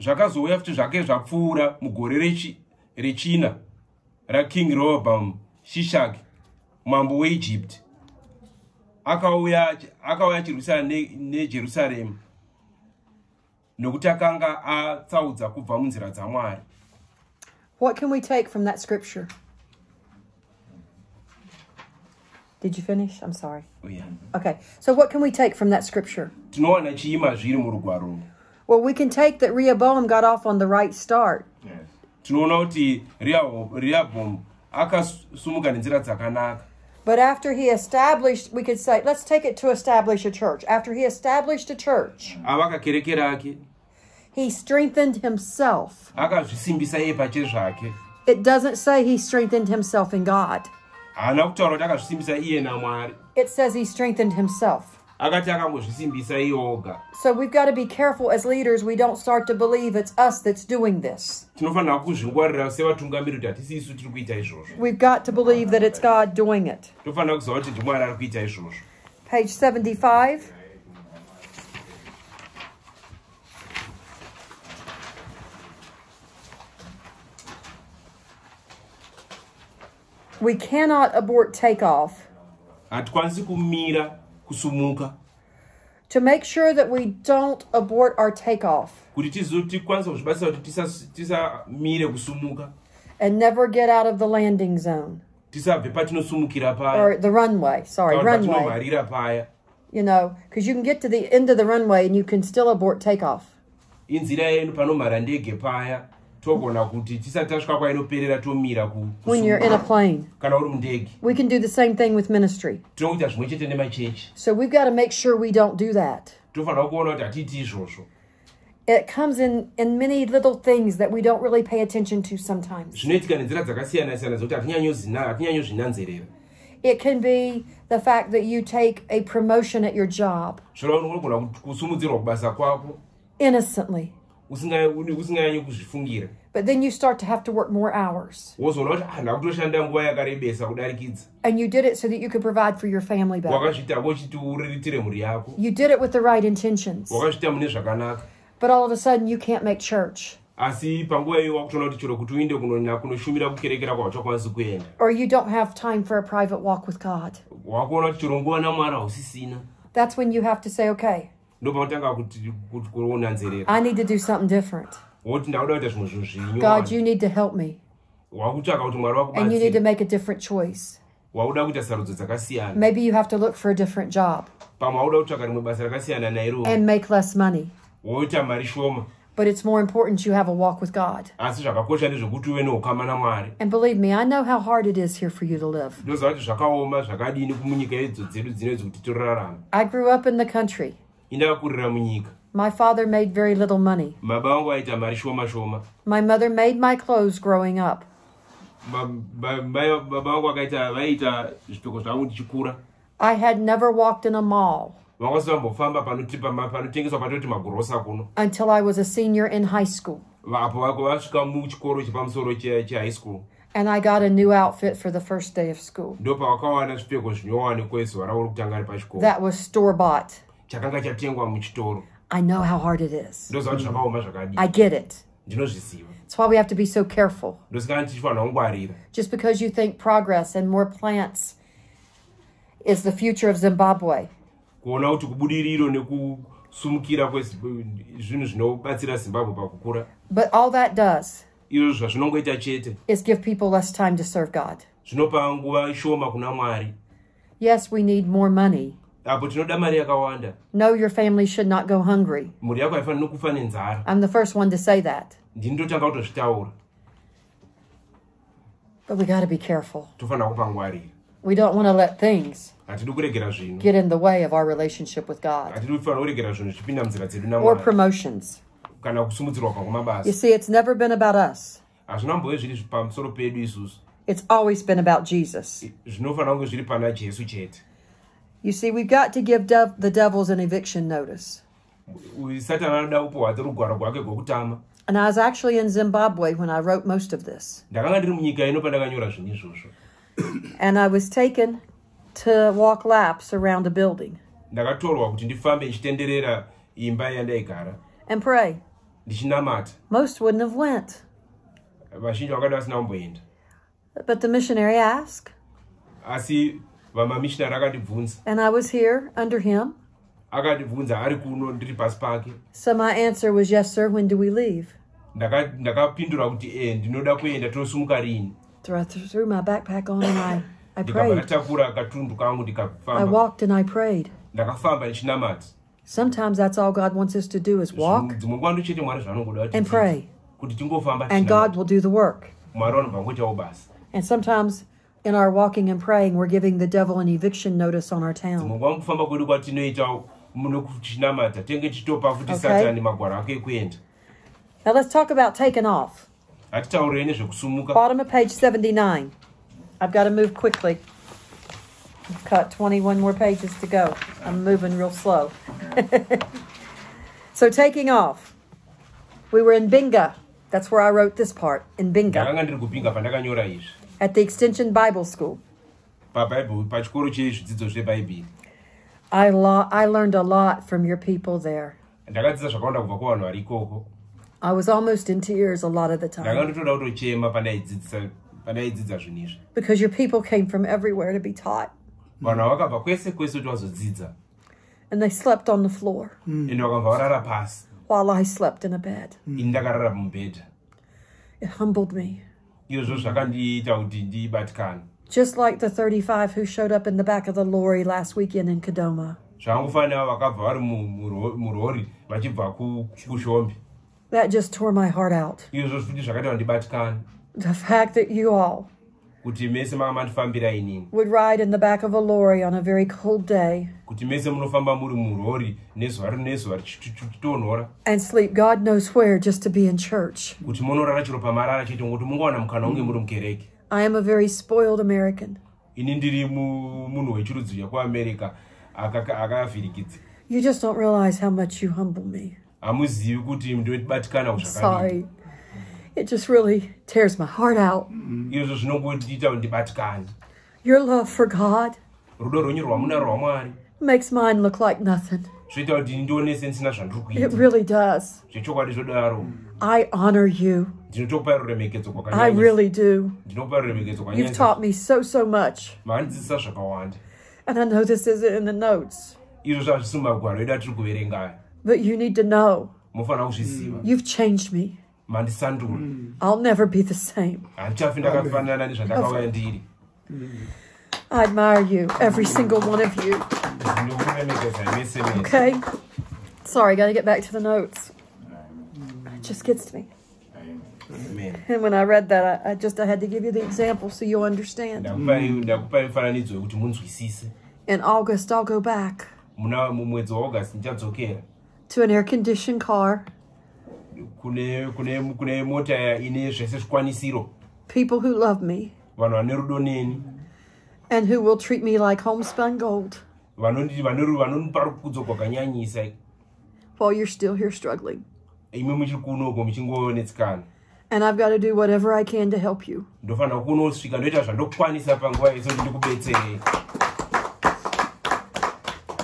zvakazouya futi zvake zvapfuura mugore rechina raking mambo weijipti akauya akauya achirwisana ne- nejerusarema nokuti akanga atsaudza kubva munzira dzamwari What can we take from that scripture? Did you finish? I'm sorry. Oh, Uya. Okay. So, what can we take from that scripture? tinowana chiima zviri murugwaro Well, we can take that Rehoboam got off on the right start. Yes. tinoona kuti Rehobo- akasumuka nenzira dzakanaka But after he established, we could say, let's take it to establish a church. After he established a church, avaka kereke rake he strengthened himself. akazvisimbisa iye pache It doesn't say he strengthened himself in God, haana kutaura kuti akazvisimbisa iye namwari it says he strengthened himself. Akati akangozvisimbisa oga So we've got to be careful as leaders, we don't start to believe it's us that's doing this. tinofanira kuzvingwarira sevatungamiri kuti hatisi isu tiri kuita izvozvo We've got to believe that it's God doing it. tofanira kuziva kuti ndimwari ari kuita izvozvo Page 75. We cannot abort takeoff hatikwanisi kumira kusumuka. To make sure that we don't abort our takeoff. Kuti tizo tikwanisa kuzvibatsira kuti tisa- tisamire kusumuka. And never get out of the landing zone. Tisabve patinosumukira or the runway. Sorry, runway. You know, because you can get to the end of the runway and you can still abort takeoff. inzira yedu panomhara ndege paya togona kuti tisati tasvika kwainoperera tomira When you're in a plane, kana uri mundege. We can do the same thing with ministry. zvimwe chete nemachechi. So we've got to make sure we don't do that. tofanira kuona kuti hatiiti izvozvo. It comes in in many little things that we don't really pay attention to sometimes. zvinoitika nenzira dzakasiyana-siyana dzokuti hatinyanyozvinanzerera It can be the fact that you take a promotion at your job. Zvora unogona kut- kusumudzirwa kubasa kwako. Innocently, usinga- usinganyanyi kuzvifungira but then you start to have to work more hours. wozoona kuti "Ah, ndakutoshanda nguva yakarebesa kudarikidza And you did it so that you could provide for your family better. wakazviita vochiti uriritire mhuri yako You did it with the right intentions. wakazviita mune zvakanaka But all of a sudden, you can't make church. asi panguva iyo wakutoona kuti chero kuti uinde kunoshumira kukerekera kwauchakwanisi kuenda Or you don't have time for a private walk with God. wakuona kuti chero nguva namwari hausisina That's when you have to say, okay, ndopautanga kuti kuti kuonanzerera I need to do something different. woti ndakuda kuita zvimwe zvinhu God, you need to help me. wakutsvaka kuti mwari And you need to make a different choice. wakuda kuita sarudzo dzakasiyana Maybe you have to look for a different job pamwe wakuda kutsvaka rimwe basa rakasiyana nairo and make less money. woita mari shoma But it's more important you have a walk with God. asi zvakakosha ndezvekuti uve neukama namwari And believe me, I know how hard it is here for you to live. ndoziva kuti zvakaoma zvakadini kumunyika idzo dzedu dzinedzi kuti torarama I grew up in the country. My father made very little money. baba vangu aita mari shoma shoma My mother made my clothes growing up. I had never walked in a mall vakasi vambofamba panoti pama- panotengeswa patoti magurosa kuno until I was a senior in high school. apo vako vasvika muchikoro chepamusoro che- chehigh school And I got a new outfit for the first day of school. ndo pavakawana zvipfeko zvinyowani kwezuva ravo rokutanga ari pachikoro That was store bought. Chakanga chatengwa muchitoro. I know how hard it is. ndoziva kuti zvakaoma zvakadii? I get it. ndinozviziva That's why we have to be so careful. ndosika tichifanira kungwarira Just because you think progress and more plants is the future of Zimbabwe, kuona kuti kubudiriro nekusumukira kwezvinhu zvinobatsira zimbabwe pakukura. But all that does izvozvo zvazvinongoita chete. is give people less time to serve God. zvinopa nguva shoma kuna mwari. Yes, we need more money, Ah, apo tinoda mari yakawanda No, your family should not go hungry. mhuri yako haifaniri kufa nenzara I'm the first one to say that. ndini ndotanga kutozvitaura. But we got to be careful. tofanira kupangwarira We don't want to let things hatidi kuregera zvinhu get in the way of our relationship with God. Hatidi kufanira kuregera zvinhu zvipinda munzira dzedu or promotions. kana kusimudzirwa kwa You see, it's never been about us, hazvinambove zviri pamusoro pedu isusu. It's always been about Jesus. You see, we've got to give dev- the devils an eviction notice. Uyu satani anoda kupiwa hati rugwaro rwake rwokutama And I was actually in Zimbabwe when I wrote most of this. ndakanga ndiri munyika ino pandakanyora zvinhu izvozvo And I was taken to walk laps around a building ndakatorwa kuti ndifambe ndichitenderera imba yandaigara and pray. Most wouldn't have went. vazhinji vakada vasina kumboenda But the missionary asked, akandibvunza and I was here under him. akandibvunza ari kuno ndiri pasi pake So my answer was, Yes, sir. When do we leave? Ndakapindura kuti e ndinoda kuenda tosumuka rini So I threw my backpack on and I, I prayed. ndatakura katundu kangu I walked and I prayed. Sometimes that's all God wants us to do is walk dzimwe nguva ndochete mwari zvaanongoda kuti and pray, and God will do the work. mwari vanobva ngoitawo basa And sometimes in our walking and praying, we're giving the devil an eviction notice on our town. dzimwe nguva mukufamba kwedu kwatinoita muno kuchinamata tenge tichitopa futi Okay. satani magwaro ake ekuenda Now let's talk about taking off. Bottom of page 79. I've got to move quickly. I've got 21 more pages to go. I'm moving real slow. so taking off. We were in Binga. That's where I wrote this part, in Binga, ndakanga ndiri kupinga pandakanyora izvi at the Extension Bible School. pabhaibheri pachikoro chezvidzidzo zvebhaibheri I, lo- I learned a lot from your people there. ndakadzidza zvakawanda kubva kuvanhu vari ikoko I was almost in tears a lot of the time ndakandotoda kutochema pandaidzidzisa pandaidzidza zvinhu izvi because your people came from everywhere to be taught. vanhu ava vakabva kwese kwese kuti vazodzidza And they slept on the floor mm. ende vakabva varara pasi while I slept in a bed. ini ndakarara mubhedha It humbled me. Izvozvo zvakandiita kuti ndibatikane Just like the 35 who showed up in the back of the lorry last weekend in Kadoma. zvangofanira vakabva vari mu- muro- murori vachibva ku- kushombe That just tore my heart out. izvozvo futi zvakaita kuti ndibatikane The fact that you all kuti mese manga mandifambira inini would ride in the back of a lorry on a very cold day kuti mese munofamba muri murori nezuva nezuva richitonhora and sleep God knows where just to be in church. kuti munorara chiro pamarara chete ngokuti mungawana mukana unge muri mukereke I am a very spoiled American. ini ndiri mu- munhu wechirudzi rwekuamerica akaka- akavhirikidza You just don't realize how much you humble me. hamuzivi kuti Sorry. It just really tears my heart out. izvo zvinongoita kuti ndibatikane Your love for God rudo rwenyu rwamunaro rwamwari makes mine look like nothing. zvoita kuti ndionese ndisina zvandiri It really does. I honor you. I really do. You've taught me so, so much. And I know this isn't in the notes, izvo zvazvisi mumagwaro edu atiri kuverengayo but you need to know you've changed me. Mandisandura mm. I'll never be the same. handichafi ndakafanana nezvandakauya ndiri I admire you, every single one of you. ndinokuremekedza mese mese Okay? Sorry, gotta get back to the notes. It just gets to me. Amen. And when I read that, I, I just I had to give you the example so you'll understand. ndakupai mm. ndakupai mufananidzo wekuti munzwisise In August, I'll go back muna mumwedzi waaugust ndichadzokera to an air conditioned car, kune kune kune mota ine zvese zvikwanisiro people who love me, vanhu vane rudo neni and who will treat me like homespun gold vanondi- vane ru- vanonipa rukudzo kwakanyanyisa while you're still here struggling. imi muchiri muchingonetsikana And I've got to do whatever I can to help you. ndofanira kunosvika ndoita zvandokwanisa panguva yese kuti ndikubetserei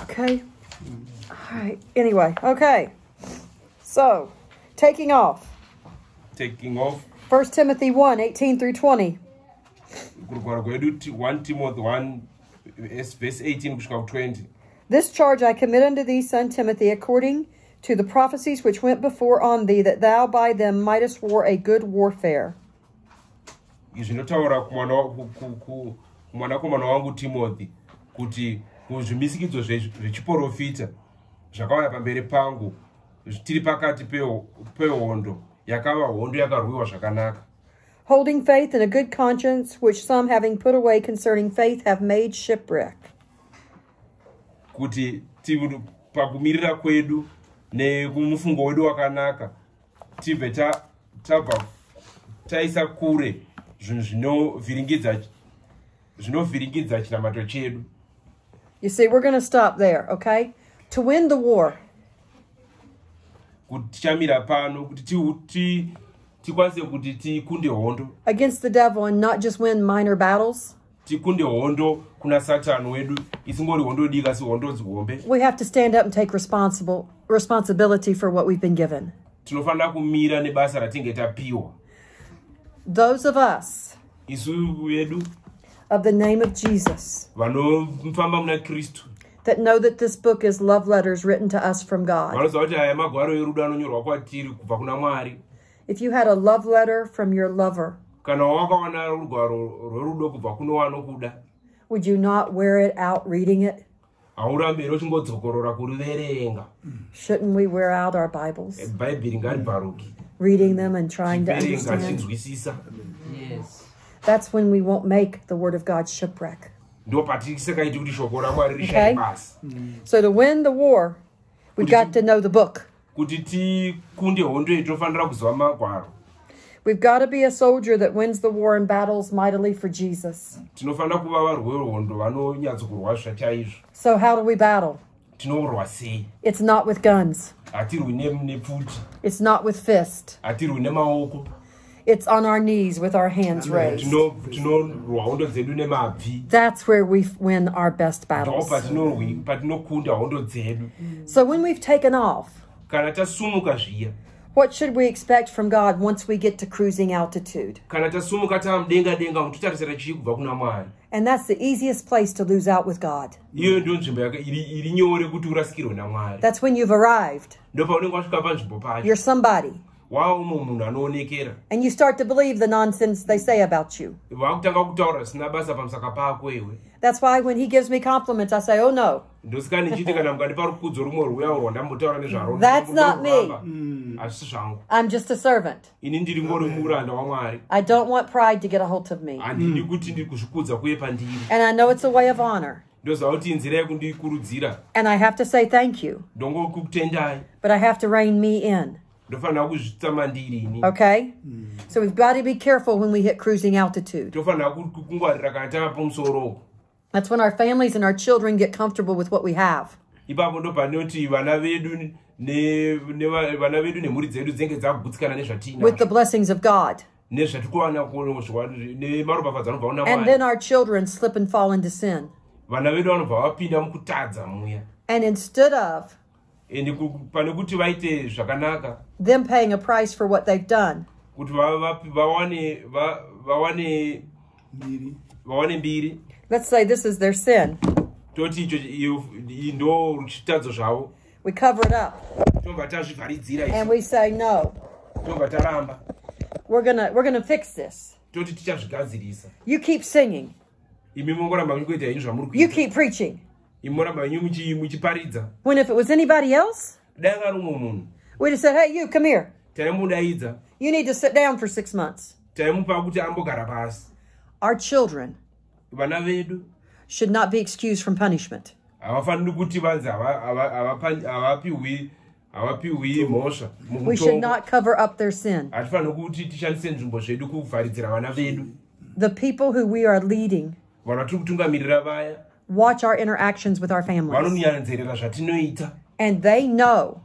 Okay? All right. Anyway, okay. So, taking off. taking off 1 Timothy 1 18 through 20. kurugwaro kwedu ti- 1 timothy 1 verse verse 18 kusvika ku20 This charge I commit unto thee, son Timothy, according to the prophecies which went before on thee, that thou by them mightest war a good warfare. zvinotaura kumwana wa- ku- ku- ku- kumwanakomana wangu timothy kuti kuzvimisikidzo zve- zvechiprofita zvakauya pamberi pangu tiri pakati pehondo yakava hondo yakarwiwa zvakanaka holding faith and a good conscience, which some, having put away concerning faith, have made shipwreck. kuti ti- pakumirira kwedu nekumufungo wedu wakanaka tibve tabva taisa kure zvinhu zvinovhiringidza zvinovhiringidza chinamato chedu You see, we're going to stop there, okay? To win the war, kuti tichamira pano kuti ti- ti- tikwanise kuti tikunde hondo. Against the devil and not just win minor battles, tikunde hondo kuna satani wedu isingori hondo diki asi hondo dzihombe. We have to stand up and take responsible responsibility for what we've been given. tinofanira kumira nebasa ratinge tapiwa. Those of us isu vedu of the name of Jesus. vanofamba muna kristu that know that this book is love letters written to us from God. vanoziva kuti aya magwaro erudo anonyorwa kwatiri kubva kuna mwari If you had a love letter from your lover, kana wakawana rugwaro rwerudo kubva kuno wanokuda would you not wear it out reading it? hauramberi uchingodzokorora kuriverenga Shouldn't we wear out our Bibles, eh, reading them and trying to understand? Yes. That's when we won't make the Word of God shipwreck. Ndo patisikaiti kuti shoko ramwari Okay. Mm. So to win the war, we've got to know the book. kuti tikunde hondo iyi tinofanira kuziva magwaro We've got to be a soldier that wins the war and battles mightily for Jesus. tinofanira kuva varwi vehondo vanonyatsokurwa zvachaizvo So how do we battle? It's not with guns. hatirwi ne- nepfuti It's not with fist. It's on our knees with our hands raised. Tino- tinorwa hondo dzedu nemabvi That's where we win our best battles. patinorwi- patinokunda hondo dzedu So when we've taken off, kana tasumuka zviya what should we expect from God once we get to cruising altitude? kana tasumuka tamudenga denga totarisira chii kubva kuna mwari And that's the easiest place to lose out with God. iyoyo ndio nzvimbo yaka- iri iri nyore kuti urasikirwe namwari That's when you've arrived. ndo paunenge wasvika panzvimbo pacho You're somebody. Wava umwe munhu anoonekera And you start to believe the nonsense they say about you. vakutanga kutaura zvisina basa pamusaka pako iwe That's why when he gives me compliments, I say, oh no, ndosika ndichiti kana mukandipa rukudzo rumwe rwuya rwandambotaura nezvaro mm. That's not me. Mm. I'm just a servant. ini ndiri ngori muranda wamwari I don't want pride to get a hold of me. handidi mm. kuti ndiri kuzvikudza kuye pandiri And I know it's a way of honor. ndoziva kuti inzira yekundikurudzira And I have to say thank you. ndongokutendai But I have to rein me in. Ndofanira kuzvitsa Okay? Mm. So we've got to be careful when we hit cruising altitude. That's when our families and our children get comfortable with what we have. ipapo ndo panoti vana vedu ne- neva- vana vedu nemhuri dzedu dzinenge dzagutsikana with the blessings of God. nezvatikuwana nemaropafadza anobva kuna And then our children slip and fall into sin. vana vedu vanobva vapinda mukutadza muya And instead of ende pane kuti vaite zvakanaka. Them paying a price for what they've done, kuti va- va- vawane vawane mbiri. vawane mbiri. Let's say this is their sin. toti icho iyo- iyi ndo chitadzo zvavo. We cover it up. Tobva tazvivharidzira and we say, no, tobva taramba. We're gonna we're gonna fix this. toti tichazvigadzirisa. You keep singing. imi mongoramba muchikuita inyu zvamuri You keep preaching. Imi moramba inyu muchi- muchiparidza. When if it was anybody else, dai vari umwe munhu. We'd have said, hey, you, come here. You need to sit down for six months. taimupa kuti ambogara pasi. Our children should not be excused from punishment. We should not cover up their sin. hatifaniri kuti tishandise nzvimbo zvedu kuvharidzira vana vedu. The people who we are leading vanhu vatiri kutungamirira vaya watch our interactions with our families. And they know.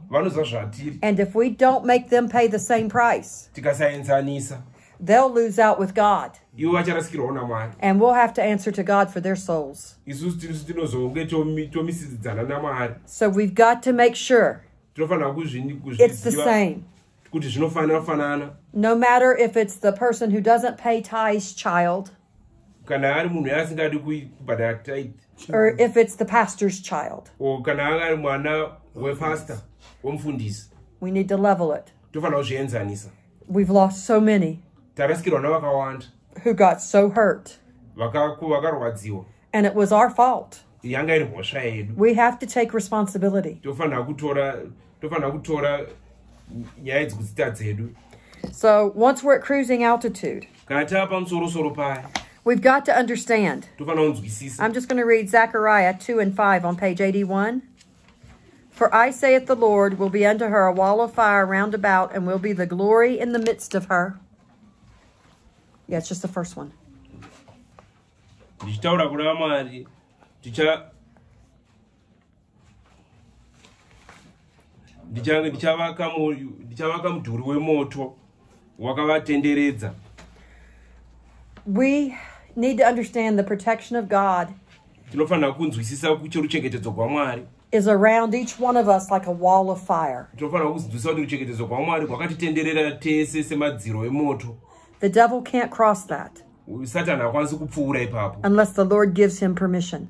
And if we don't make them pay the same price, they'll lose out with God. ivo vacharasikirwawo namwari And we'll have to answer to God for their souls. isusu tirisu tinozonge tomi- tomisidzidzana namwari So we've got to make sure it's the same. kuti zvinofanira kufanana No matter if it's the person who doesn't pay tithes child or if it's the pastor's child. o kana anga ari mwana wepasta womufundisi We need to level it. We've lost so many who got so hurt. And it was our fault. yanga iri mhosva yedu We have to take responsibility. tofanira kutora tofanira kutora nyaya idzi kudzita dzedu So once we're at cruising altitude, kana tava pamusorosoro paya we've got to understand. I'm just going to read Zechariah 2 and 5 on page 81. For I, saith the Lord, will be unto her a wall of fire round about, and will be the glory in the midst of her. Yeah, it's just the first one. ndichitaura kuna mwari ticha ndicha- ndichavaka mu- ndichavaka mudhuri wemoto wakavatenderedza We need to understand the protection of God tinofanira kunzwisisa cheruchengetedzo kwamwari. is around each one of us like a wall of fire. tinofanira kunzwisisa kuti ruchengetedzo kwamwari rwakatitenderera tese semadziro emoto. The devil can't cross that satani hakwanisi kupfuura ipapo. unless the Lord gives him permission.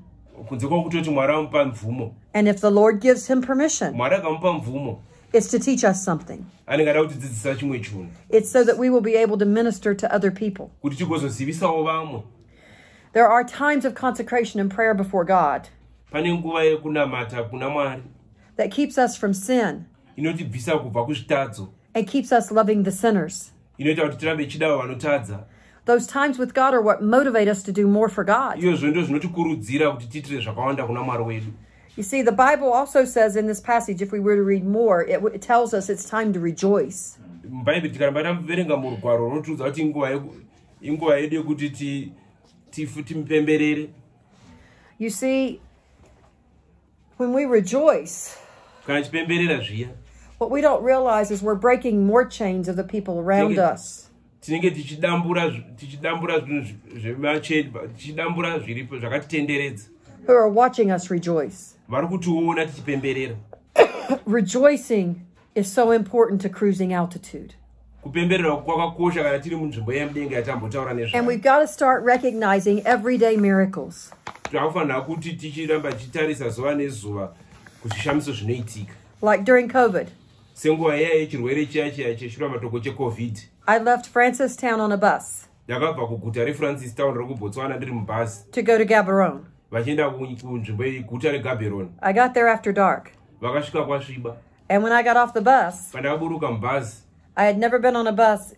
kunze kwokutoti mwari amupa mvumo. And if the Lord gives him permission, mwari akamupa mvumo it's to teach us something. anenge ada kutidzidzisa chimwe chinhu It's so that we will be able to minister to other people. kuti tigozozivisawo vamwe There are times of consecration and prayer before God pane nguva yekunamata kuna mwari that keeps us from sin and keeps us loving the sinners. inoita kuti tirambe chidavo vanotadza Those times with God are what motivate us to do more for God. Iyozvo ndo zvinotikurudzira kuti tiitire zvakawanda kuna mwari wedu You see, the Bible also says in this passage, if we were to read more, it, it tells us it's time to rejoice. mubhaibheri tikaramba tamuverenga murugwaro runotiudza kuti inguva yeku- inguva yedu yekuti ti- tifu- timupemberere You see, when we rejoice, kana chipemberera zviya what we don't realize is we're breaking more chains of the people around us. tinenge tichidambura tichidambura zvinhu zv- tichidambura zviripo zvakatitenderedza who are watching us rejoice. Vari kutiona tichipemberera Rejoicing is so important to cruising altitude. kupemberera kwakakosha kana tiri munzvimbo yemudenga yatambotaura And nezvayo we've got to start recognizing everyday miracles. taakufanira kuti tichiramba tichitarisa zuva nezuva kuzvishamiso zvinoitika. Like during COVID, senguva iya yechirwere chiya chiya cheshuramatoko checovid. I left Francistown on a bus. Ndakabva kuguta refrancis rekubotswana ndiri mubhazi to go to Gaborone. Vachienda kunzvimbo I got there after dark. vakasvika kwasviba And when I got off the bus, pandakaburuka mubhazi I had never been on a bus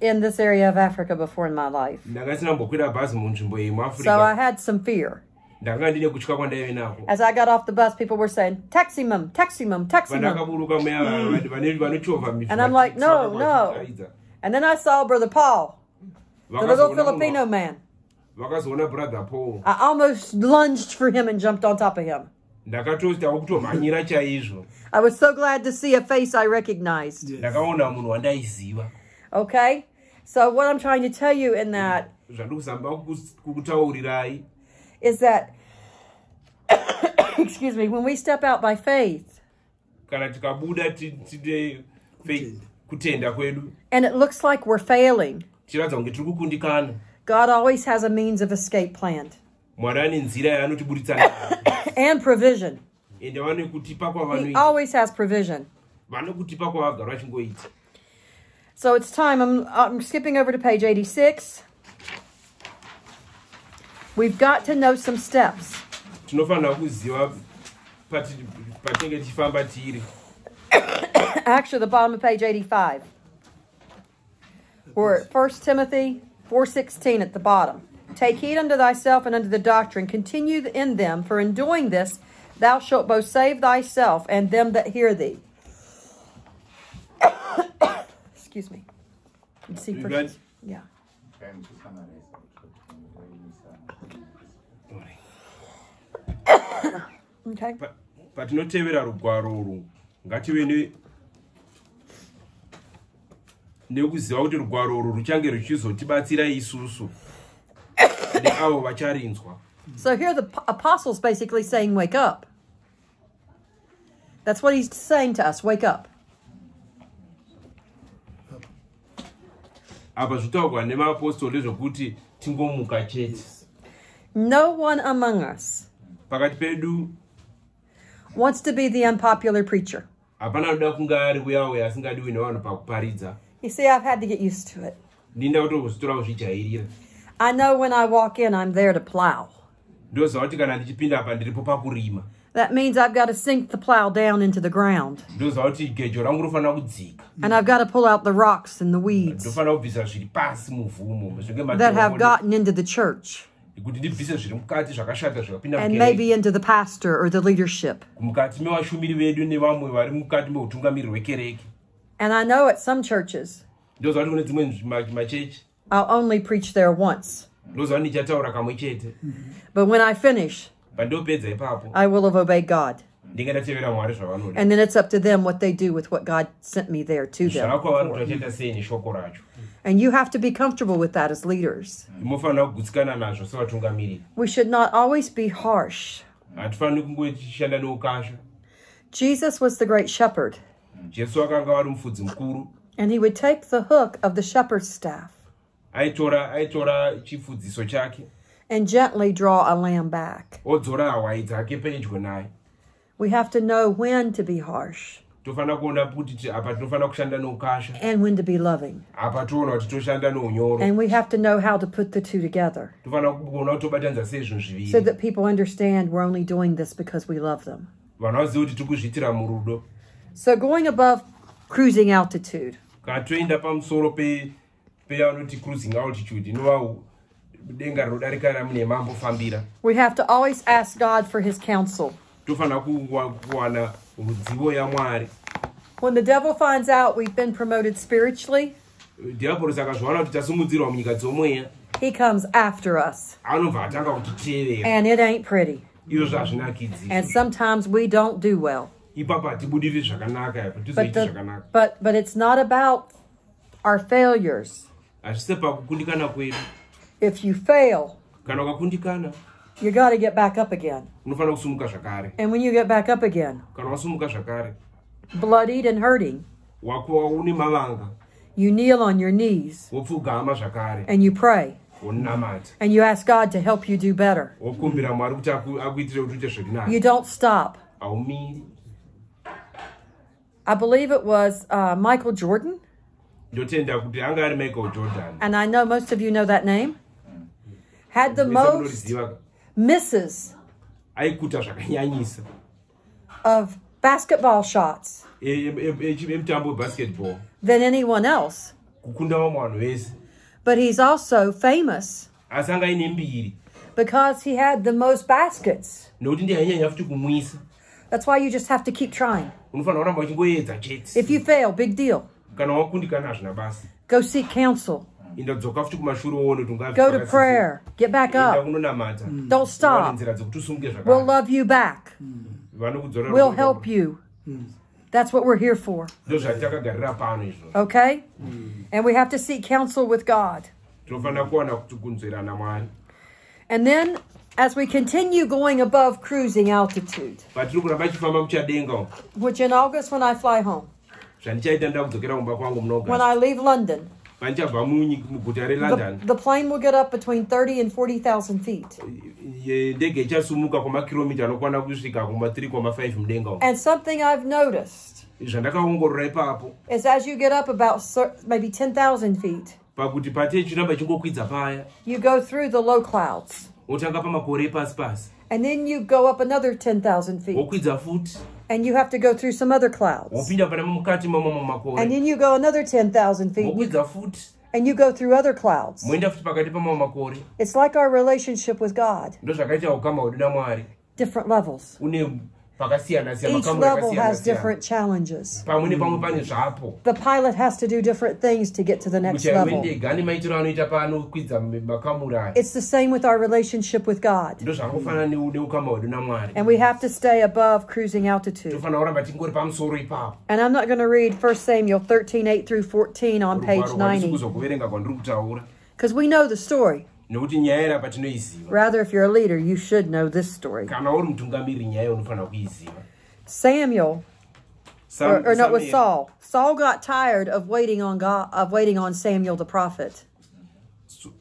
in this area of Africa before in my life. bhazi munzvimbo iyi So I had some fear. ndanga ndine kutya kwandaive nako As I got off the bus, people were saying, pandakaburuka muya mm. vane- vane- vanochovha And I'm like, no, no. And then I saw Brother Paul, the little Filipino man. Vakazoona brother paul. I almost lunged for him and jumped on top of him. ndakatotava kutomhanyira chaizvo. I was so glad to see a face I recognized. ndakaona munhu wandaiziva Okay? So, what I'm trying to tell you in that zvandikusamba kukutaurirai. is that, excuse me, when we step out by faith kana tikabuda tine kutenda. kwedu. and it looks like we're failing, tichiratidza kunge tiri kukundikana God always has a means of escape planned mwari ane nzira yaanotiburitsa nayo and provision. ende vane kutipa He always has provision. vane kutipa kwavagara vachingoita So it's time. I'm, I'm skipping over to page 86. We've got to know some steps. tinofanira kuziva pati- patinenge tichifamba tiri Actually, the bottom of page 85. We're at 1 Timothy 4.16 at the bottom. Take heed unto thyself and unto the doctrine. Continue in them, for in doing this thou shalt both save thyself and them that hear thee. Excuse me. You see, You got- yeah. Okay. Rugwaro urwu ngative ne- nekuziva kuti rugwaro urwu ruchange ruchizotibatsira isusu neavo vacharinzwa So here the apostles basically saying, "Wake up." That's what he's saying to us. Wake up. apa zvitaurwa nemaapostoli zvokuti tingomuka chete No one among us pakati pedu wants to be the unpopular preacher. hapana anoda kunge ari asingadiwi nevanhu pakuparidza You see, I've had to get used to it. ndinda kutozvitora kuzvijairira I know when I walk in, I'm there to plow. ndoziva kuti kana ndichipinda apa ndiripo pakurima That means I've got to sink the plow down into the ground. ndoziva kuti gejo rangu rofanira kudzika And I've got to pull out the rocks and the weeds ndofanira kubvisa zviri pasi muvhumo zvinge that have gotten into the church kuti ndibvise zviri mukati zvakashata zvikapinda and maybe into the pastor or the leadership. Mukati mevashumiri vedu nevamwe vari mukati meutungamiri hwekereke And I know at some churches, ndoziva kuti kune dzimwe nzvi- ma- machechi I'll only preach there once. ndoziva kuti ndichataura kamwe chete But when I finish, I will have obeyed God. ndinge ndatevera mwari zvavanoda And then it's up to them what they do with what God sent me there to them. zvakwavari kuti vachaita sei neshoko racho And you have to be comfortable with that as leaders. munofanira kugutsikana nazvo sevatungamiriri We should not always be harsh. hatifaniri kungoshanda neukasha Jesus was the great shepherd, jesu akanga vari mufudzi mukuru. And he would take the hook of the shepherd's staff aitora aitora chifudziso chake. and gently draw a lamb back. odzora hawai dzake pedyo naye. We have to know when to be harsh tofanira kuona kuti apa tinofanira kushanda neukasha. and when to be loving. apa toona kuti toshanda neunyoro. And we have to know how to put the two together tofanira kuona kuti tobatanidza sei zvinhu so that people understand we're only doing this because we love them. vanhu vazive kuti tiri kuzviitira murudo So, going above cruising altitude, kana toenda pamusoro pe peyavanoti cruising altitude inova denga rinodarika ramune mambofambira we have to always ask God for his counsel. tofanira kuwana yamwari When the devil finds out we've been promoted spiritually, dhiabhorosi akazvaona kuti tasimudzirwa munyika dzomweya he comes after us. anobva atanga kutitevera And it ain't pretty. hazvinakidzi And sometimes we don't do well. Ipapo hatibudiri zvakanaka yapo But, tizoiti the, zvakanaka but, but it's not about our failures. hazvise pakukundikana kwedu If you fail, kana ukakundikana you got to get back up again. unofanira kusumuka zvakare And when you get back up again, kana wasumuka zvakare bloodied and hurting, wakuwa une mavanga you kneel on your knees wopfugama zvakare and you pray and you ask God to help you do better. wokumbira mwari kuti aku- akuitire kuti uite zviri You don't stop. I believe it was uh, Michael Jordan, ndotenda kuti anga ari michael jordan. And I know most of you know that name, had the most misses of basketball shots echi- emutambo webasketball than anyone else. kukunda vamwe vanhu vese But he's also famous asi anga aine mbiri. because he had the most baskets. Nokuti ndiye ainyanya futi kumwisa That's why you just have to keep trying. unofanira kuramba uchingoedza chete If you fail, big deal. kana wakundikana hazvina basi Go seek counsel. indadzoka futi kumashure uone kuti ungavi Go to prayer. Get back up. kunonamata Don't stop. nzira dzekuti usumuke We'll love you back. vanokudzorera We'll help you. That's what we're here for. Okay? And we have to seek counsel with God. tinofanira kuwana kuti kunzwerana mwari And then as we continue going above cruising altitude, patiri kuramba ichifamba muchadenga umu which in August when I fly home, zvandichaita nda kudzokera kumba kwangu when I leave London, pandichabva munyi- muguta the, the plane will get up between 30 and 40,000 feet. ye- ndege ichasumuka kwamakiromita anokwana kusvika kuma3,5 mudenga umu And something I've noticed is as you get up about maybe 10,000 feet, pakuti pate chiramba chingokwidza paya. you go through the low clouds. Wotanga pamakore epasi pasi And then you go up another 10,000 feet. And you have to go through some other clouds. wopinda pane mukati mamo And then you go another 10,000 feet. And you go through other clouds. moenda futi pakati pamamwe makore It's like our relationship with God, ndo zvakaita ukama hwedu namwari different levels. Une pakasiyana siyana Each level has different challenges. pamwe nepamwe pane zvapo The pilot has to do different things to get to the next level. wendege ane maitiro anoita paanokwidza makamuri aya It's the same with our relationship with God. ndo zvangofanana neu- neukama hwedu namwari And we have to stay above cruising altitude. tofanira kuramba tingori pamusoro ipapo And I'm not going to read 1 Samuel 13 8 through 14 on page 90 kuzokuverenga kwandiri kutaura because we know the story. Nekuti nyaya iri apa tinoiziva Rather, if you're a leader, you should know this story. kana uri mutungamiri nyaya unofanira kuiziva Samuel, Sam- or, or no, it was Saul. Saul got tired of waiting on God, of waiting on Samuel the prophet.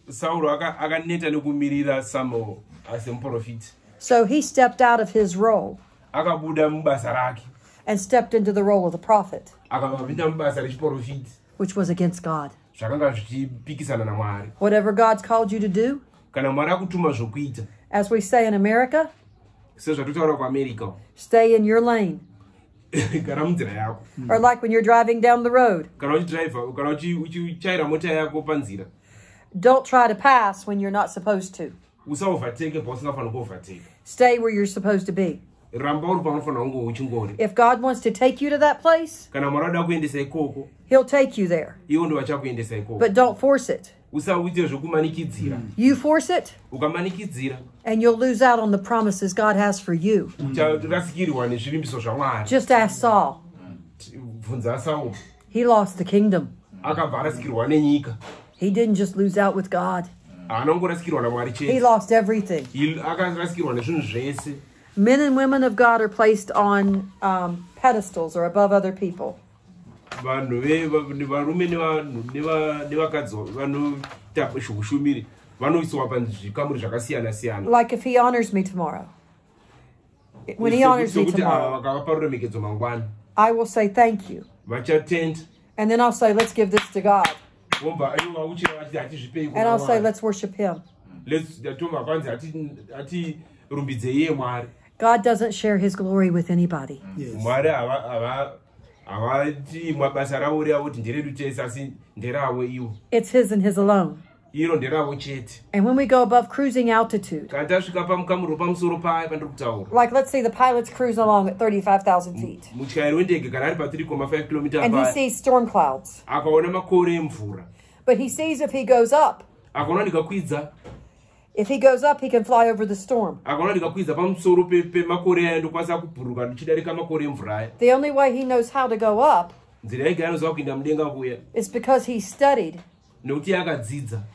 sauro aka- akaneta nekumirira samuel asemuprofiti So he stepped out of his role akabuda mubasa rake and stepped into the role of the prophet, akapinda mubasa rechiprofiti which was against God. Zvakanga zvichipikisana namwari Whatever God's called you to do, kana mwari akutuma zvokuita As we say in America, sezvatotaura kuamerica stay in your lane. gara munzira yako. Or like when you're driving down the road, kana uchidhiraivha kana uchichaira mota yako panzira don't try to pass when you're not supposed to. usaovhateke pausingafanira kuovhateka Stay where you're supposed to be. Ramba uri paunofanira kunge uchingori If God wants to take you to that place, kana mwari ada kuendesa ikoko He'll take you there. ivo ndo vachakuendesa ikoko But don't force it. Mm. You force it, and you'll lose out on the promises God has for you. Mm. zvamwari Just ask Saul. He lost the kingdom. akabva arasikirwa nenyika He didn't just lose out with God, haana kungorasikirwa namwari he lost everything. Il- akarasikirwa nezvinhu zvese Men and women of God are placed on um, pedestals or above other people. vanhu ve- va- ne- varume nevanhu neva- nevakadzi vanoita ushumiri vanoiswa pazvikamuri zvakasiyana siyana Like if he honors me tomorrow. When he honors me tomorrow, vakavapa ruremekedzo mangwana I will say thank you. vachatenda And then I'll say, let's give this to God. vobva iva uchira vachiti hatizvipei And I'll say, let's worship him. tomba kwanzi hatirumbidzei iye mwari God doesn't share his glory with anybody. Yes. It's his and his alone. iro nderavo chete And when we go above cruising altitude, kana tasvika pamukamuri pamusoro paya pandiri kutaura like let's say the pilot's cruise along at 35,000 feet, mutyairi wendege kana ari pa 3,5 kilomita and he sees storm clouds. akaona makore emvura But he sees if he goes up, akaona ndikakwidza if he goes up, he can fly over the storm. akaona ndikakwidza pamusoro pe- pemakore aya ndokwanisa kubhuruka ndichidarika makore emvura aya. The only way he knows how to go up nzira yege anoziva kuinda mudenga kuya is because he studied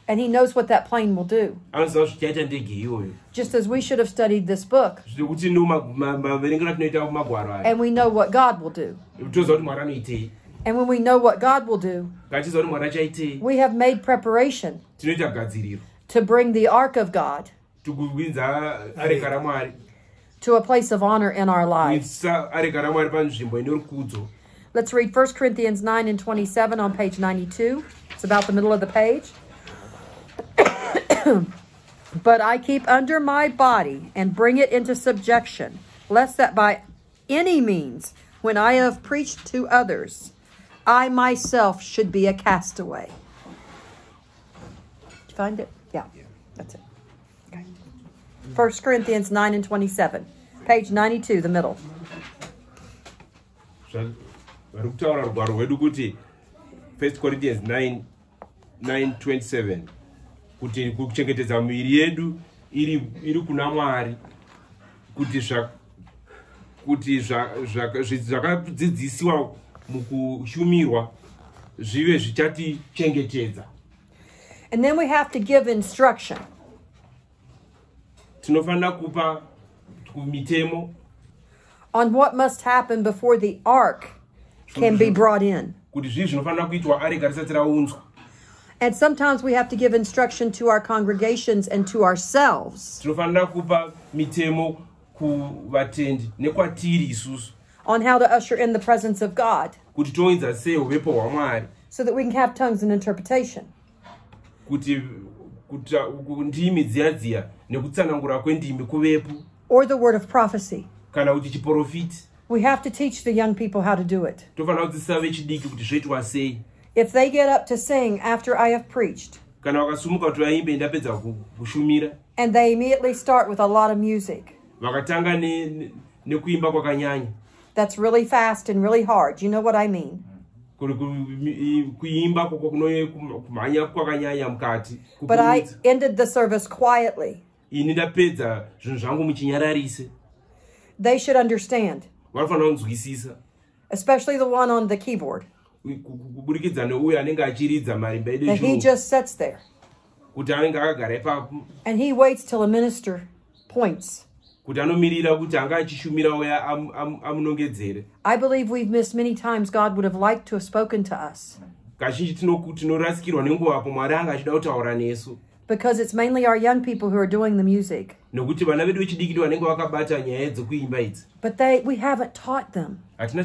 and he knows what that plane will do. anoziva zvichaita ndege iyoyo. Just as we should have studied this book. Zvekuti maverengero atinoita kumagwaro aya. And we know what God will do. toziva kuti mwari anoitei And when we know what God will do, ngatiziva kuti mwari achaitei we have made preparation to bring the ark of God tikuwidza areka ramwari to a place of honor in our lives. kuisa areka ramwari panzvimbo ine rukudzo Let's read 1 Corinthians 9 and 27 on page 92. It's about the middle of the page. but I keep under my body and bring it into subjection, lest that by any means, when I have preached to others, I myself should be a castaway. Did you find it? That's it. Okay. 1 Corinthians 9 and 27, page 92, the middle. Vari kutaura rugwaro rwedu kuti 1 corinthians 9 927 kuti kuchengetedza miviri yedu iri, kuna mwari kuti kuti zvakadzidzisiwa mukushumirwa zvive zvichatichengetedza And then we have to give instruction. tinofanira kupa mitemo on what must happen before the ark can be brought in. kuti zvii zvinofanira kuitwa areka risati raunzwa And sometimes we have to give instruction to our congregations and to ourselves tinofanira kupa mitemo kuvatendi nekwatiri isusu on how to usher in the presence of God kuti toinza sei so that we can have tongues and interpretation. Kuti ndimi dziya dziya nekutsanangura kwendimi kuvepo Or the word of prophecy. kana kuti chiprofiti We have to teach the young people how to do it. tofanira kudzidzisa vechidiki kuti zvoitwa sei If they get up to sing after I have preached, kana vakasumuka kuti vaimbe ndapedza kushumira and they immediately start with a lot of music vakatanga ne- ne- nekuimba kwakanyanya that's really fast and really hard. You know what I mean? Kuri kuimba koko kuno kumhanya kwakanyanya mukati But I ended the service quietly. ini ndapedza zvinhu zvangu muchinyararise They should understand, vanofanira kunzwisisa. Especially the one on the keyboard, ku- ku- kuburikidza neuyo anenge achiridza marimba edu he just sits there. Kuti anenge akagara ipapo and he waits till a minister points. Kuti anomirira kuti anga achishumira uya am- am- amunongedzere I believe we've missed many times God would have liked to have spoken to us kazhinji tinorasikirwa nenguva apo mwari anga achida kutaura nesu because it's mainly our young people who are doing the music. nekuti vana vedu vechidiki vanenge vakabata nyaya dzekuimba idzi But they we haven't taught them. hatina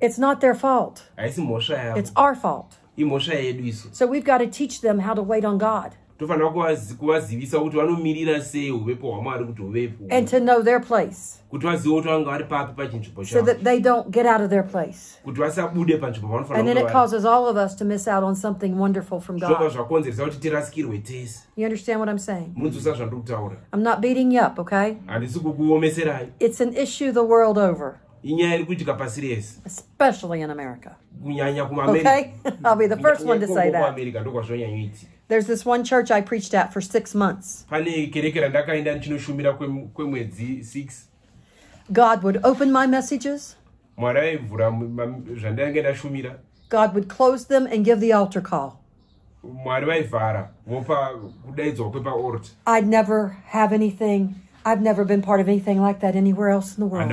It's not their fault. haisi mhosva yavo It's our fault. imhosva yedu isu So we've got to teach them how to wait on God. Tofanira kuvazi- kuvazivisa kuti vanomirira sei uvepo hwamwari kuti huvepo and to know their place kuti vazive kuti vanga vari papi pachinzvimbo so that they don't get out of their place. kuti vasabude panzvimbo And then pavanofanira it causes all of us to miss out on something wonderful from zvobva God. zvakonzeresa kuti tirasikirwe tese You understand what I'm saying? munonzwisa zvandiri kutaura I'm not beating you up, okay? handisi kukuomeserai It's an issue the world over, inyaya iri kuitika pasi rese especially in America. kunyanya Okay? I'll be the first one to say that. kuamerica ndokwazvonyanyoitika There's this one church I preached at for six months. pane kereke randakaenda ndichinoshumira kwem- kwemwedzi 6 God would open my messages, mwari aivhura mu- ma- zvandanga God would close them and give the altar call. mwari vaivhara vopa kudaidzwa kwepaort I'd never have anything, I've never been part of anything like that anywhere else in the world.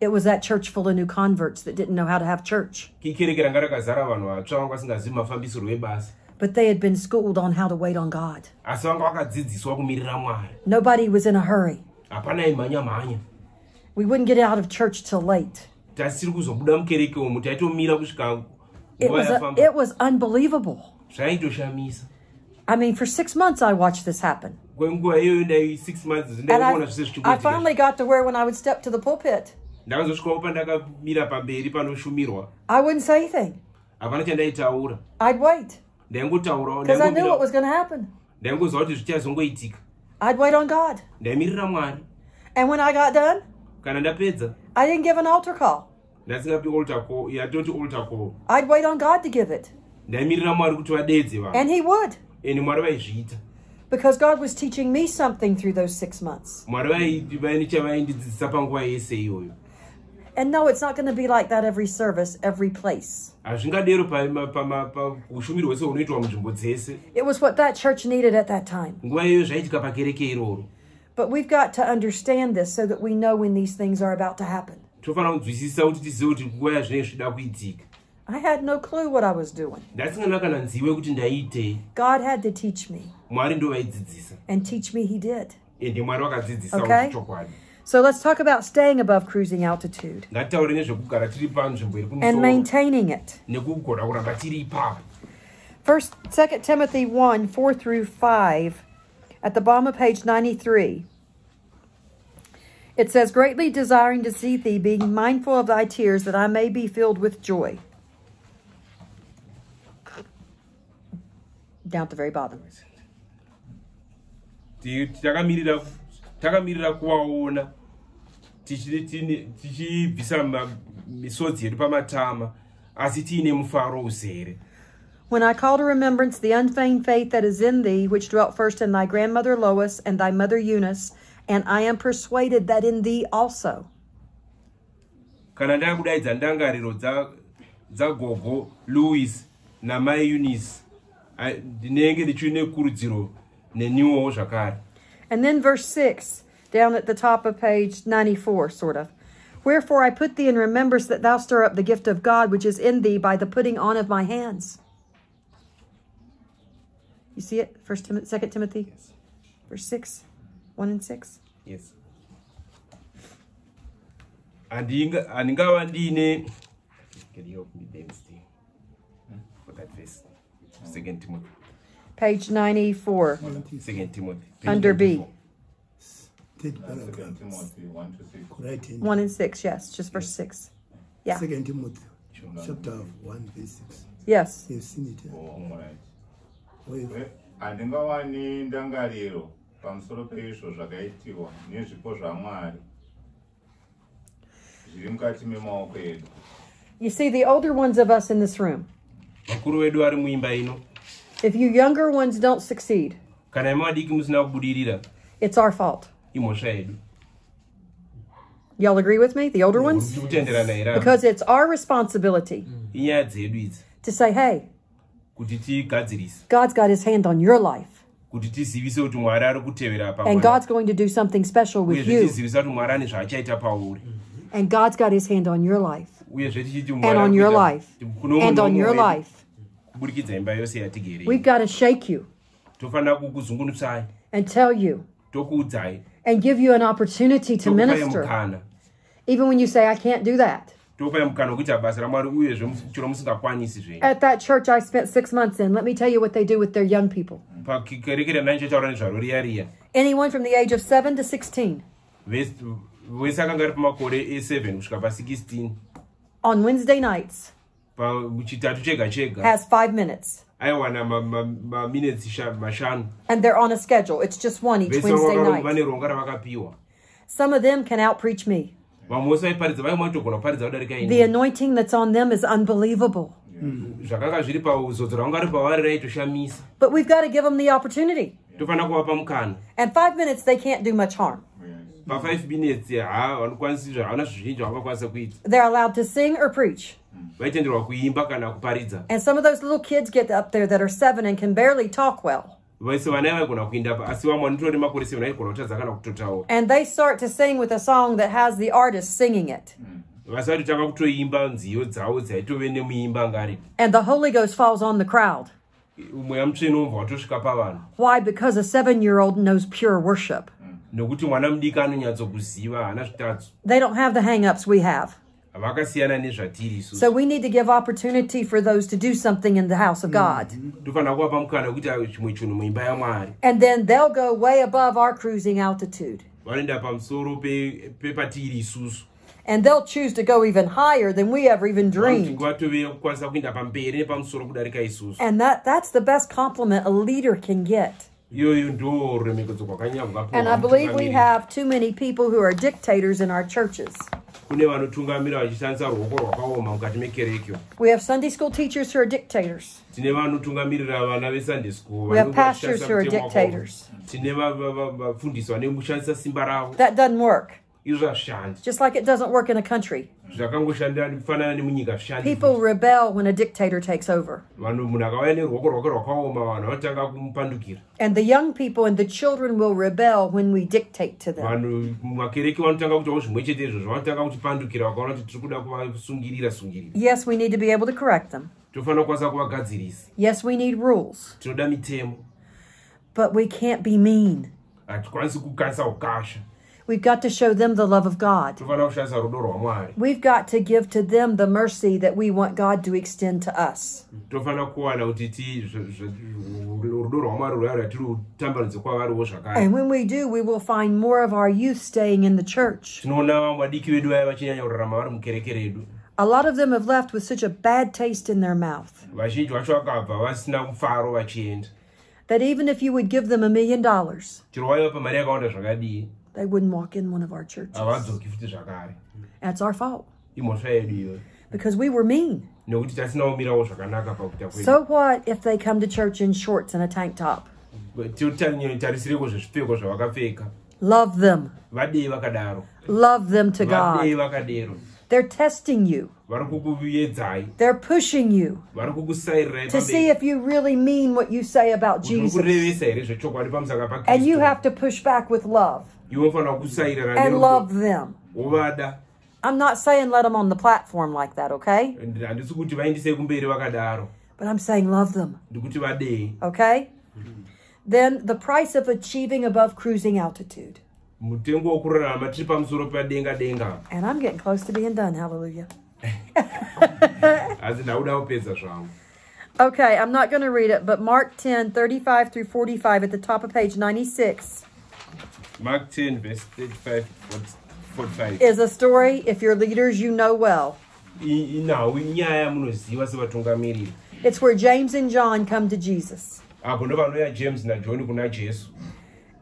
Handambopinda muzvinhu zvakadero pasi pese kwandakafamba It was that church full of new converts that didn't know how to have church. kikereke ranga rakazara vanhu vatsva vanga vasingazivi mafambisirwo ebasa But they had been schooled on how to wait on God. asi vanga vakadzidziswa kumirira mwari Nobody was in a hurry. hapana imhanya mhanya We wouldn't get out of church till late. tasiri kuzobuda mukereke umu taitomira kusvika It was, a, it was unbelievable. I mean, for six months I watched this happen. kwenguva iyoyo ndai 6 months And I, I finally got to where when I would step to the pulpit, ndakazosvikawo pandakamira pamberi panoshumirwa I wouldn't say anything. hapana chandaitaura I'd wait ndaingotaurawo because I knew what was going to happen. ndaingoziva kuti zvichazongoitika I'd wait on God. ndaimirira mwari And when I got done, kana ndapedza I didn't give an altar call. ndasingapi altar call yatoti altar call I'd wait on God to give it. ndaimirira mwari kuti vadeedze vanhu And He would ende mwari vaizviita because God was teaching me something through those six months. And no, it's not going to be like that every service, every place. hazvingadero pama- pama- paushumiri hwese hunoitwa munzvimbo dzese It was what that church needed at that time. nguva iyoyo zvaiitika pakereke iroro But we've got to understand this so that we know when these things are about to happen. tofanira kunzwisisa kuti tizive kuti nguva yazvinenge zvida kuitika I had no clue what I was doing. ndasingana kana nzive kuti ndaiitei God had to teach me, mwari ndo vaidzidzisa and teach me He did. ende mwari vakadzidzisa Okay. So let's talk about staying above cruising altitude ngatitaure nezvekugara tiri panzvimbo iri and maintaining it. nekugona kuramba tiri ipapo First, Second Timothy one four through five, at the bottom of page ninety three. It says, "Greatly desiring to see thee, being mindful of thy tears, that I may be filled with joy." Down at the very bottom. Ti- takamirira takamirira kuvaona tichibvisa misodzi yedu pamatama asi tiine mufaro uzere When I call to remembrance the unfeigned faith that is in thee, which dwelt first in thy grandmother Lois and thy mother Eunice, and I am persuaded that in thee also. kana ndakudaidza ndangariro dza- dzagogo louis namai eunice ndinenge ndichiine kurudziro neniwowo zvakare And then verse 6, down at the top of page 94, sort of. Wherefore I put thee in remembrance that thou stir up the gift of God which is in thee by the putting on of my hands. You see it? First Timothy, Second Timothy, verse 6, 1 and 6. yes Handinga- handingava ndiine Can you help me there, Steve? For that verse. Second Timothy. Page 94, Second Timothy. under B. Third paragraph. Timothy 1 to 6. Right hand. 1 and 6, yes, just verse 6. Yeah. Second Timothy, chapter 1, verse 6. Yes. You've seen it. eh? Oh, alright. Where- We- handingawani ndangariro pamusoro peizvo zvakaitiwa nezvipo zvamwari zviri mukati memaoko edu You see, the older ones of us in this room, vakuru vedu vari muimba ino if you younger ones don't succeed, kana imi vadiki musina kubudirira it's our fault. Y'all agree with me, the older ones? Because it's our responsibility to say, hey, God's got his hand on your life, kuti tizivise kuti mwari ari kutevera and God's going to do something special with you, tizivisa kuti mwari ane zvaachaita pauri and God's got his hand on your life, and on your life, and on your life. Kuburikidza imba yose We've got to shake you tofanira and tell you tokuudzai. and give you an opportunity to minister, even when you say, I can't do that. topai mukana wekuita basa ramwari uyezve mus- chero musingakwanisi zvenyu At that church I spent six months in, let me tell you what they do with their young people. pakereke randai nchotaura nezvaro riya riya Anyone from the age of 7 to 16 Vese- vese akanga ari pamakore e7 kusvika pa16 on Wednesday nights pachitatu chega chega has five minutes. aiwana mashanu And they're on a schedule. It's just one each Wednesday night. vane ronga ravakapiwa Some of them can outpreach me. vamwe vose vaiparidza vaimwe vatogona kuparidza kudarika The anointing that's on them is unbelievable. Mm. zvakanga zviri pauzodzo ranga ri pavari raitoshamisa But we've got to give them the opportunity. tofanira kuvapa mukana And five minutes, they can't do much harm. Pa5 minutes ha vanokwanisi havana zvizhinji vangakwanisa kuita They're allowed to sing or preach. vaitenderwa kuimba kana kuparidza And some of those little kids get up there that are seven and can barely talk well. vese vana vaigona kuinda pa asi vamwe nditori makore seven aigona kutadza kana kutotaura And they start to sing with a song that has the artist singing it. vasi vatotanga kutoimba nziyo dzavo dzaitove nemuimba ngari And the Holy Ghost falls on the crowd. mweya mutsvene wobva watosvika pavanhu Why? Because a seven year old knows pure worship. Nokuti mwana mudiki anonyatsokuziva haana zvitadzo They don't have the hang ups we have. vakasiyana nezvatiri isusu So we need to give opportunity for those to do something in the house of God. Mm-hmm. tofanira kuvapa mukana wekuita chimwe chinhu muimba yamwari And then they'll go way above our cruising altitude. vanoenda pamusoro pepatiri isusu And they'll choose to go even higher than we ever even dreamed. vatove kukwanisa kuenda pamberi nepamusoro kudarika isusu And that, that's the best compliment a leader can get. Iyoyo ndo ruremekedzo rwakanyanya And I believe we have too many people who are dictators in our churches. kune vanotungamira vachishandisa ruoko rwakaoma mukati mekerekyo We have Sunday school teachers who are dictators. tine vanotungamirira vana vesunday school We have pastors who are dictators. tine va- va- va- vafundisi vanenge kushandisa simba ravo That doesn't work. Just like it doesn't work in a country. zvakangoshandira kufanana nemunyika hazvishandi People rebel when a dictator takes over. vanhu munhu akauya neruoko rwake rwakaoma vanhu vanotanga kumupandukira And the young people and the children will rebel when we dictate to them. vanhu mumakereke vanotanga kutawo zvimwe chete izvozvo vanotanga kutipandukira vakaona kuti tiri kuda kuvasungirira sungirira Yes, we need to be able to correct them. tofanira kukwanisa kuvagadzirisa Yes, we need rules. But we can't be mean. We've got to show them the love of God. We've got to give to them the mercy that we want God to extend to us. And when we do, we will find more of our youth staying in the church. A lot of them have left with such a bad taste in their mouth that even if you would give them a million dollars, chero waiva pamari yakawanda zvakadii they wouldn't walk in one of our churches. havadzoki futi zvakare That's our fault imhosva yedu iyoyo because we were mean. nekuti tasina kumirawo zvakanaka pakuita kwedu So what if they come to church in shorts and a tank top? tarisireko zvezvipfeko zvavakapfeka Love them. Love them to God. They're testing you. They're pushing you to see if you really mean what you say about Jesus. kurevesa here zvechokwadi pamusaka And you have to push back with love iwe unofanira kusayirira and love them. I'm not saying let them on the platform like that, okay? handisi kuti vaendise kumberi vakadaro But I'm saying love them, okay? Then the price of achieving above cruising altitude. mutengo wokurarama tiri pamusoro padenga denga And I'm getting close to being done, hallelujah. asi ndauda kupedza zvangu Okay, I'm not going to read it, but Mark 10, 35 through 45 at the top of page 96 mark 10 verse 35 45 is a story, if you're leaders, you know well. I- inhau inyaya yamunoziva sevatungamiriri It's where James and John come to Jesus. apo ndo vanouya james najohni kuna jesu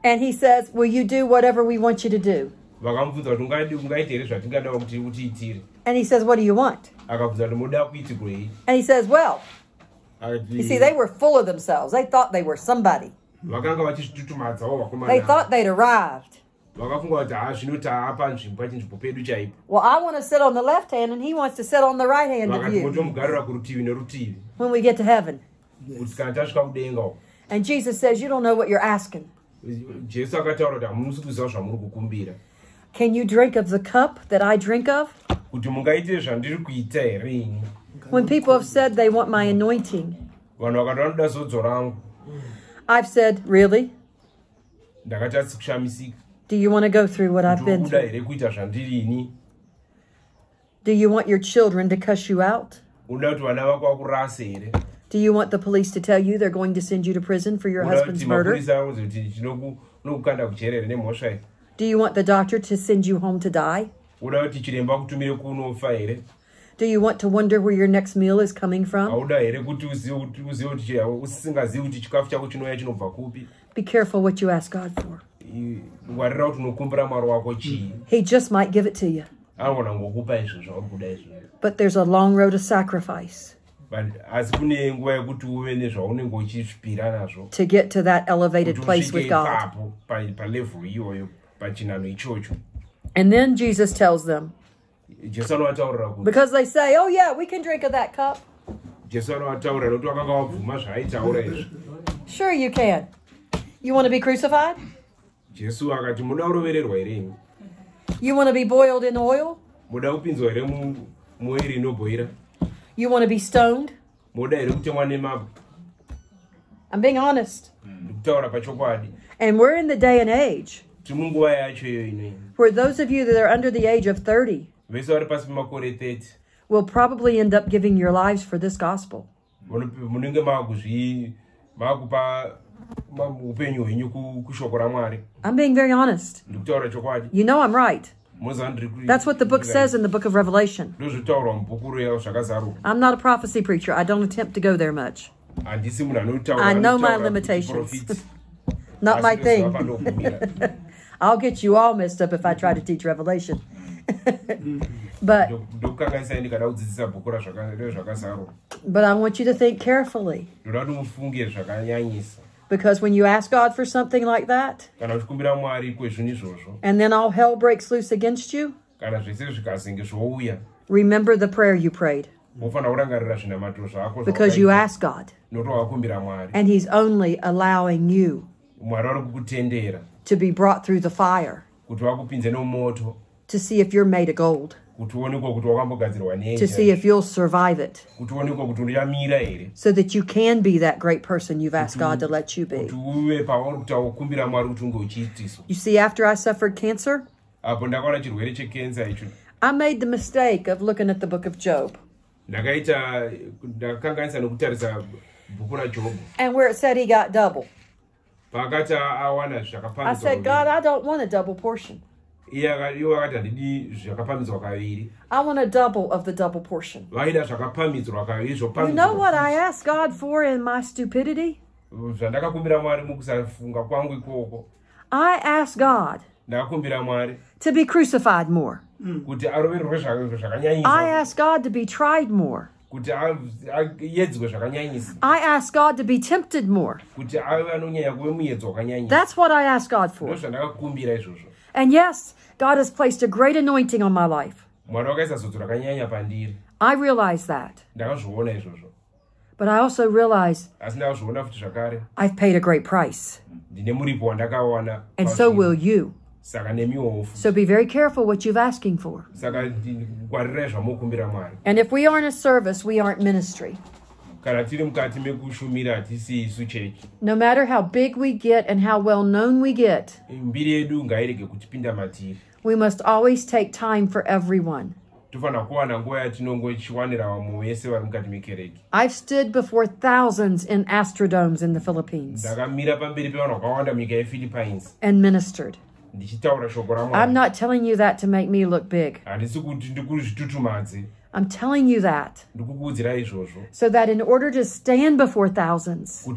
And he says, Will you do whatever we want you to do? vakamubvunza kuti "Ungadi- ungaita here zvatingada kuti utiitire And he says, What do you want? akabvunza kuti munoda kuitirwei And he says, Well, you see, they were full of themselves. They thought they were somebody, vakanga vachizvitutumadzawo they thought they'd arrived. vakafunga kuti ha zvino taapa nzvimbo pachinzvimbo pedu chaipo. Well, I want to sit on the left hand, and he wants to sit on the right hand of you. Motomugarira kurutivi nerutivi. When we get to heaven. kuti kana tasvika kudenga And Jesus says, You don't know what you're asking. jesu akataura kuti hamusi kuziva zvamuri kukumbira. Can you drink of the cup that I drink of? kuti mungaite zvandiri kuita here ini? When people have said they want my anointing, vanhu vakati vanoda zodzo rangu mm. I've said, Really? ndakati asi kushamisika Do you want to go through what I've been through? here kuita zvandiri ini Do you want your children to cuss you out? unoda kuti vana vako vakurase here Do you want the police to tell you they're going to send you to prison for your husband's murder? mapurisa audze kuti "Tinoku- tinokukanda kucherere nemhosva iyi Do you want the doctor to send you home to die? Uda kuti chiremba kutumire kunofa here Do you want to wonder where your next meal is coming from? hauda here kuti uzive kuti uzive kuti usingazivi kuti chikafu chako chinouya chinobva kupi Be careful what you ask God for. Ngwarira kuti unokumbira mwari wako chii mm-hmm. He just might give it to you. anogona ngokupa izvo zvawakuda izvozvo But there's a long road of sacrifice asi kune nguva yekuti uve nezvaunenge uchisvipira nazvo to get to that elevated place with God. ipapo pa- iyoyo pachinano ichocho And then Jesus tells them, jesu anovataurira kuti because they say, oh, yeah, we can drink of that cup. jesu anovataurira nokuti vakanga vabvuma zvaaitaura izvi Sure, you can. You want to be crucified? jesu akati muda kurovererwa here imi You want to be boiled in oil? muda kupinzwa here muoiri inobhoira You want to be stoned? muda here kutemwa nemabwe I'm being honest. Hmm. ndikutaura pachokwadi And we're in the day and age tiri munguva yacho iyo inoyi where those of you that are under the age of 30 vese vari pasi pemakore 30 will probably end up giving your lives for this gospel. muno- munenge maakuzvi maakupa ma- upenyu hwenyu ku- kushoko ramwari I'm being very honest. You know I'm right. moziva ndiri ku- That's what the book says in the book of Revelation. ndozvitaurwa mubhuku reya zvakazaruka I'm not a prophecy preacher. I don't attempt to go there much. handisi munhu anotaura I know my limitations. Not my thing. I'll get you all messed up if I try to teach Revelation. Mm-hmm. but Ndo- ndokukanganisai ndikada kudzidzisa bhuku razvaka- rezvakazaruka but I want you to think carefully. Ndoda kuti mufunge zvakanyanyisa. Because when you ask God for something like that kana uchikumbira mwari kwezvinhu izvozvo. and then all hell breaks loose against you, kana zvese zvikazenge zvouya. remember the prayer you prayed. Mofanira kurangarira zvinamato zvako because you asked God. Noto wakumbira mwari. And he's only allowing you mwari vari kukutendera. to be brought through the fire. Kuti vakupinze nomoto to see if you're made of gold, kuti uonekwe kuti wakambogadzirwa to see if you'll survive it. Kuti uonekwe kuti unomira here so that you can be that great person you've asked God to let you be. kuti uve pauri kuti ukumbira mwari kuti unge uchiitiswa You see, after I suffered cancer, apo ndakaona chirwere chekensa icho. I made the mistake of looking at the book of Job. Ndakaita ndakakanganisa nekutarisa bhuku rajobho and where it said he got double. I said, God, I don't want a double portion. Iye aka- iwo akati handidi zvakapambidzwa kaviri I want a double of the double portion. vaida zvakapambidzwa kaviri You know what I zvopambidzwa asked God for in my stupidity? zvandakakumbira mwari mukusafunga kwangu ikoko I asked God to be crucified more. Hmm. kuti I zvakanyanyisa asked God to be tried more. kuti a- aedzwe zvakanyanyisa I asked God to be tempted more. kuti ave anonyanya kuve muedzo wakanyanyisa That's what I asked God for. ndo zvandakakumbira izvozvo And yes, God has placed a great anointing on my life. mwari wakaisa zodzo rakanyanya pandiri I realize that. But I also realize asi ndakazviona futi zvakare I've paid a great price. ndine muripo wandakawana And so will you. saka nemiwowo futi So be very careful what you're asking for. saka ndi- ngwarirai zvamukumbira mwari And if we aren't a service, we aren't ministry. kana tiri mukati mekushumira hatisi isu chechi No matter how big we get and how well known we get, mbiri yedu ngairege kutipinda matiri we must always take time for everyone. tofanira kuwana nguva yatinongochiwanira vamwe vese vari mukati mekereke I've stood before thousands in astrodomes in the Philippines ndakamira pamberi pevanhu vakawanda munyika yephilippines and ministered. I'm not telling you that to make me look big. handisi kuti ndikuzvitutumadze I'm telling you that so that in order to stand before thousands,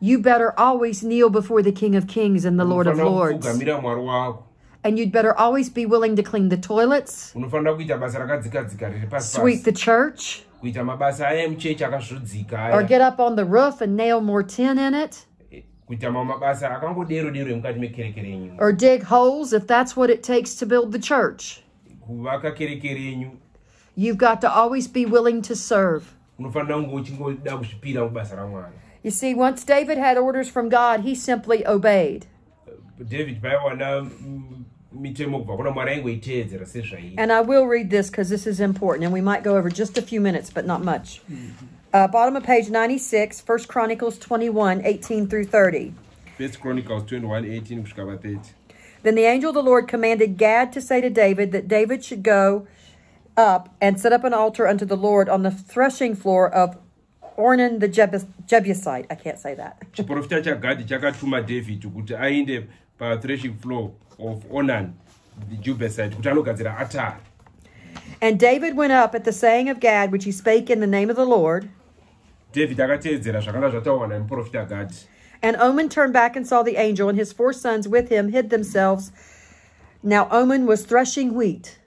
kuti mukwanise kumira pamberi poruzhinji uku you better always kneel before the King of Kings and the Lord of Lords. kupfugamira mwari wako And you'd better always be willing to clean the toilets, unofanira kuita basa rakadzikadzika riri pasi sweep the church, kuita mabasa aya emuchechi akazvodzika or get up on the roof and nail more tin in it, eh, kuita mamwe mabasa akangodero dero emukati mekereke renyu or dig holes if that's what it takes to build the church. kuvaka kereke renyu You've got to always be willing to serve. Unofanira kunge uchingoda kuzvipira mubasa ramwari You see, once David had orders from God, he simply obeyed. david paiwana mm, mitemo kubva kuna mwari aingoiteedzera sezvairi And I will read this because this is important, and we might go over just a few minutes, but not much. Uh, bottom of page 96, 1 Chronicles 21, 18 through 30. first chronicles 21 18 kusvika 30 Then the angel of the Lord commanded Gad to say to David that David should go up and set up an altar unto the Lord on the threshing floor of Ornan the Jebus- Jebusite. I can't say that. chiprofita chakatuma david kuti ainde pathreshing floor of onan the jubesite kuti anogadzira atari And David went up at the saying of Gad, which he spake in the name of the Lord. david akateedzera zvakanga zvataurwa namuprofita gadhi And Ornan turned back and saw the angel, and his four sons with him hid themselves. Now Ornan was threshing wheat.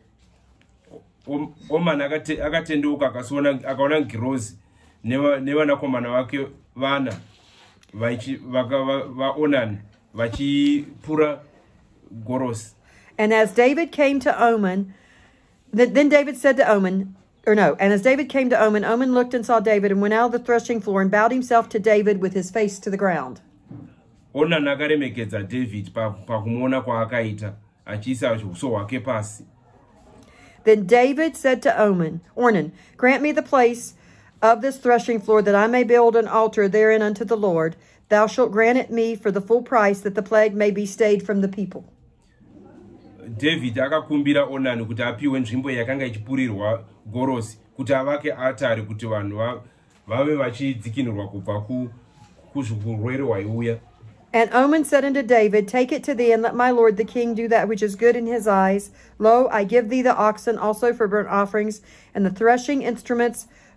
Oman akatendeuka akaona girozi neva- nevanakomana vake vana vachi- vaka- va- vaonani vachipura gorosi And as David came to Ornan, then David said to Ornan, or no, and as David came to Ornan, Ornan looked and saw David and went out of the threshing floor and bowed himself to David with his face to the ground. onani akaremekedza david pa- pakumuona kwaakaita achiisa uso hwake pasi Then David said to Oman, Ornan, grant me the place of this threshing floor that I may build an altar therein unto the Lord. Thou shalt grant it me for the full price that the plague may be stayed from the people. david akakumbira onani kuti apiwe nzvimbo yakanga ichipurirwa gorosi kuti avake atari kuti vanhu vave vachidzikinurwa kubva ku- kuzvurwere hwaiuya And Ornan said unto David, Take it to thee, and let my lord the king do that which is good in his eyes. Lo, I give thee the oxen also for burnt offerings, and the threshing instruments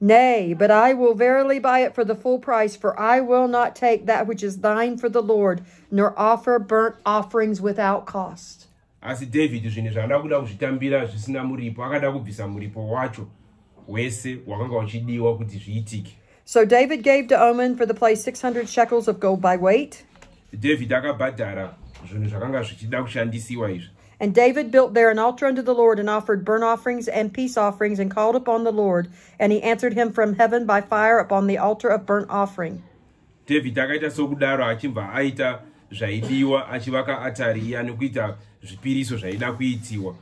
Nay, but I will verily buy it for the full price, for I will not take that which is thine for the Lord, nor offer burnt offerings without cost. asi david zvinhu zvaandakuda kuzvitambira zvisina muripo akada kubvisa muripo wacho. Wese wakanga uchidiwa kuti zviitike. So David gave to Ornan for the place 600 shekels of gold by weight. david akabhadhara. Zvinhu zvakanga zvichida kushandisiwa izvi And David built there an altar unto the Lord and offered burnt offerings and peace offerings and called upon the Lord. And he answered him from heaven by fire upon the altar of burnt offering. david akaita sokudaro aita zvaidiwa achivaka atari zvipiriso zvaida kuitiwa